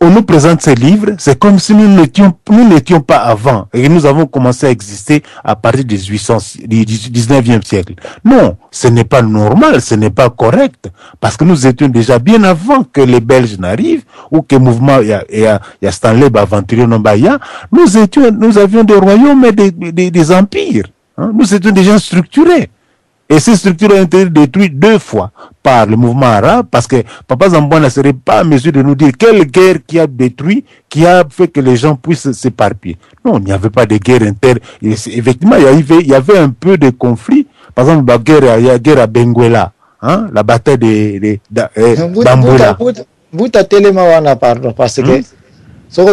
S5: on nous présente ces livres, c'est comme si nous n'étions n'étions pas avant et que nous avons commencé à exister à partir du 19e siècle. Non, ce n'est pas normal, ce n'est pas correct, parce que nous étions déjà bien avant que les Belges n'arrivent ou que le mouvement y a, y a, Stanley nous étions, nous avions des royaumes et des, des, empires. Hein. Nous étions déjà structurés. Et ces structures ont été détruites deux fois par le mouvement arabe, parce que Papa Zambouana ne serait pas à mesure de nous dire quelle guerre qui a détruit, qui a fait que les gens puissent s'éparpiller. Non, il n'y avait pas de guerre interne. effectivement, il y, avait, il y avait un peu de conflit. Par exemple, la guerre, il y a la guerre à Benguela, hein, la bataille des
S3: Mbuta telema wana pardon parce que hmm? soki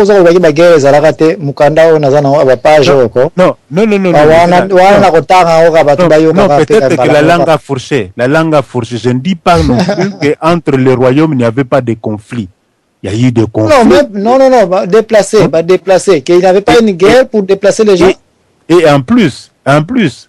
S3: oza kolobaki bagere ezalaka te mokanda oyo naza nango ba page oyo ko wana nakotanga yango ka bato
S5: bayokakalalanga fourche lalanga fourche je ne dis pas non plus que entre le royaume n'y avait pas de conflit Il y a eu des conflits.
S3: Non, même, non, non, non, bah, déplacé, hein? bah, déplacé. Qu'il n'avait pas et, une guerre et, pour déplacer les gens.
S5: Et, et en plus, en plus,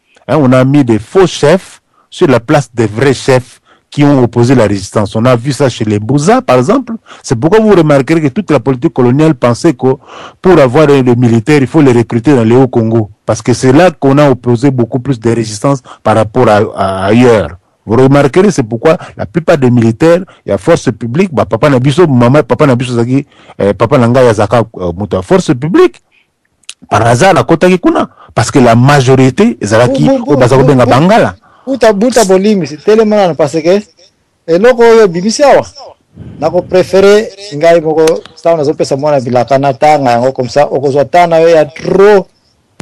S5: hein, on a mis des faux chefs sur la place des vrais chefs qui ont opposé la résistance. On a vu ça chez les Bouza, par exemple. C'est pourquoi vous remarquerez que toute la politique coloniale pensait que pour avoir des militaires, il faut les recruter dans les Hauts-Congo. Parce que c'est là qu'on a opposé beaucoup plus de résistance par rapport à, ailleurs. Vous remarquerez, c'est pourquoi la plupart des militaires, il y a force publique, bah, papa Nabiso, maman, papa Nabiso, Zaki, eh, papa Nanga, Yazaka, euh, force publique. par hasard nakotaki kuna parce que la majorité ezalaki oyo baza kobenga bangala
S3: buta buta bolimbisi telema nano parce que eloko oyo ebimisi awa nakoprefere ngai moko ntango nazopesa mwana bilaka natanga yango komsa okozwa ntango na yo ya trop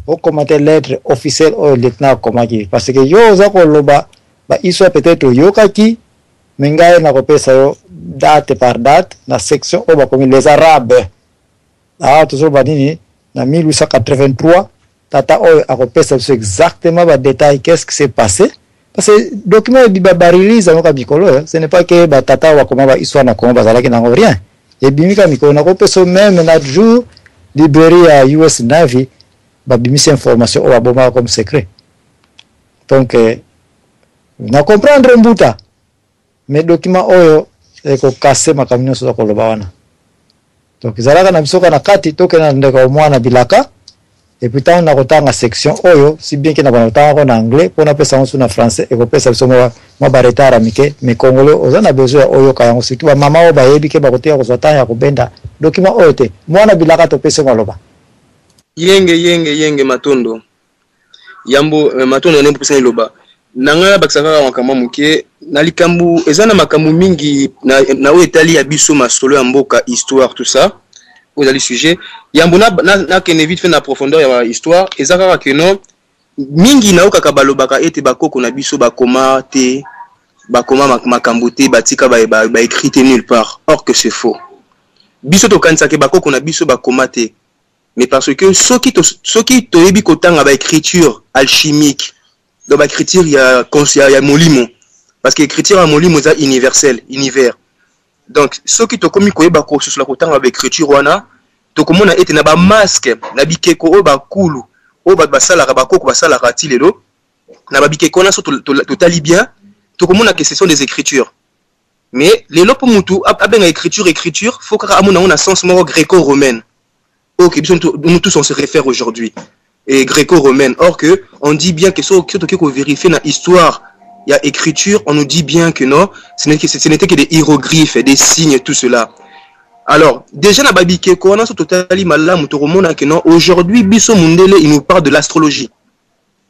S3: okoma te lettre officielle oyo lieutenant akomaki parce que yo oza koloba bahistoire peut-être oyokaki me ngai nakopesa yo date par date na section oyo bakomi les arabes Awa tozoloba nini? Na 1883 tata oyo akopesa biso exactement ba details qu'est-ce qui s'est passe parce que document ebiba ba release yango ka mikolo eh. ce n'est pas que ba tata ba koma ba histoire na Congo bazalaki nango rien ebimi ka mikolo na kopesa même na jour librairie ya US Navy babimisi information oyo babomaka comme secret donc eh, na comprendre mbuta Mais document oyo eko casser makambo nyonso oza koloba wana. Donc zalaka na biso kaka na kati, tokende na ndeko mwana bilaka et puis ntango nakotanga section oyo si bien ke na bana kotanga yango na anglais mpo napesa yango su na français ekopesa biso mwa mwa baretard ya mike mais congolais oza na besoin ya oyoka yango surtout bamama oyo bayebi ke bakotika kozwa ntango ya kobenda document oyo te mwana bilaka topesi yo maloba
S7: yenge yenge yenge matondo Yambo eh, matondo na mpokosana liloba na ngai abakisa kaka makambo ya moke na likambo eza na makambo mingi na, na oyo etali ya biso masolo ya mboka histoire tout ça oyo ezali sujet yambo na, na, na kende vite fait na profondeur ya histoire eza kaka que non mingi naokaka balobaka ete bakoko na biso bakoma te bakoma makambo te batika baekri ba, ba, ba te nulle part or que c'est faux biso tokanisaka bakoko na biso bakoma te mais parce que soki to, soki toyebi kotanga ba écriture alchimique donc ba écriture ya ya, ya molimo parce que écriture ya molimo eza universel univers donc soki tokomi koyeba kososola kotanga ba écriture wana tokomona ete na ba masque na bikeko oyo bakulu oyo bato basalaka bakoko basalaka ti lelo na ba bikeko wana so totali to, to, bien tokomona que ce sont des écritures mais lelo mpo mutu abenga écriture écriture faut kaka amona yango na sens moko gréco-romaine oyo ke biso nous tous on se réfère aujourd'hui et gréco-romaine or que on dit bien que soki so, toke kovérifie na histoire ya écriture on nous dit bien que non ce n'était que des hiéroglyphes des signes tout cela alors déjà na babikeko wana so totali malamu tokomona que non aujourd'hui biso mundele il nous parle de l'astrologie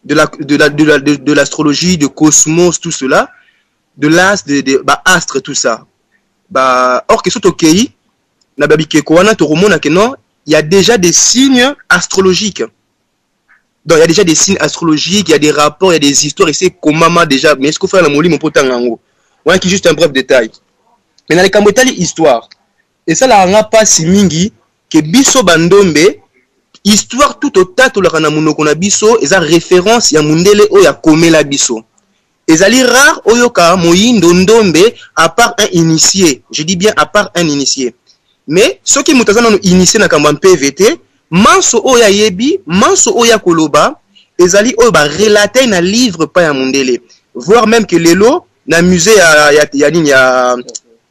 S7: de l'astrologie la, de, la, de, de, de, de cosmos tout cela de l'as de, de ba astre tout ça ba or que soki tokei na babikeko wana tokomona que non il y a déjà des signes astrologiques donc il y a déjà des signes astrologiques il y a des rapports il y a des histoires et c'est komama déjà mais esiko fana na molimo mpo otanga yango wana ki juste un bref détail mais na likambo etali histoire Esalaka nga pasi mingi que biso ba ndombe histoire tout totatolaka na munoko na biso eza reference ya mundele oyo akomela biso. Ezali rare oyoka moyindo ndombe à part un initie, je dis bien à part un initie. Mais soki mutu aza nanu initie na kambo ya mpeve te, manso oyo ye ayebi, manso oyo ye akoloba ezali oyo ba relater na livre epai ya mundele. Voir meme que lelo na musee ya nini ya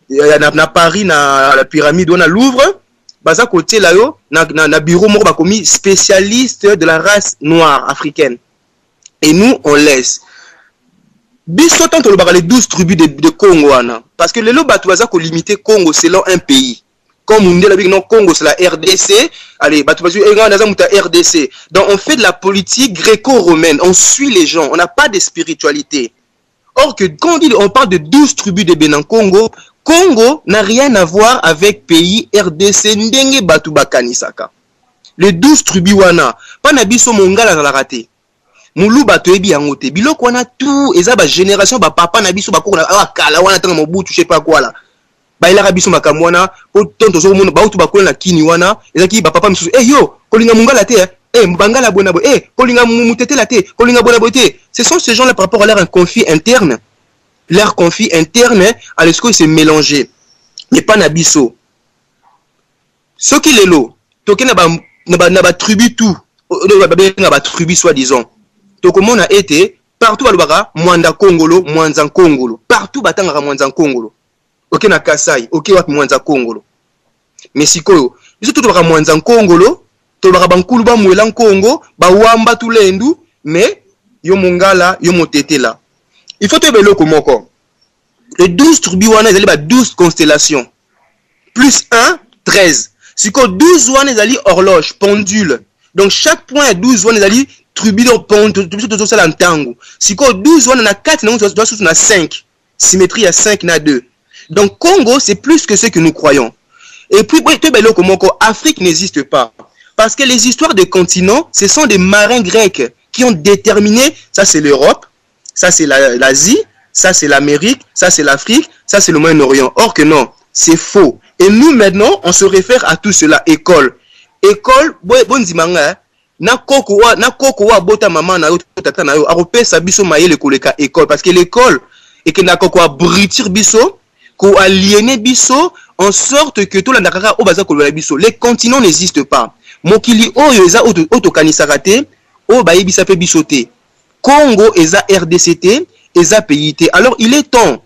S7: ya, na, na paris na la pyramide wana louvre baza kotiela yo na, na, na bureau moko bakomi spécialiste de la race noire africaine et nous on laisse biso ntango tolobaka les 12 tribus de, de congo wana parce que lelo bato baza kolimite congo selon un pays comme mundela biki non congo c'est la rdc allez bato bazwi enga naza moto ya rdc donc on fait de la politique gréco-romaine on suit les gens on n'a pas de spiritualité Or que quand on dit on parle de 12 tribus de Benin Congo, Congo n'a rien à voir avec pays RDC ndenge batu bakanisaka. Les 12 tribus wana, pa na biso mongala azalaka te. Muluba toyebi yango te. Biloko wana tout eza ba generation ba papa na biso bakoko na ah, kala wana tanga mobutu je sais pas quoi là. bayelaka biso makambo wana po ton tozo komona bautu bakola na kini wana ezalaki ba papa misusu eh yo kolinga mungala te eh, eh bangala boye na boye eh kolinga mutetela te kolinga boye na boye te ce sont ces gens là par rapport à leur conflit interne leur conflit interne à l'esco se mélanger mais pas na biso soki lelo toke na ba na ba, na ba tribu tout babenga ba tribu soit disant tokomona ete partout balobaka mwanda kongolo mwanza nkongolo partout batangaka mwanza nkongolo oke na kasai oke wapi mwanza nkongolo me sikoyo biso to tolobaka mwanza nkongolo tolobaka bankulu bamwela nkongo bawamba tulendu me yo mongala yo motetela il faut toyeba eloko moko le 12 tribu wana ezali ba 12 constellation plus 1 13 sikoyo 12 wana ezali horloge pendule donc chaque point ya 12 wana ezali tribu biso tozosala ntango sikoyo 12 wana na kati nango toza susu na 5 symétrie ya 5 na 2 donc, Congo, c'est plus que ce que nous croyons. Et puis, Afrique n'existe pas. Parce que les histoires des continents, ce sont des marins grecs qui ont déterminé, ça c'est l'Europe, ça c'est l'Asie, ça c'est l'Amérique, ça c'est l'Afrique, ça c'est le Moyen-Orient. Or que non, c'est faux. Et nous maintenant, on se réfère à tout cela, école. École, bon hein, na koko wa na koko wa bota mama na yo tata na yo akopesa biso mayele koleka école parce que l'école ekendaka ko abrutir biso ko aliéner biso en sorte que tolanda kaka oyo baza kolobela biso les continents n'existe pas mokili oyo eza oyo tokanisaka te oyo bayebisa mpe biso te congo eza rdc te eza pays te alors il est temps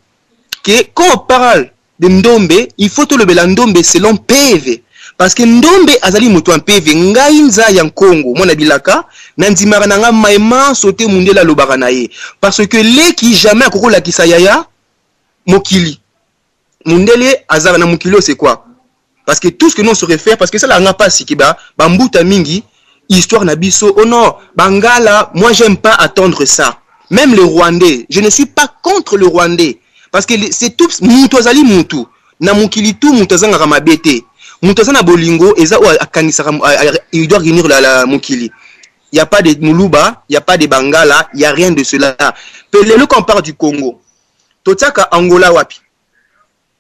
S7: que quand on parle de ndombe il faut tolobela ndombe selon PV parce que ndombe azali moto ya mpeve ngai nza ya nkongo mwana bilaka na ndimaka na ngai mai manso te mundele alobaka na ye parce que leki jamais akoki kolakisa yaya mokili mundele azalaka na mokili oyo c'est quoi parce que tout ce que nous on se réfère parce que ça la nga pas si ba ba mbuta mingi histoire na biso oh non bangala moi j'aime pas attendre ça même les rwandais je ne suis pas contre le rwandais parce que c'est tout mutu azali mutu na mokili tout mutu azangaka mabe te mutu aza na bolingo eza oyo akangisaka il doit réunir la, la mokili il y a pas de muluba il y a pas de bangala il y a rien de cela pe lelo quand on parle du congo totiaka angola wapi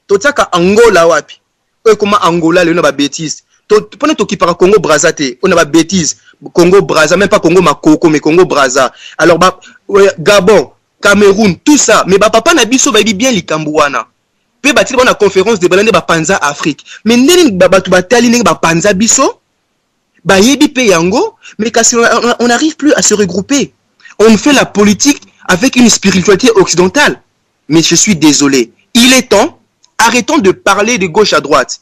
S7: totiaka angola wapi oyo ekoma angola lelo na ba betise mpona tokipaka congo braza te oyo na ba betise congo braza meme pas congo makoko mais congo braza alors ba, euh, gabon cameroun tout ça mais bapapa na biso bayebi bien likambo wana mpe batili bango na conférence de bala nde bapanza afrique mais nde nini bato batali ndenge bapanza biso bayebi mpe yango mais kasi on arrive plus à se regrouper on fait la politique avec une spiritualité occidentale mais je suis désolé il est temps Arrêtons de parler de gauche à droite.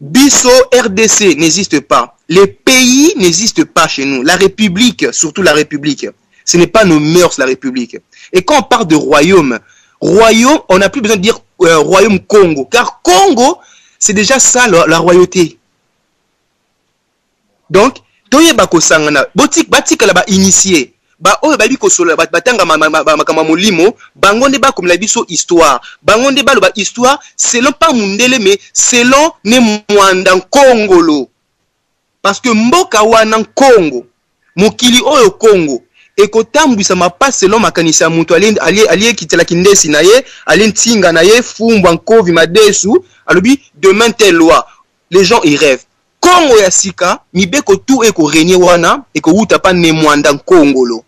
S7: Bisso, RDC n'existe pas. Les pays n'existent pas chez nous. La République, surtout la République. Ce n'est pas nos mœurs, la République. Et quand on parle de royaume, royaume, on n'a plus besoin de dire euh, royaume Congo. Car Congo, c'est déjà ça, la, royauté. Donc toyeba kosangana batikala ba initie ba oyo bayebi kosolola bato batanga makambo ya molimo bango nde bakomela biso histoire bango nde baloba histoire selon pas mundele mais selon ne mwanda nkongolo parce que mboka wana nkongo mokili oyo kongo ekotambwisama pas selon makanisi ya moto aliyekitela kindesi na ye alie ntinga na ye fumbwa nkovi madesu alobi demain telle loi les gens y rêvent Congo ya sika mibeko tout eko regne wana eko wuta pa ne muanda nkongolo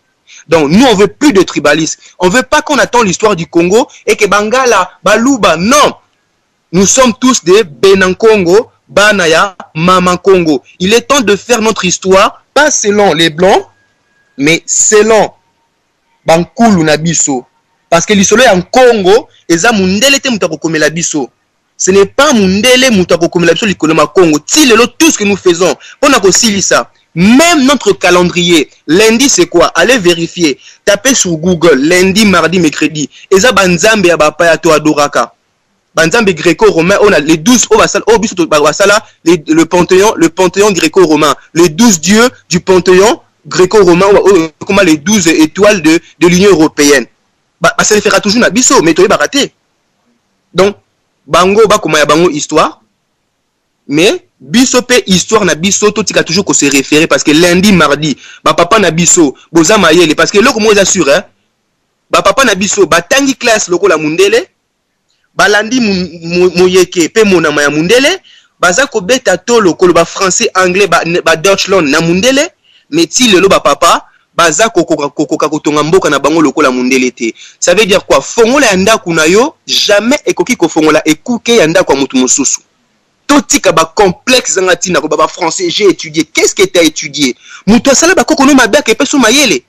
S7: donc nous on veut plus de tribalisme on veut pas qu'on attend l'histoire du Congo et que bangala baluba non nous sommes tous de bena nkongo bana ya mama nkongo il est temps de faire notre histoire pas selon les blancs mais selon bankulu na biso parce que lisolo ya nkongo eza mundele te moto akokomela biso Ce n'est pas mundele mutu akokomela biso likolo ma Congo. Ti lelo tout ce que nous faisons pona kosilisa Meme notre calendrier, lundi c'est quoi? Allez verifier, tapez sur Google lundi, mardi, mercredi. Eza ba nzambe ya ba paya to adoraka. Ba nzambe greco-romain oyo na les 12 oyo basala oyo biso basala le panthéon, le panthéon greco-romain, les 12 dieux du panthéon greco-romain oyo ekoma les 12 étoiles de de l'Union européenne. Ba ba se referaka toujours na biso mais toyebaka te. donc bango bakoma ya bango histoire mais biso pe histoire na biso totika toujours ko se référer parce que lundi mardi ba papa na biso boza mayele parce que eloko moko eza sûr hein ba papa na biso batangi classe lokola mundele balandi moyeke pe monama ya mundele baza kobeta tolo koloba français anglais ba, ba deutschland na mundele mais ti lelo ba papa Baza kokoka kokoka kotonga mboka na bango lokola mundele te ça veut dire quoi fongola ya ndaku na yo jamais ekoki kofongola ekuke ya ndaku ya mutu mususu totika ba complexe ezanga tina ko ba ba français j'ai etudier qu'est ce que tu as etudier mutu asala ba koko no mabe aka epeso mayele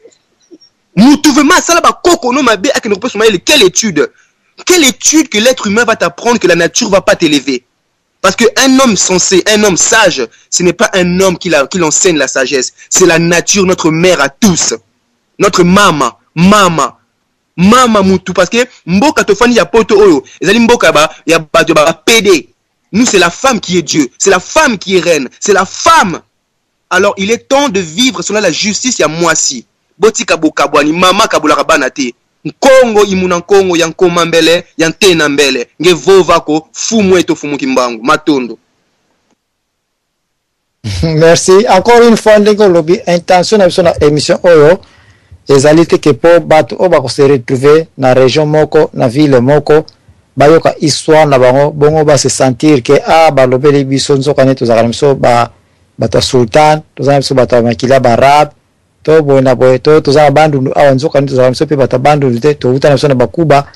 S7: mutu vraiment asala ba koko no mabe aka epeso mayele quelle étude quelle étude que l'être humain va t'apprendre que la nature va pas t'élever Parce que un homme sensé, un homme sage, ce n'est pas un homme qui, la, qui l'enseigne la sagesse. C'est la nature, notre mère à tous. Notre maman, maman, mama mutu parce que mboka tofandi ya poto oyo ezali mboka ba, ya bato ya ba pede nous c'est la femme qui est dieu c'est la femme qui est reine c'est la femme Alors il est temps de vivre selon la justice ya muasi botika bokabuani maman akabolaka bana te nkongo imuna nkongo ya nkoma mbele ya ntena mbele nge vo vako fumu eto fumu kimbangu matondo.
S3: Merci encore une fois ndenge olobi intention na biso na emission oyo ezali te ke po bato oyo bako se retrouver na region moko na ville moko bayoka histoire na bango bongo ba se sentir ke ah balobeli biso nzoka ne tozalaka na biso ba Bato ya Sultan, toza na biso bato ya makila, ba Arabes, to boye na boye, to toza na Bandundu awa, nzokande tozalaka na biso mpe bato ya Bandundu te, towuta na biso na Bakuba.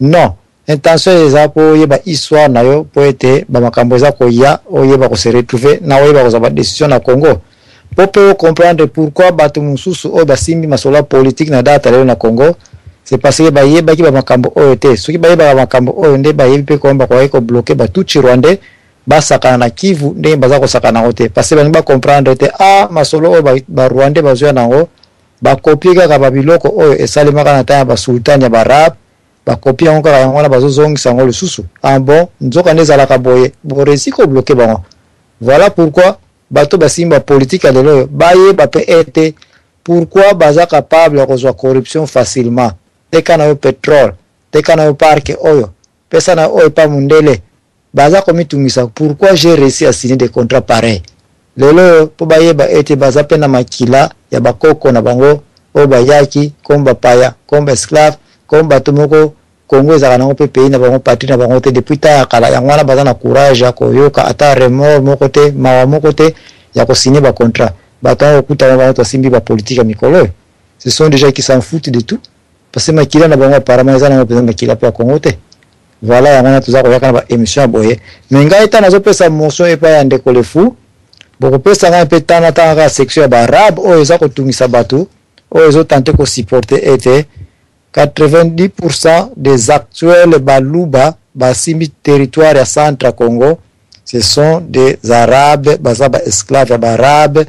S3: Non! Intention eza mpo oyeba histoire na yo, mpo ete ba makambo eza koya, oyeba ko se retrouver na oyeba kozwa ba decisions na Congo. Mpo mpe o comprendre pourquoi bato mosusu oyo basimbi masolo ya politique na date ya lelo na Congo, c'est parce que bayebaki ba makambo oyo te. Soki bayebaka makambo oyo, nde bayebi mpe comment bakoki ko bloquer ba Tutshi Rwandais, basakana na kivu ndenge baza kosakana yango te parce balingi bacomprendre te a ah, masolo oyo barwandais ba bazwa nango bakopie kaka babiloko oyo esalemaka na ntango ya basultane ya barabe bakopie yango kaka yango wana bazozongisa yango lisusu en ah bon nzoka nde ezalaka boye boresi kobloke bango voilà pourquoi bato basimbi bapolitike ya lelo oyo bayeba mpe ete pourquoi baza capable ya kozwa corruption facilement teka na yo petrole teka na yo parke oyo Pesa na oyo epa mundele. Baza komitungisa pourquoi j'ai reussi à signer des contrats pareils lelo oyo po bayeba ete baza pe na makila ya ba koko na bango oyo bayaki comme ba paya, comme esclaves, comme batu moko Congo ezalaka na yango pe pays na bango, patrie na bango te depuis temps ya kala yango wana baza na courage ya koyoka ata remords moko te, mawa moko te ya ko signer ba contrats. Batu yango okokuta bango wana batu basimbi ba politiques ya mikolo oyo ce sont des gens qui s'en foutent de tout. Parce que makila na bango apparemment eza nango mpenza makila mpe ya Congo te. Voilà yango wana toza koyaka na ba emission ya boye. Mais ngai ta nazopesa motion epai ya ndeko le fou, bokopesa ngai mpe temps natanga kaka section ya ba rab oyo eza kotungisa bato, oyo ezo tenter ko supporter ete 90% des actuels baluba basimbi territoire ya centre ya Congo, Ce sont des arabes baza ba esclaves ya ba arabes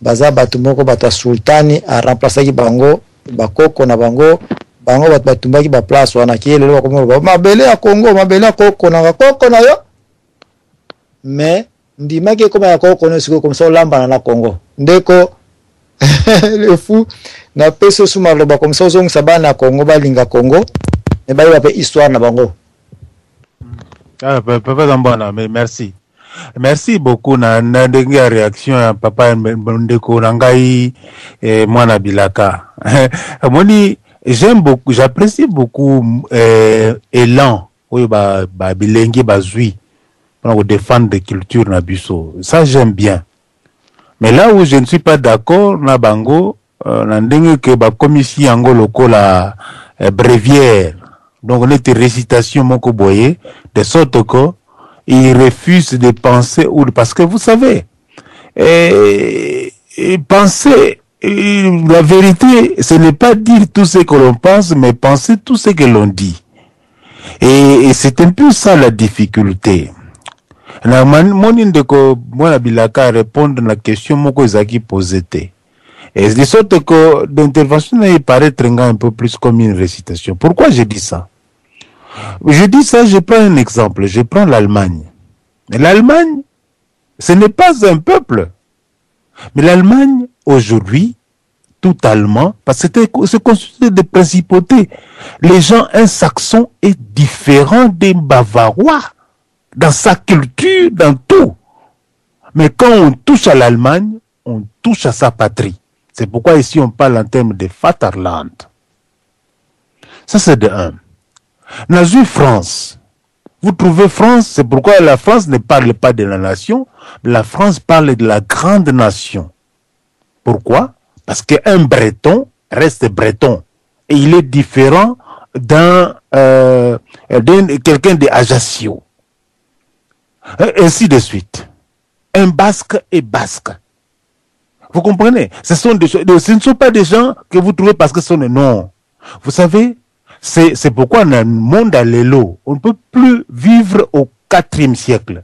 S3: baza batu moko batu ya sultani a remplacaki bango ba koko na bango bango batu batumbaki ba place wana kiye lelo bakomi koloba mabele ya Congo mabele ya koko na koko na yo mais ndimaki ekoma ya koko na sikoyo komisa olambana na Congo ndeko le fou na pesi osu maloba komisa ozongisa bana ya Congo balinga Congo mais bayeba pe histoire na bango
S5: Ah, papa Zambana, mais merci. Merci beaucoup na, na ndenge ya réaction ya papa ndeko na ngai eh, mwana bilaka amoni j'aime beaucoup j'apprécie beaucoup eh, élan oyo ba, ba bilenge bazwi mpona kodefendre culture na biso ça j'aime bien mais là où je ne suis pas d'accord na bango euh, na ndenge ke bakomisi yango lokola eh, brevière donc neti récitation moko boye de sorte que il refuse de penser ou de- parce que vous savez eh, eh, penser eh, la vérité ce n'est pas dire tout ce que l'on pense mais penser tout ce que l'on dit et, et c'est un peu ça la difficulté na man- moni ndeko mwana bilaka répondre na question moko ezalaki pose te Et de sorte que l'intervention paraît un peu plus comme une récitation. Pourquoi je dis ça Je dis ça, je prends un exemple, je prends l'Allemagne. L'Allemagne, ce n'est pas un peuple, mais l'Allemagne, aujourd'hui tout allemand, parce que c'est constitué de principautés. Les gens, un saxon est différent des bavarois dans sa culture, dans tout. Mais quand on touche à l'Allemagne, on touche à sa patrie. C'est pourquoi ici on parle en termes de Vaterland. Ça c'est de un. Nazu France. Vous trouvez France, c'est pourquoi la France ne parle pas de la nation, la France parle de la grande nation. Pourquoi Parce qu'un breton reste breton. Et il est différent d'un euh, quelqu'un d'Ajaccio. ainsi de suite. Un basque est basque. Vous comprenez ce, ne sont pas des gens que vous trouvez parce que ce sont des noms. Vous savez, c'est pourquoi dans un monde à l'élo, on ne peut plus vivre au quatrième siècle.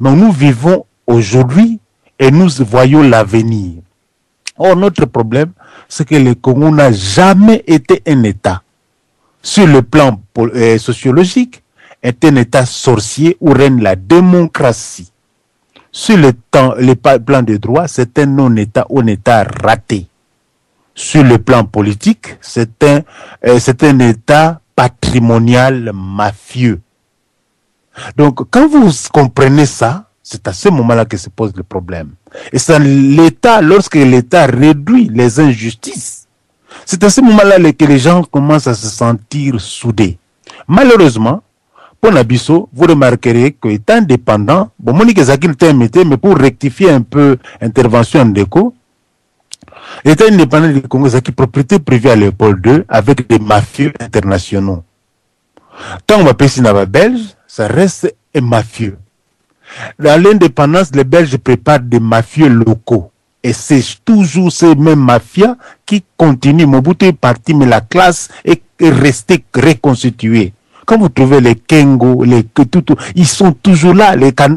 S5: Mais nous vivons aujourd'hui et nous voyons l'avenir. Or, notre problème, c'est que le Congo n'a jamais été un État, sur le plan euh, sociologique, est un État sorcier où règne la démocratie. Sur le, plan des droits, c'est un non-État un État raté. Sur le plan politique, c'est un, euh, un État patrimonial mafieux. Donc, quand vous comprenez ça, c'est à ce moment-là que se pose le problème. Et c'est l'État, lorsque l'État réduit les injustices, c'est à ce moment-là que les gens commencent à se sentir soudés. Malheureusement, pour Nabisso, vous remarquerez que étant dépendant, bon, Monique Zakim était mais pour rectifier un peu l'intervention en déco, l'État indépendant du Congo Zaki, propriété privée à l'époque II, avec des mafieux internationaux. Tant on va Belge, ça reste un mafieux. Dans l'indépendance, les Belges préparent des mafieux locaux. Et c'est toujours ces mêmes mafias qui continuent. Mobutu est parti, mais la classe est restée reconstituée. Quand vous trouvez les Kengo, les Ketutu, ils sont toujours là. Les quand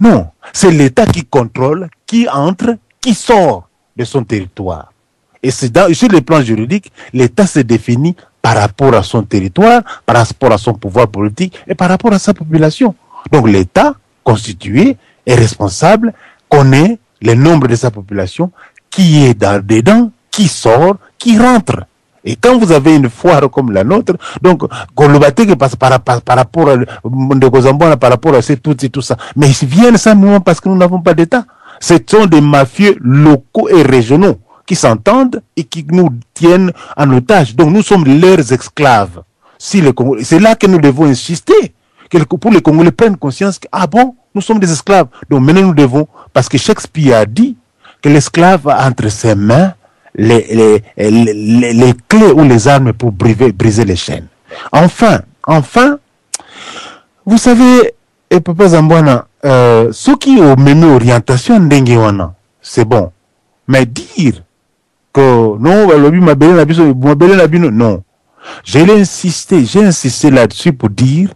S5: Non, c'est l'État qui contrôle, qui entre, qui sort de son territoire. Et dans, sur le plan juridique, l'État se définit par rapport à son territoire, par rapport à son pouvoir politique et par rapport à sa population. Donc l'État constitué est responsable, connaît le nombre de sa population qui est dedans qui sort, qui rentre. Et quand vous avez une foire comme la nôtre, donc, qui passe par, par, rapport à par rapport à ces tout, et tout ça. Mais ils viennent simplement parce que nous n'avons pas d'État. Ce sont des mafieux locaux et régionaux qui s'entendent et qui nous tiennent en otage. Donc nous sommes leurs esclaves. c'est là que nous devons insister. pour les Congolais prennent conscience que, ah bon, nous sommes des esclaves. Donc maintenant nous devons, parce que Shakespeare a dit que l'esclave entre ses mains les, les, les, clés ou les armes pour briser, briser les chaînes. Enfin, enfin, vous savez, et eh, Papa Zambwana, euh, ceux qui ont orientation c'est bon. Mais dire que non balobi mabele na biso mabele na bino non je l'ai insisté j'ai insisté là-dessus pour dire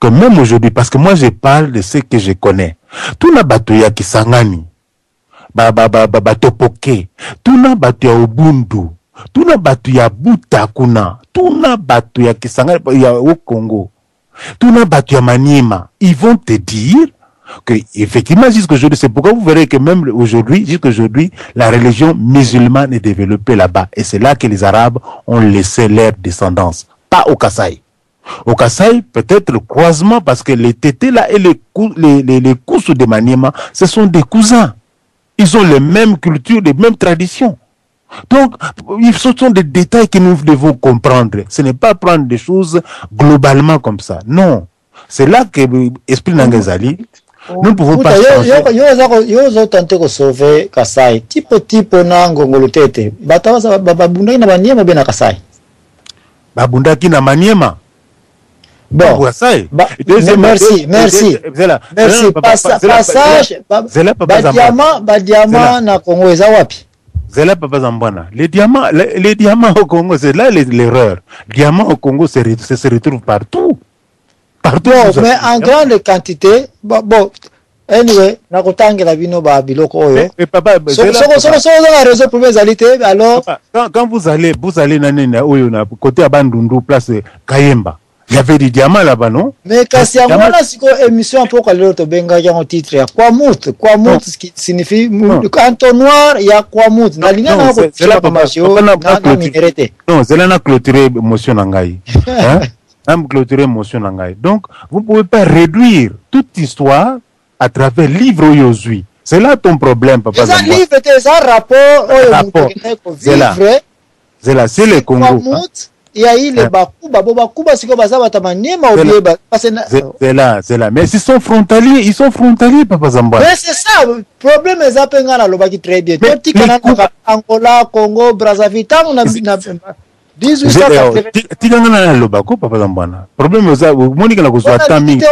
S5: que même aujourd'hui parce que moi je parle de ce que je connais tuna bato ya Kisangani ba ba ba ba batopoke tuna bato ya Ubundu tuna bato ya Buta kuna tuna bato ya Kisangani ya Haut Congo tuna bato ya ils vont te dire que effectivement jusqu'aujourd'hui c'est pourquoi vous verrez que même aujourd'hui jusqu'aujourd'hui la religion musulmane est développée là-bas et c'est là que les arabes ont laissé leur descendance pas au Kassai au Kassai, peut-être le croisement, parce que les tétés là et les, cou les, les, les de Maniema, ce sont des cousins. Ils ont les mêmes cultures, les mêmes traditions. Donc, ce sont des détails que nous devons comprendre. Ce n'est pas prendre des choses globalement comme ça. Non. C'est là que l'esprit Nangazali, nous ne pouvons pas changer.
S3: Yozo tenté de sauver Kassai. Tipo tipo na ngongolo tete. Batawa sa babundaki na maniema bena Kassai.
S5: Babundaki na maniema.
S3: Bon, Kassai.
S5: Deuxième,
S3: merci, merci.
S5: Zela,
S3: merci. Passage, ba diamant, ba
S5: diamant
S3: na Congo eza wapi?
S5: Zela papa Zambwana. Les diamants, les, les diamants au Congo, c'est là les- l'erreur. Diamants au Congo se, re- se, se retrouvent partout. Partout.
S3: bon
S5: vous
S3: mais
S5: avez-
S3: en grande quantité ba- bon anyway nakotangela bino ba biloko oyo
S5: Mais, mais papa,
S3: Soko-
S5: Zela,
S3: soko-
S5: papa,
S3: soko- soko ozanga raison problème ezali te alors
S5: papa, quand, quand vous allez, vous allez na nini, na oyo na côté à Bandundu, place Kayemba. Il y avait des diamants là-bas, non
S3: Mais kasi yango
S5: Diamant-
S3: wana sikoyo émission ya mpoka lelo tobengaki yango titre ya kwamut kwamut ce qui signifie mu-
S5: Non.
S3: entonnoir ya kwamut nalingi
S5: Non,
S3: nanga
S5: c'est- c'est là, papa,
S3: kotiakamagio
S5: papa, na- na
S3: na
S5: clôture.
S3: minere te
S5: Non, zela na clôturer émotion na ngai. Hein? Na me clôturer émotion na ngai. Donc, vous pouvez pas réduire toute histoire à travers livre oyo ozui c'est là ton problème papa
S3: eza livre te eza rapport oyo moto akendaki kovivre
S5: zela c'est le congo
S3: ya ile
S5: eh.
S3: bakuba bo bakuba sikoyo baza bato ya maniema
S5: obie zela zela mais ils sont frontaliers ils sont frontaliers papa zambwana
S3: mais c'est ça problème eza mpe ngai nalobaki très bien totikana na angola congo brazzaville ntango na 1880
S5: tika nga na loba ko papa zambwana problème oza omoni kana kozwa temps mingi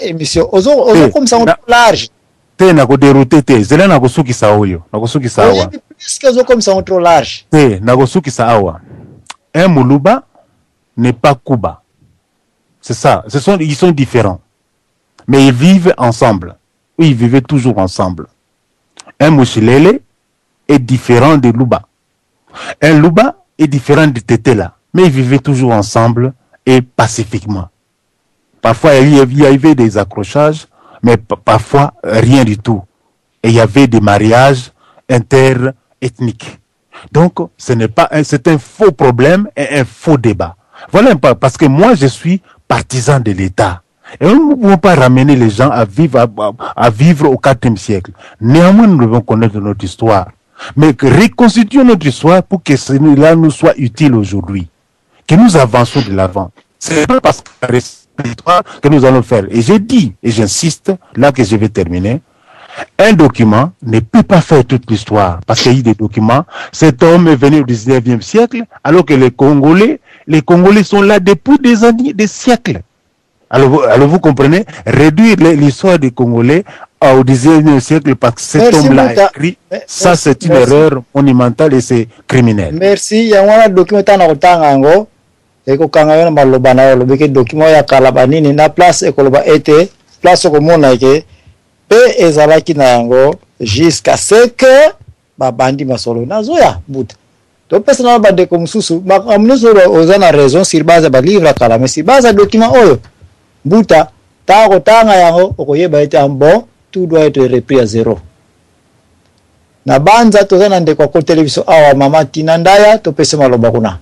S3: émission ozo ozo comme
S5: ça
S3: large
S5: te nakoderoute te zela nakosukisa oyo nakosukisa awa
S3: puisque ozo comme ça trop large
S5: te nakosukisa awa un muluba n'est pas kuba c'est ça ce sont ils sont différents mais ils vivent ensemble ils vivaient toujours ensemble un mushilele est différent de luba Un Louba est différent de Tetela. Mais ils vivaient toujours ensemble et pacifiquement. Parfois, il y avait des accrochages, mais parfois, rien du tout. Et il y avait des mariages interethniques. Donc, ce n'est pas c'est un faux problème et un faux débat. Voilà un parce que moi, je suis partisan de l'État. Et nous ne pouvons pas ramener les gens à vivre, à, à vivre au siècle. Néanmoins, nous devons connaître notre histoire. Mais reconstituer notre histoire pour que cela nous soit utile aujourd'hui. Que nous avançons de l'avant. C'est n'est pas parce que l'histoire que nous allons faire. Et j'ai dit, et j'insiste, là que je vais terminer, un document ne peut pas faire toute l'histoire, parce qu'il y a des documents. Cet homme est venu au 19e siècle, alors que les Congolais, les Congolais sont là depuis des années, des siècles. Alors, vous- alors vous comprenez, réduire le- l'histoire des Congolais au 19e siècle parce que cet
S3: Merci,
S5: homme-là a Mouta. écrit,
S3: Me-
S5: ça
S3: merci,
S5: c'est une
S3: merci.
S5: erreur monumentale et c'est criminel.
S3: merci yango wana document etanga kotanga yango ekokanga yo na maloba na yo olobiki document ya kala banini na place ekoloba ete place okomona eke mpe ezalaki na yango jusqu'à ce que babandi masolo nazoya mbuta topesa na bandeko mosusu makambo nyonso oyo oza na raison sur base ya balivre ya kala mais sur base ya document oyo mbuta ntango kotanga yango okoyeba ete en bon tout doit être repris à zero na banza toza na ndeko akoteli biso awa mama tina ndaya topesi maloba kuna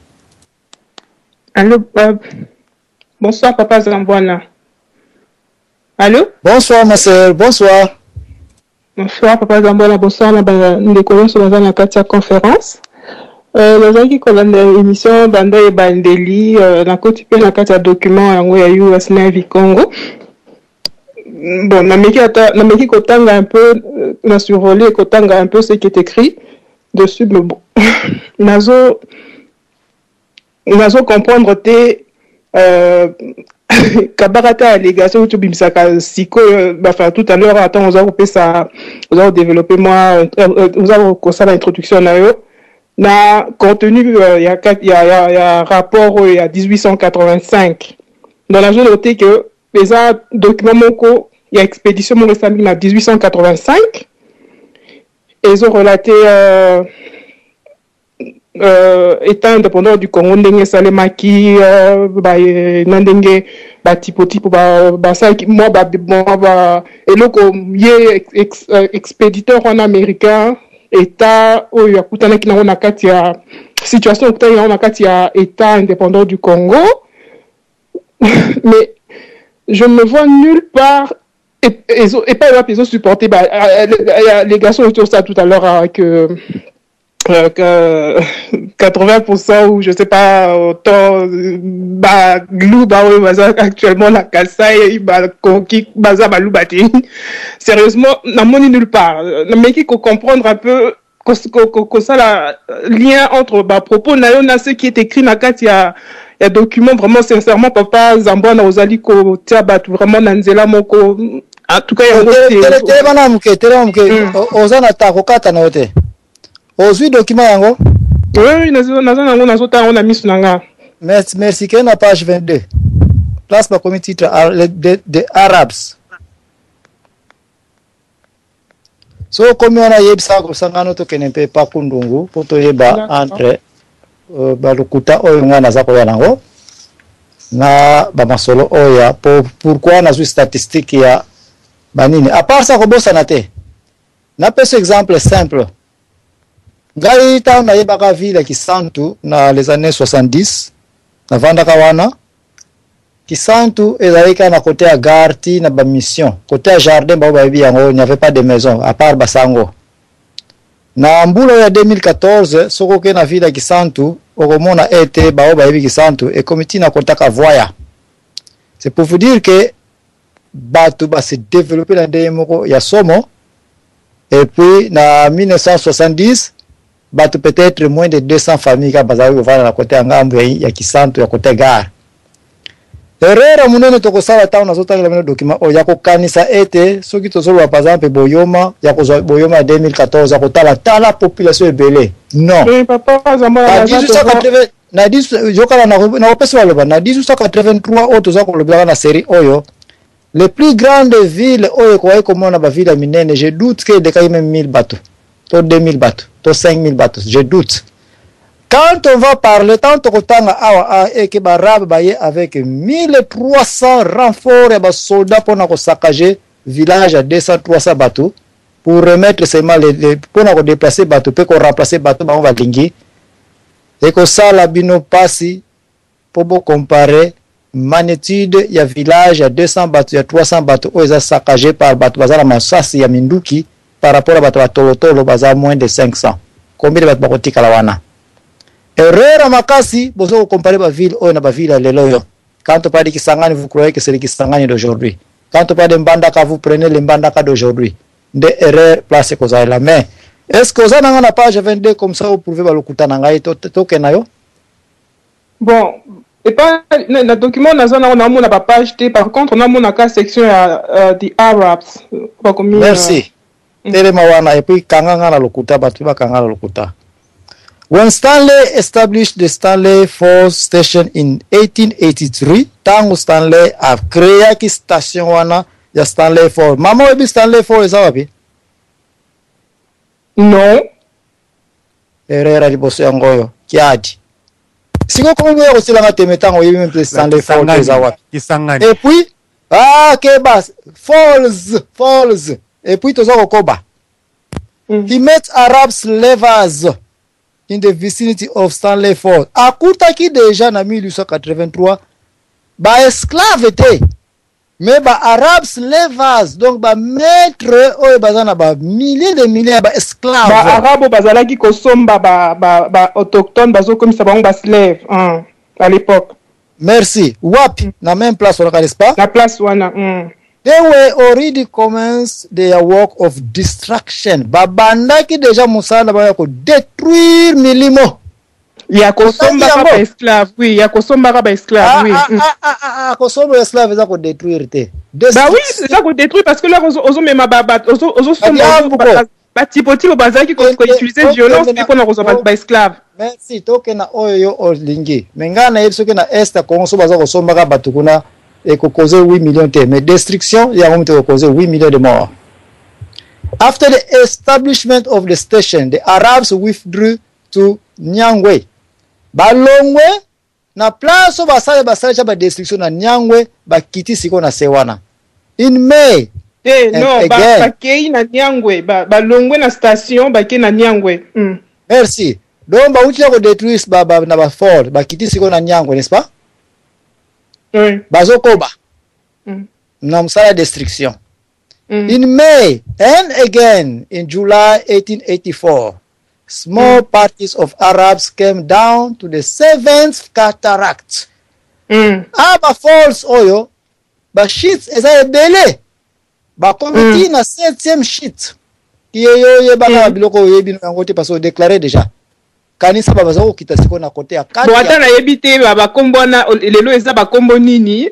S8: Allô, euh, bonsoir papa Zambwana. Allô
S3: Bonsoir ma sœur, bonsoir.
S8: Bonsoir papa Zambala bonsoir na ba ndeko nionso baza na kati ya conference euh nazalaki kolanda emission banda ebandeli euh nakoti pe na kati ya document yango ya US Navy Congo bon nameki ata nameki kotanga un peu euh, na survoler kotanga un peu ce qui est écrit dessus mais bon nazo Nazo comprendre te kabaka ta allegation uti obimisaka sikoyo bafaka tout à l'heure atango oza kopesa oza kodeveloppe mwa oza kosala introduction na yo na contenu ya, ya, ya, ya rapport oyo ya 1885 donc nazo note ke eza document moko ya expédition moko esalami na 1885 ezo relate euh, euh, etat independant du Congo ndenge esalemaki euh, ba, euh, na ndenge batipotipo basalaki ba mwa ba, mwa ba eloko ye ex, ex, euh, expéditeur wana américain etat oyo akutanaki nango na kati ya situation akutanaki nango na kati ya etat indépendant du Congo mais je ne me vois nulle part epai wapi ezosupporte les garçons oyo tosa tout à l'heure que euh, 80% ou je sais pas autant baluba oyo baza actuellement na kasai bakoki baza baluba te sérieusement namoni nulle part nameki kocomprendre un peu kosala lien entre bapropos na yo na ce qui est écrit na kati ya ya document vraiment sincèrement papa zambwana ozali kotia bato vraiment na nzela moko En tout cas, il y a un côté- Tele-
S3: telema na moke telema moke Mm. O- oza na ta kokata na yo te ozwi dokima yango
S8: Oui, oui, nazo nazo nango nazo tanga yango na miso na nga.
S3: merci merci kende na page 22 place bakomi titre Ar- le- de, de arabs so okomi wana yebisa kosangano tokende mpe pakundungu mpo toyeba D'accord. entre Euh, ba lokuta oyo ngai naza koya nango na ba masolo oyo ya po pourquoi nazwi statistique ya banini à part ça kobosana te napesi exemple simple ngai ntango nayebaka ville ya kisantu na les années 70 navandaka wana kisantu ezalaki kaka na kote ya gare ti na bamission kote ya jardin bango bayebi yango il n'y avait pas de maison à part basango Na mbula oyo ya 2014, soki okei na ville ya Kisantu, okomona ete baoyo bayebi Kisantu ekomi ti na kota Kavuaya. C'est pour vous dire que bato ba se developper na ndenge moko ya somo et puis na 1970 bato peut-être moins de 200 familles kaka bazalaki kovanda na kota ya ngambo ya, ya Kisantu ya kota Gare. Erreur munene tokosala tango nazotalela bino document oyo, ya kokanisa ete soki tozoloba par exemple boyoma, ya kozwa boyoma ya 2014, ya kotala tala population ebele, non! Na 1880, na 18, yoka na, nakopesa yo aloba, na 1883 oyo toza kolobelaka na serie oyo, Les plus grandes villes oyo ekokaki komona ba villes ya minene, je doute que elekaki meme 1000 batu, to 2000 batu, to 5000 batu, je doute. Quand on va parler, tant tokotanga awa a et que ba arabes baye avec 1300 renforts ya ba soldats mpo na ko saccager village ya 200 300 batu pour remettre seulement les, les mpo na ko déplacer batu mpe ko remplacer batu bango balingi ekosala bino pasi po bo comparer manitude ya village ya 200 batu ya 300 batu oyo eza saccage par batu baza na masasi ya minduki par rapport ya batu ya tolo tolo baza moins de 500 combien de batu bako tikala wana erreur ya makasi bozo ko comparer ba ville oyo na ba ville ya lelo yo quand on parle de Kisangani vous croyez que c'est le Kisangani d'aujourd'hui quand on parle de Mbandaka vous prenez le Mbandaka d'aujourd'hui nde erreur place ekozalela mais est ce que oza nanga na page 22 comme ça oprouve balokuta na ngai tokena yo
S8: Bon epa na document naza nango na mona ba page te par contre na mona ka section ya uh, the Arabs ba komi
S3: Merci. Uh, Mm. telema wana epuis kanga nga na lokuta bato bakanga na lokuta When Stanley established the Stanley Falls Station in 1883, tango Stanley a créé ki station wana ya Stanley Falls. Mama oyebi Stanley Falls eza wapi?
S8: Non.
S3: Erreur ya liboso yango oyo. Kiadi. Siko kongo ya kosila nga teme tango oyebi meme te sande fort eza wapi.
S5: Kisangani.
S3: Et puis ah keba falls falls et puis toza kokoba.
S8: Mm.
S3: He met Arab slavers in the vicinity of Stanley Fort. Akutaki deja na 1883 ba esclave te. Mais ba arabes levers donc ba maître oyo baza na ba milliers de milliers ya ba
S8: esclaves. Ba arabo bazalaki kosomba ba ba ba autochtones bazokomisa bango ba slave hein, à l'époque.
S3: Merci. Wapi mm. na même place wana n'est-ce pas?
S8: Na place wana. Mm.
S3: They were already commenced their work of destruction. Babandaki déjà musala ba ko détruire milimo.
S8: ya kosombaka
S3: ba
S8: esclave oui ya kosombaka ba esclave ah, oui ah, mm.
S3: ah, kosomba ya esclave eza kodétruire te
S8: ba oui eza kodétruire parce que là ozomema ozosomba batipotipo bazalaki koutilize violence mpe mpona kozwa ba esclave
S3: merci toke na oyo yo olingi me ngai nayebi soki na est ya congo so baza kosombaka bato kuna ekokoze 8 million te mais destruction yango moto ekokoze 8 million de mort after the establishment of the station the arabs withdrew to Nyangwe balongwe na place oyo basala basalacha ba destruction na Nyangwe bakiti siko na se wana in May
S8: te eh,
S3: no
S8: bakei ba na Nyangwe balongwe ba na station bakei na Nyangwe mm.
S3: merci donc bauti ya kodétruire ba, ba, na bafort bakiti siko na Nyangwe n'est-ce pas
S8: oui.
S3: bazokoba
S8: mm.
S3: na mosala ya destruction
S8: Mm.
S3: In May and again in July 1884, small mm. parties of Arabs came down to the seventh cataract.
S8: Mm.
S3: Ah, ba falls oyo, ba sheets eza ebele. Ba
S8: committee
S3: mm. na septième sheet. Iye yo ye
S8: baka
S3: mm. biloko oyebi na yango te parce que déclaré déjà. kanisa ba baza kokita siko na kote ya kati
S8: ata nayebi te bakombo wana lelo eza bakombo nini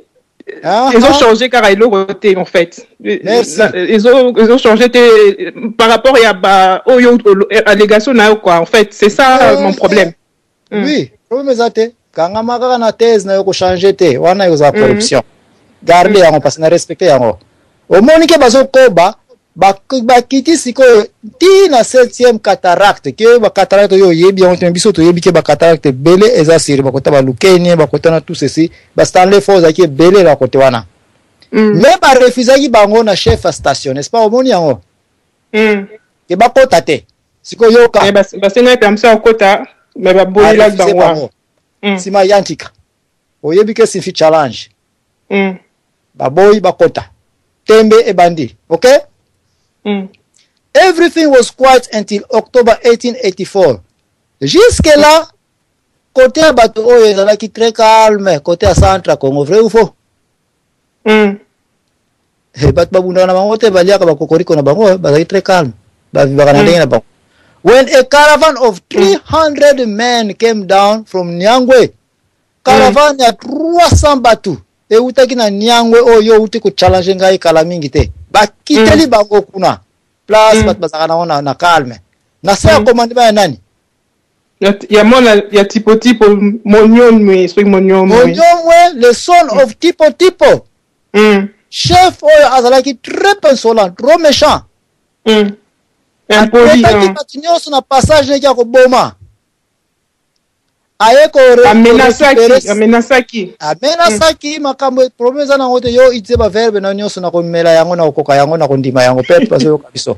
S3: ah,
S8: ezo ah. change kaka eloko te en fait ezo change te par rapport ya ba oyo allégation na yo quoi en fait c'est ça mon problème mm.
S3: oui problème eza te kangama kaka na thèse na yo kochange te wana ekozala mm. corruption garde mm. yango parce na respecte yango omoni ke bazokoba bakiti sikoyo ti na 7e cataracte ke ba cataracte yo oyebi yango te biso toyebi ke ba cataracte ebele eza siri bakota ba lukenie bakota na tout ceci ba stanley fo ozalaki ebele na kote wana
S8: mm.
S3: me barefusaki bango na chef ya station n'est ce pas omoni yango
S8: mm.
S3: ke bakota te sikoyo yoka
S8: eh, basengaki permission ya kokota me
S3: baboyelaki
S8: bango
S3: nsima mm. yantika oyebi ke sinfi challenge
S8: mm.
S3: Baboyi bakota. Tembe ebandi. Ok?
S8: Mm.
S3: Everything was quiet until October 1884. Jusque là, côté ya bato oyo ezalaki très calme, côté ya centre Congo, vrai ou faux?
S8: Mm.
S3: Hey, eh, bato babundaka na bango te, baliaka bakokoriko na bango, eh, bazalaki très calme, bavivaka na mm. ndenge na bango. When a caravan of 300 mm. men came down from Nyangwe, caravan mm. ya 300 bato ewutaki na niangwe oyo yo owuti kochallenge ngai kala mingi te bakiteli mm. bango kuna place
S8: mm.
S3: bato bazalaka nango na, na calme na se ya
S8: mm.
S3: commandement ya nani
S8: ya mwana ya tipo tipo monyomwe soki monyomwe
S3: monyomwe le son mm. of tipo tipo
S8: mm.
S3: chef oyo azalaki très pensolant trop méchant
S8: mm. impoli ataki
S3: bato nyonso na passage naki ya koboma aye ko
S8: amenasaki amenasaki
S3: amenasaki hmm. makambo problème eza nango te yo utiliser ba verbe na nyonso na komela yango na kokoka yango na kondima yango peuple bazoyoka biso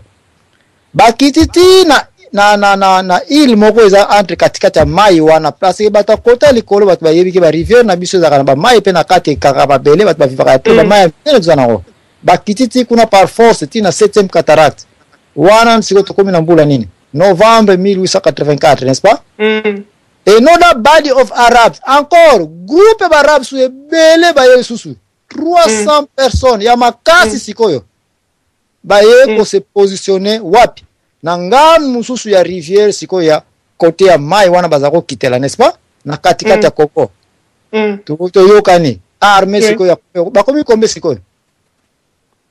S3: bakiti ti na na na na na île moko eza entre katikati ya mai wana place ye bato akota likolo bato bayebi ke barivière na biso ezalaka na bamai mpe na kati ekaka mabele bato bavivaka ya te
S8: hmm.
S3: bamai ya minene toza nango bakiti ti kuna par force ti na septième cataracte wana sikoyo tokomi na mbula nini Novembre 1884, n'est-ce pas?
S8: Mm.
S3: Another body of Arabs, encore groupe ba Arabs oyo ebele baye lisusu 300 mm. personnes ya makasi mm. sikoyo baye
S8: mm.
S3: kose positionne wapi na nganu mosusu ya rivière sikoyo ya kote ya mai wana baza kokitela n'est-ce pas na katikati
S8: mm.
S3: ya koko
S8: mm.
S3: toyokani armée
S8: mm.
S3: sikoyo bakomi kombe sikoyo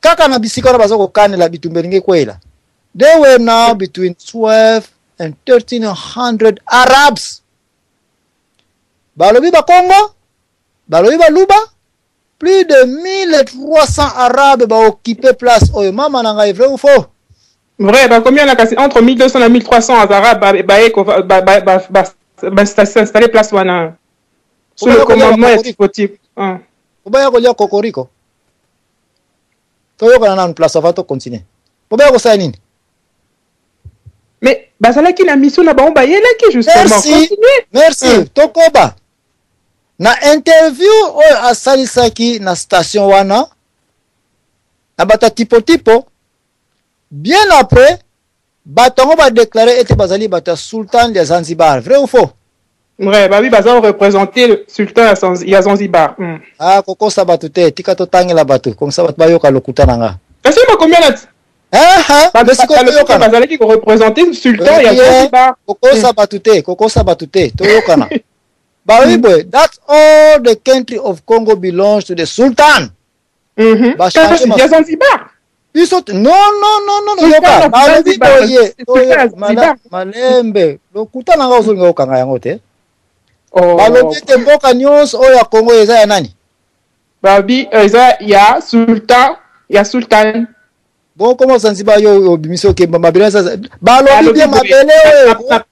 S3: Kaka na bisika wana baza kokanela bitumba elingi ekweyela. They were now between 12 and 1300 Arabs. Balobi ba Congo, balobi ba Luba, plus de 1300 Arabes ba occuper place oyo mama na ngai vrai ou faux?
S8: Vrai, ba combien là kasi entre 1200 na 1300 Arabes ba ba eko ba ba ba ba, ba, ba s'installer place wana sous le commandement ya Tipotip. Hein.
S3: Obaya kolia kokoriko. toyokana nanu place avant to continuer bobeya kosala nini
S8: mais bazalaki na mission na bango bayelaki justement
S3: merci, merci.
S8: Hmm.
S3: tokoba na interview oyo asalisaki na station wana na bato ya tipotipo bien après Bato yango ba declarer ete bazali bato ya Sultan ya Zanzibar, vrai ou faux?
S8: Vrai, balobi baza ko representer Sultan ya Zanzibar. Hum.
S3: Ah, kokosa bato te, tika totangela bato, comme ça bato bayoka lokuta na nga.
S8: Kasi bakomi wana ti.
S3: Basikoyoka
S8: bazalaki ko representer Sultan ya Zanzibar.
S3: Kokosa bato te, kokosa bato te, toyokana. Balobi boye, that's all the country of Congo belongs to the Sultan.
S8: Mhm.
S3: Ba
S8: Kaka
S3: changer site
S8: ya masusu. Zanzibar.
S3: biso te- no no no no
S8: no Sika
S3: yoka
S8: na
S3: nalobi
S8: Zanzibar,
S3: boye
S8: sika
S3: oyo
S8: ya
S3: mala-
S8: Zanzibar.
S3: malembe lokuta na ngai ozolinga kokanga yango te
S8: Oh.
S3: balobi ete mboka nyonso oyo ya kongo eza ya nani
S8: Babi eza ya sultan ya sultan
S3: Bon, comment Zanzibar yo obimisi okemba mabele na Zanzibar
S8: balobi bien
S3: mabele oyo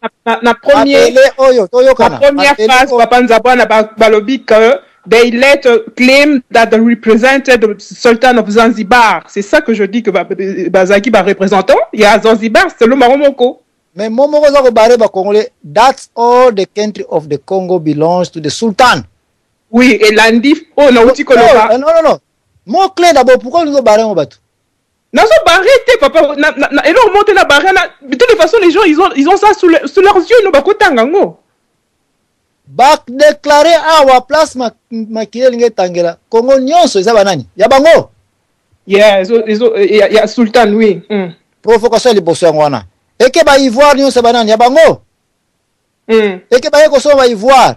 S8: na premier
S3: mabele oyo toyokana na
S8: première
S3: phase
S8: papa Nzabwana balobi que they later claim that they represented the Sultan of Zanzibar c'est ça que je dis que bazalaki ba représentants ya Zanzibar selon bango moko
S3: mais mo moko oza kobare ba congolais that's all the country of the Congo belongs to the Sultan
S8: oui elandi oyo
S3: nauti
S8: koloba
S3: non non non Mon clé d'abord, pourquoi nous barrons bateau
S8: Nazo barré te papa na, na, na eloko monte na barré na de toute façon les gens ils ont ils ont ça sous, le, sous leurs yeux no bakotanga
S3: ngo ba déclaré awa place ma makile linge tangela Congo nyonso eza banani ya bango
S8: yeah ils ont, ils ont, ya, ya sultan oui mm.
S3: provocation liboso yango wana eke ba ivoire nyonso banani ya bango
S8: mm.
S3: eke baye
S8: kosoma ba
S3: ivoire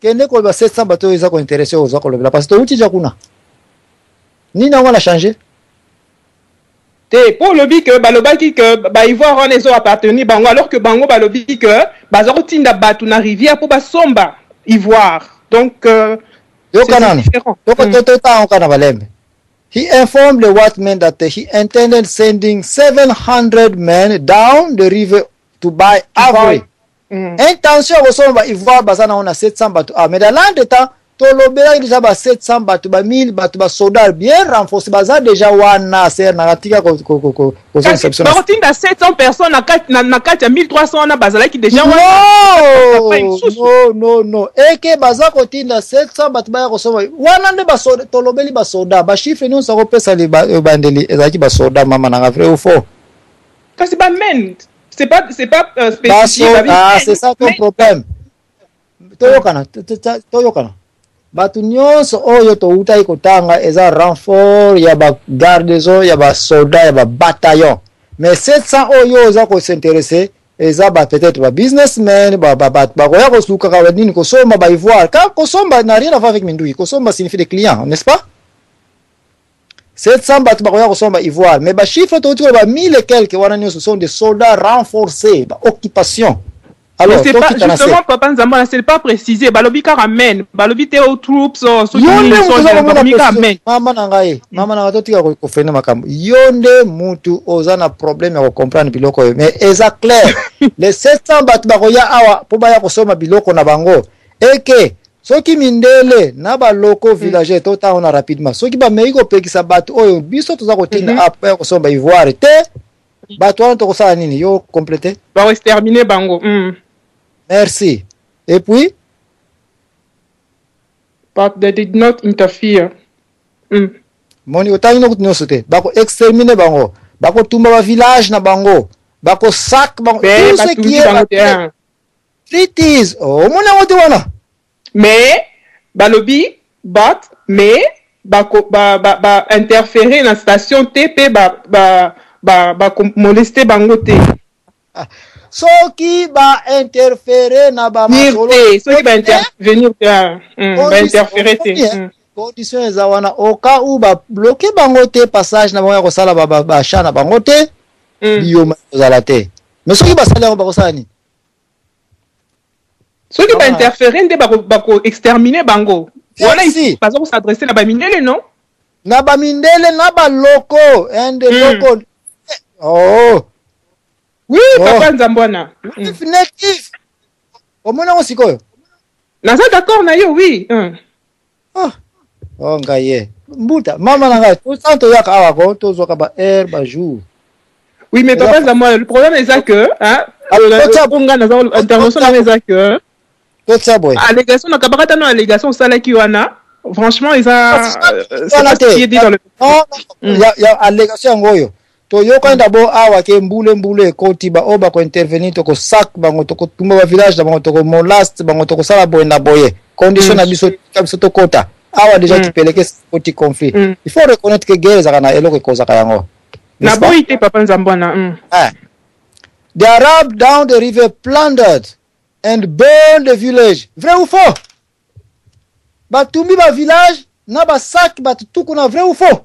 S3: Kende koloba 700 bato oyo eza ko interesse oyo oza kolobela parce que towuti ja kuna. Nini yango na changer?
S8: te po olobi ke balobaki ke baivoire wana ezo appartenir bango alors ke bango balobi ke baza kotinda bato na rivière po basomba ivoire donc euh,
S3: yoka nano
S8: hmm.
S3: totanga yoka na balembe He informed the watchman that he intended sending 700 men down the river to buy ivory.
S8: Mm.
S3: Intention ya kosomba ba ivoire baza nango na 700 bato awa ah, mais dans l'entretemps tolobelaki deja ba 700 bato ba 1000 bato ba soda bien renforce baza deja wana ser nanga tika kozongisa biso
S8: bakotinda 700 personnes na kati ya 1300 wana bazalaki deja
S3: no no eke baza kotinda 700 bato baya kosomba wana nde tolobeli basoda bachiffre nyonso akopesa ebandeli ezalaki basoda mama nanga vrai ou faux
S8: Kasi ba men, c'est pas c'est pas euh, spécifié ba
S3: ah, c'est ça ton problème. Toyokana, toyokana. bato nyonso oyo toutaki kotanga eza renfort ya bagardeson ya basoldat ya babataillon mais 700 oyo oza kosinteresse eza ba peut-être ba businessmen ba ba ba ba koya ko suka ka nini ko somba ba ivoire ka ko somba n'a rien à voir avec minduki ko somba signifie des clients n'est-ce pas 700 bato bakoya kosomba ivoire mais bachiffre touti koloba 1000 et quelque wana nyonso sont des soldats renforcés baoccupation alors tokita na se
S8: papa nzambe wana c'est pas précisé balobi kaka men balobi te o troops o soki
S3: yo nde
S8: moto
S3: oza komona
S8: précision
S3: mama na ngai mama na ngai totika kofrene makambo yo nde motu oza na problème ya kocomprendre biloko oyo mais eza clair les 700 bato bakoya awa mpo baya kosomba biloko na bango eke soki mindele na baloko mm. villager to ntango na rapidement soki bameki kopekisa bato oyo biso toza kotinda
S8: mhm.
S3: apo ya kosomba ivoire te mm. bato wana tokosala nini yo complete
S8: bakoextermine bango mm.
S3: merci et puis
S8: but they did not interfere mm.
S3: moni otangi no kutu nyonso te bakoextermine bango bakotumba bavillage na bango bakosak bango tout ce qui est Treaties, oh, omoni yango te wana?
S8: Mais balobi but mais ba ba ba ba interferer na station te pe ba ba ba ba molester bango te.
S3: Ah, soki ba interferer na
S8: ba
S3: masolo
S8: te, soki ba intervenir te, ah, hmm, ba interferer te. Hmm.
S3: Condition eza wana au cas où ba bloquer bango te passage na bango ya kosala ba ba, ba na bango te.
S8: Mm.
S3: Biyoma ezala te. Mais soki basali yango bakosala nini?
S8: soki
S3: ah.
S8: bainterfere nde bakoextermine bako bango wana baza kosadresse na bamindele non
S3: na bamindele na baloko ende
S8: mm.
S3: loko oh.
S8: oui
S3: oh.
S8: papa nzambe wana
S3: natif mm. natif omoni yango sikoyo
S8: naza d'accord na yo oui mm.
S3: Ah, oh ngai ye. Mbuta, mama na ngai, tosan toyaka awa ko, tozwaka ba heure, ba jour.
S8: Oui, mais papa Zamoyo, le problème est ça que, hein,
S3: ah,
S8: euh, intervention na eza que,
S3: totia boye.
S8: Allégation na kabakata na allégation osalaki wana. Franchement, eza, euh,
S3: c'est
S8: pas ce qui est dit dans le.
S3: Non, non,
S8: mm.
S3: ya, ya allégation yango oyo. Toyokani na bo awa ke mbule mbule ekoti ba oyo bako intervenir toko sac bango toko tumba ba village na bango toko molast bango toko sala boye na boye condition na biso tika biso tokota awa
S8: deja
S3: kipeleke ekoti conflit il faut reconnaître que guerre ezaka na eloko ekozaka yango
S8: na boyi te papa nzambwana mm.
S3: ah. the arab down the river plundered and burned the village vrai ou faux batumbi ba village na ba sac batu tuku na vrai ou faux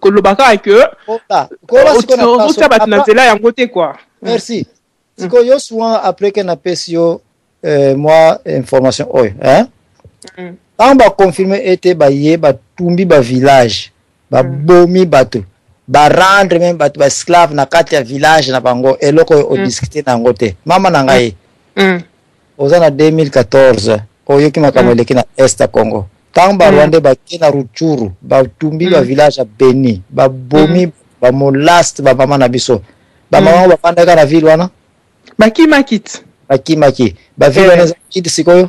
S8: koloba kaka ke otia bato na nzela yango te kua mm.
S3: merci mm. sikoyo yo souvent après ke napesi yo euh, mwa information oyo
S8: mm.
S3: ntango baconfirme ete baye batumbi bavillage babomi bato barendre meme bato baesclave na kati ya village na bango eloko oyo odiscute na yango te mama na ngai oza na 2014 oyoki makambo mm. eleki na est ya congo ntango barwande mm. bake na ruchuru batumbi mm. bavillage ya beni babomi mm. bamolaste bamama na biso bamama yango mm. bafandaka na ville wana
S8: bakimaki
S3: bakimaki baville wana
S8: eh. eza
S3: kidi
S8: sikoyo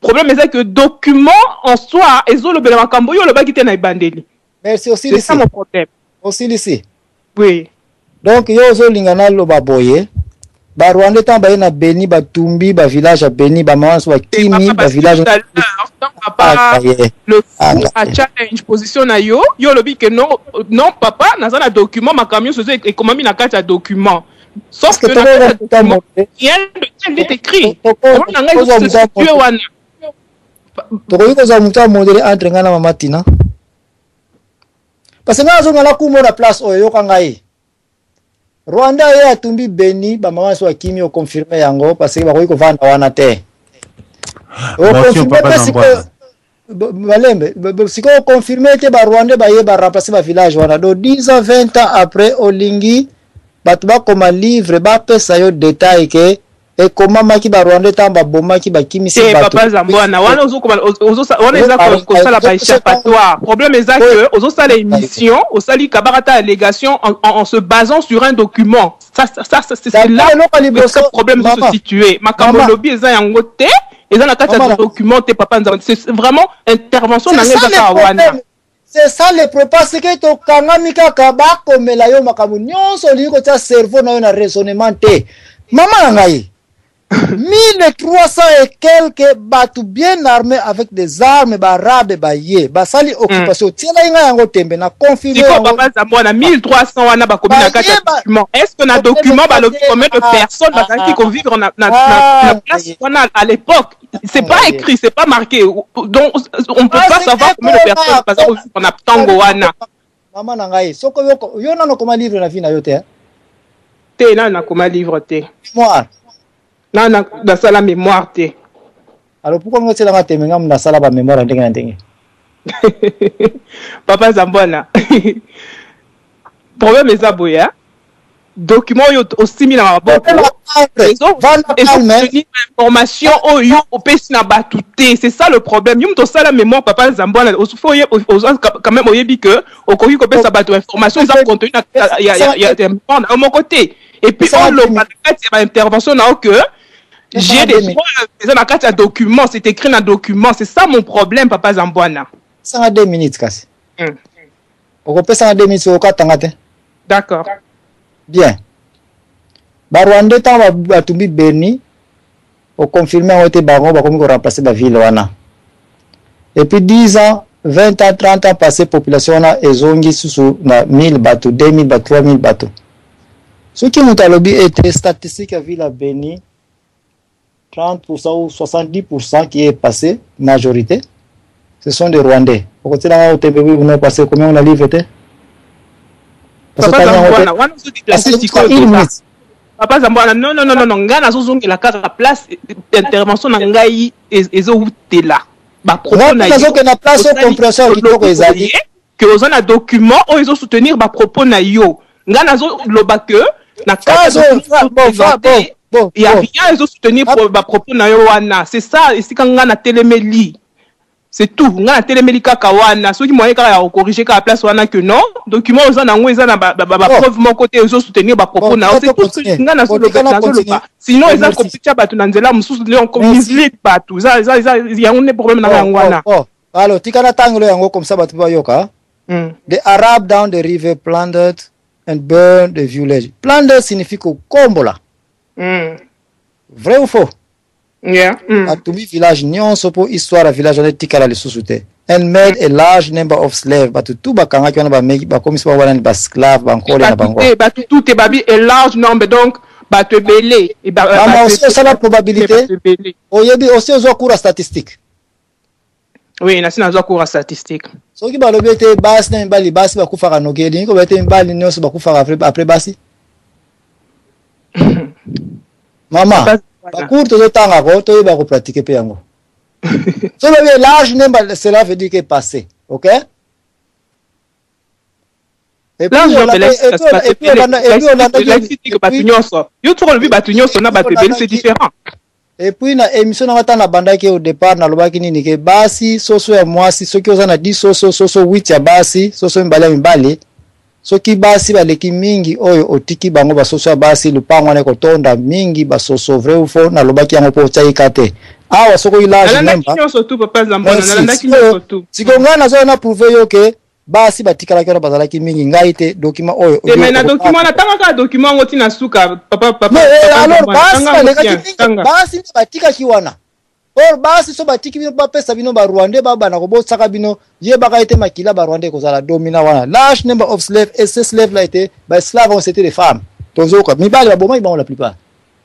S8: problème eza que document en soi ezolobela makambo oyo olobaki te na ebandeli
S3: merci osilisi
S8: mon problème
S3: osilisi
S8: oui
S3: donc yo ozolinga naloba boye barwanda ntango baye na beni batumbi bavillage ya beni bamama nyonso bakimi bavillage
S8: challenge position na yo yo olobi ke non non papa naza na document makambo nyonso ekomami na kati ya document Sauf
S3: que
S8: rien de écrit.
S3: tokoki kozwa moto ya modele entre ngai na mama tina parce ngai nazonga na kumbo na place oyo yoka ngai rwanda ye atumbi beni bamama nyonso bakimi oconfirme yango parce bakoki kovanda wana te
S5: oconfirme
S3: mpe sikoyo Malembe sikoyo confirme te ba Rwandais baye ba remplacer ba village wana do 10 ans 20 ans après olingi bato bakoma livre bapesa yo detail ke ekomamaki ba Rwandais ntango babomaki bakimisi
S8: te papa Zambwana wana wana eza kosala
S3: ba
S8: échappatoire problème eza que ozosala émission osali kabaka ta allégation en se basant sur un document ça ça c'est là le problème se situer makambo olobi eza yango te eza na kati ya document te papa nzambe c'est vraiment intervention na ngai eza kaka wana
S3: c'est ça le problème parce que tokangami kaka bakomela yo makambo nyonso olingi kotya cerveau na yo na raisonnement te mama na ngai 1300 et quelques bato bien armé avec des armes baarabe baye basali hmm. occupation otielaki ngai yango tembe na
S8: confirmewana 1300 wana bakomi na kati ya document est ce que na document balobi combien de
S3: ah,
S8: personnes
S3: ah,
S8: bazalaki
S3: ah,
S8: kovivre na place wana à l'époque c'est pas écrit c'est pas marqué donc on peut pas savoir combien de personnes baza kozwa na ntango wana
S3: mama na ngai soko yo nano okoma livre na vie na yo te
S8: te nano nakoma livre te
S3: mémoire
S8: nano nasala mémoire te
S3: alors pourquoi ngo tielanga tembe ngamu nasala ba mémoire ya ndenge na ndenge
S8: papa zambwana problème eza boye document oyo osimbi na maboko ezosoutenir information oyo opesi na bato te c'est ça le problème yo moto osala mémoire papa nzambe wana fo quand même oyebi que okoki kopesa bato information eza contenu ya mémoire na yo moko te et puis oloba na kati ya baintervention na yo que j'ai des preuves eza na kati ya document c'est écrit na document c'est ça mon problème papa zambwana
S3: sanga deux minutes kasi
S8: hmm.
S3: Okopesa nga 2 minutes okata nga te.
S8: D'accord.
S3: Bien. Ba Rwandais ntango batumbi Beni, oconfirme yango te bango bakomi koremplace bavile wana. Et puis 10 ans, 20 ans, 30 ans passé, population wana ezongi susu na 1000 bato, 2000 bato, 3000 bato. Soki moto alobi ete statistique ya ville ya Beni 30% ou 70% qui est passé, majorité, ce sont des Rwandais. Okotela nga otembe oui ou non parce que comme on a livre te. Parce que tanya
S8: ngote. Wana zo
S3: déclencher
S8: sikoyo
S3: déjà.
S8: Papa Zambwana, non, non, non, non, non, nga na zozongela kaka place d'intervention na ngai ezowutela. Ba
S3: propos
S8: na
S3: yo. Nga na place
S8: au
S3: compréhension kitoko ezali.
S8: que oza na document oyo ezo soutenir ba propos na yo nga nazo loba que na kati ya
S3: presente
S8: il y a rien ezo
S3: soutenir
S8: ba propos na yo wana c'est ça esika nga na telemeli c'est tout nga na telemeli kaka wana soki moyen kaka ya corriger kaka place wana que non document oza na yango eza na ba, ba, ba, ba preuve moko te ezo soutenir
S3: ba propos
S8: na yo c'est tout ce que nga
S3: nazo loba
S8: nazo
S3: loba
S8: sinon eza kopitya bato na nzela mosusu nde
S3: on
S8: mislead bato eza eza eza yango nde problème na yango wana
S3: Alo, tika na tangelo yango comme ça bato bayoka.
S8: Mm.
S3: The Arab down the river plundered and burned the village. Plunder signifie kokombola.
S8: Mm.
S3: Vrai ou faux?
S8: Yeah. Mm.
S3: Atumi village nyonso mpo histoire ya village wana etikala lisusu te. And made a large number of slaves. Bato tu bakangaki wana bameki bakomisi bango wana ni basclave bankole na bango.
S8: Bato tu te babi a large number donc bato ebele.
S3: Mama osi osala probabilité oyebi osi ozwa cours ya statistique.
S8: oui nasi nazwa cours ya statistique
S3: soki balobi ete basi na mibali basi bakufaka noki elingi koloba ete mibali nyonso bakufaka apres basi mama bacours tozotangako toyeba kopratike mpe yango so lobi elage nde cela veut dire ke passé ok
S8: bato nyonso yo tokolobi bato nyonso na bato ebele c'est différent
S3: Et puis na emission na ngata na bandaki au départ na lobaki nini ke basi soso ya mwasi soki oza na 10 soso soso 8 ya basi soso mibale ya mibale soki basi baleki mingi oyo otiki bango ba soso ya basi lupango wana ekotonda mingi ba soso vrai ou faux na lobaki yango po otia ika te awa soki oyi large
S8: memba
S3: sikoyo ngai nazoya na prouve yo ke Basi batikalaki wana bazalaki mingi, ngai te. Document oyo.
S8: Te mais na document wana, tanga kaka document yango tina suka, papa, papa.
S3: Mais eh,
S8: papa
S3: alors
S8: Nzambana,
S3: basi
S8: tanga yango
S3: balekaki
S8: bien,
S3: mingi,
S8: tanga.
S3: basi nde batikaki wana. Or basi so batiki bino bapesa bino ba Rwandais babanda kobosaka bino, yebaka ete makila ba Rwandais ekozala domina wana. Large number of slaves et ces slaves là étaient ba esclaves ont c'était les femmes. Tozoka mibali babomaki bango la plupart.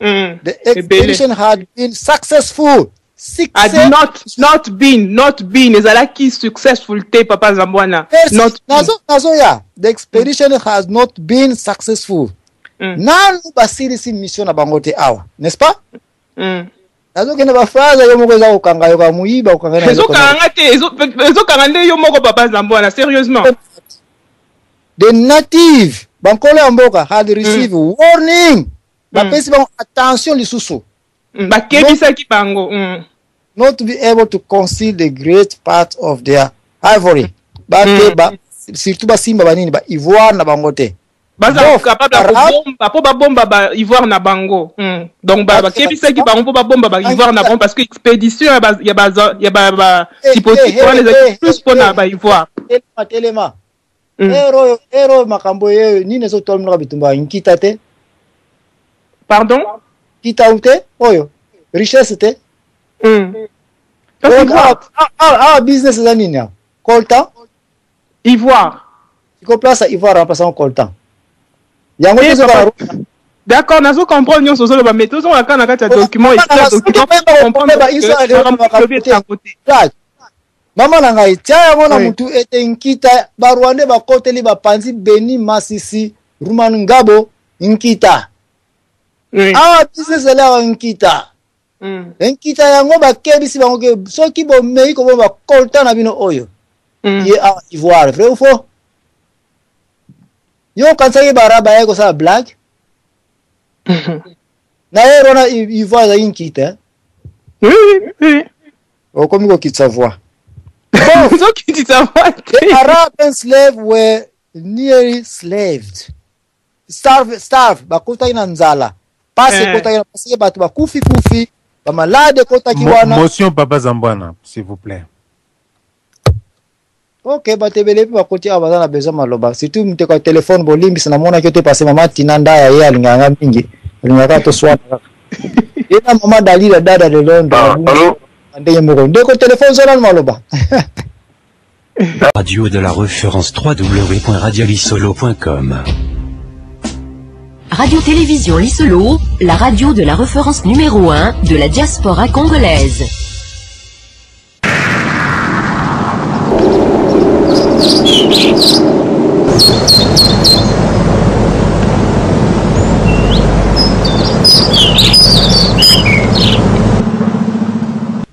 S8: Mm,
S3: the expedition ebele. had been successful
S8: Had
S3: success
S8: not, not been, not been. Ezalaki successful te, papa Zambwana.
S3: Yes,
S8: Not been.
S3: nazo nazoya the expedition has not been successful
S8: Mm.
S3: nanu basilisi mission na bango te awa n'est-ce pas
S8: Mm.
S3: nazokende ba fraza yo moko eza kokanga yo kamuyiba kokanga na
S8: ezokanga nga te ezokanga nde yo moko papa zambo wana sérieusement
S3: the native bankolo ya mboka had receive mm. warning mm. bapesi bango attention lisusu
S8: mm. bakebisaki bango mm.
S3: not to be able to conceal the great part of their ivory bake mm. ba, surtout basimba banini ba ivoire na bango te
S8: baza
S3: Bof,
S8: capable ya
S3: Arab-
S8: kobomba mpo babomba ba ivoire na bango mm. donc ba-
S3: Bato
S8: bakebisaki baza- bango mpo babomba ba ivoire na bango parce que expédition ya ba- ya ba- ya ba- ba-
S3: Eh,
S8: tipotipo
S3: eh,
S8: wana
S3: eh, eh, ezalaki
S8: plus
S3: mpo
S8: na
S3: eh.
S8: ba ivoire
S3: telema telema
S8: Mm.
S3: ero oyo ero oyo makambo yeyo nini ezotwaluminoka bitumba nkita te
S8: pardon
S3: nkita ou te oyo richesse te
S8: Mm. Kasi
S3: Oyo,
S8: ivoire
S3: awa- awa- awa business eza nini awa coltan
S8: Ivoire.
S3: Siko place ya Ivoire wana place yango coltan. Yango
S8: te
S3: zoka
S8: na D'accord, nazo comprendre nyonso ozoloba mais tozo la kana kati ya document ici
S3: ya
S8: document comprendre
S3: ba
S8: iso ya
S3: document mama na ngai tia yango na mutu ete nkita barwande bakoteli bapanzi beni masisi ruman ngabo nkita awa biseselaka nkita
S8: Mm.
S3: na nkita yango bakebisi bango ke soki bomei koboma bakolta na bino oyo
S8: Mm.
S3: ye awa ivoire vrai ou faux yo okanisaki baraba ye kosala blague na ye wana I- ivoire ezalaki nkita eh?
S8: Oui, oui, oui.
S3: okomi kokitisa voix Bon,
S8: soki tu
S3: t'en
S8: vas, the
S3: arabian slave were nearly slaved starve starve bakotaki na nzala pasi
S8: eh.
S3: ekotaki na pasi bato bakufi kufi bamalade ekotaki wana
S5: motion papa zambwana s'il vous plaît
S3: ok bato ebele mpe bakoti awa baza na besoin maloba surtout moteko ya telefone bolimbisa namonaki ote pase mama tina ndaya ye alingaka nga mingi alingaka toswana kaka ye na mama dalila dada de londres
S4: ah,
S3: ndenge moko ndeko telefone zolani maloba
S1: Radio de la référence www.radiolisolo.com
S9: Radio Télévision Lisolo, la radio de la référence numéro 1 de la diaspora congolaise.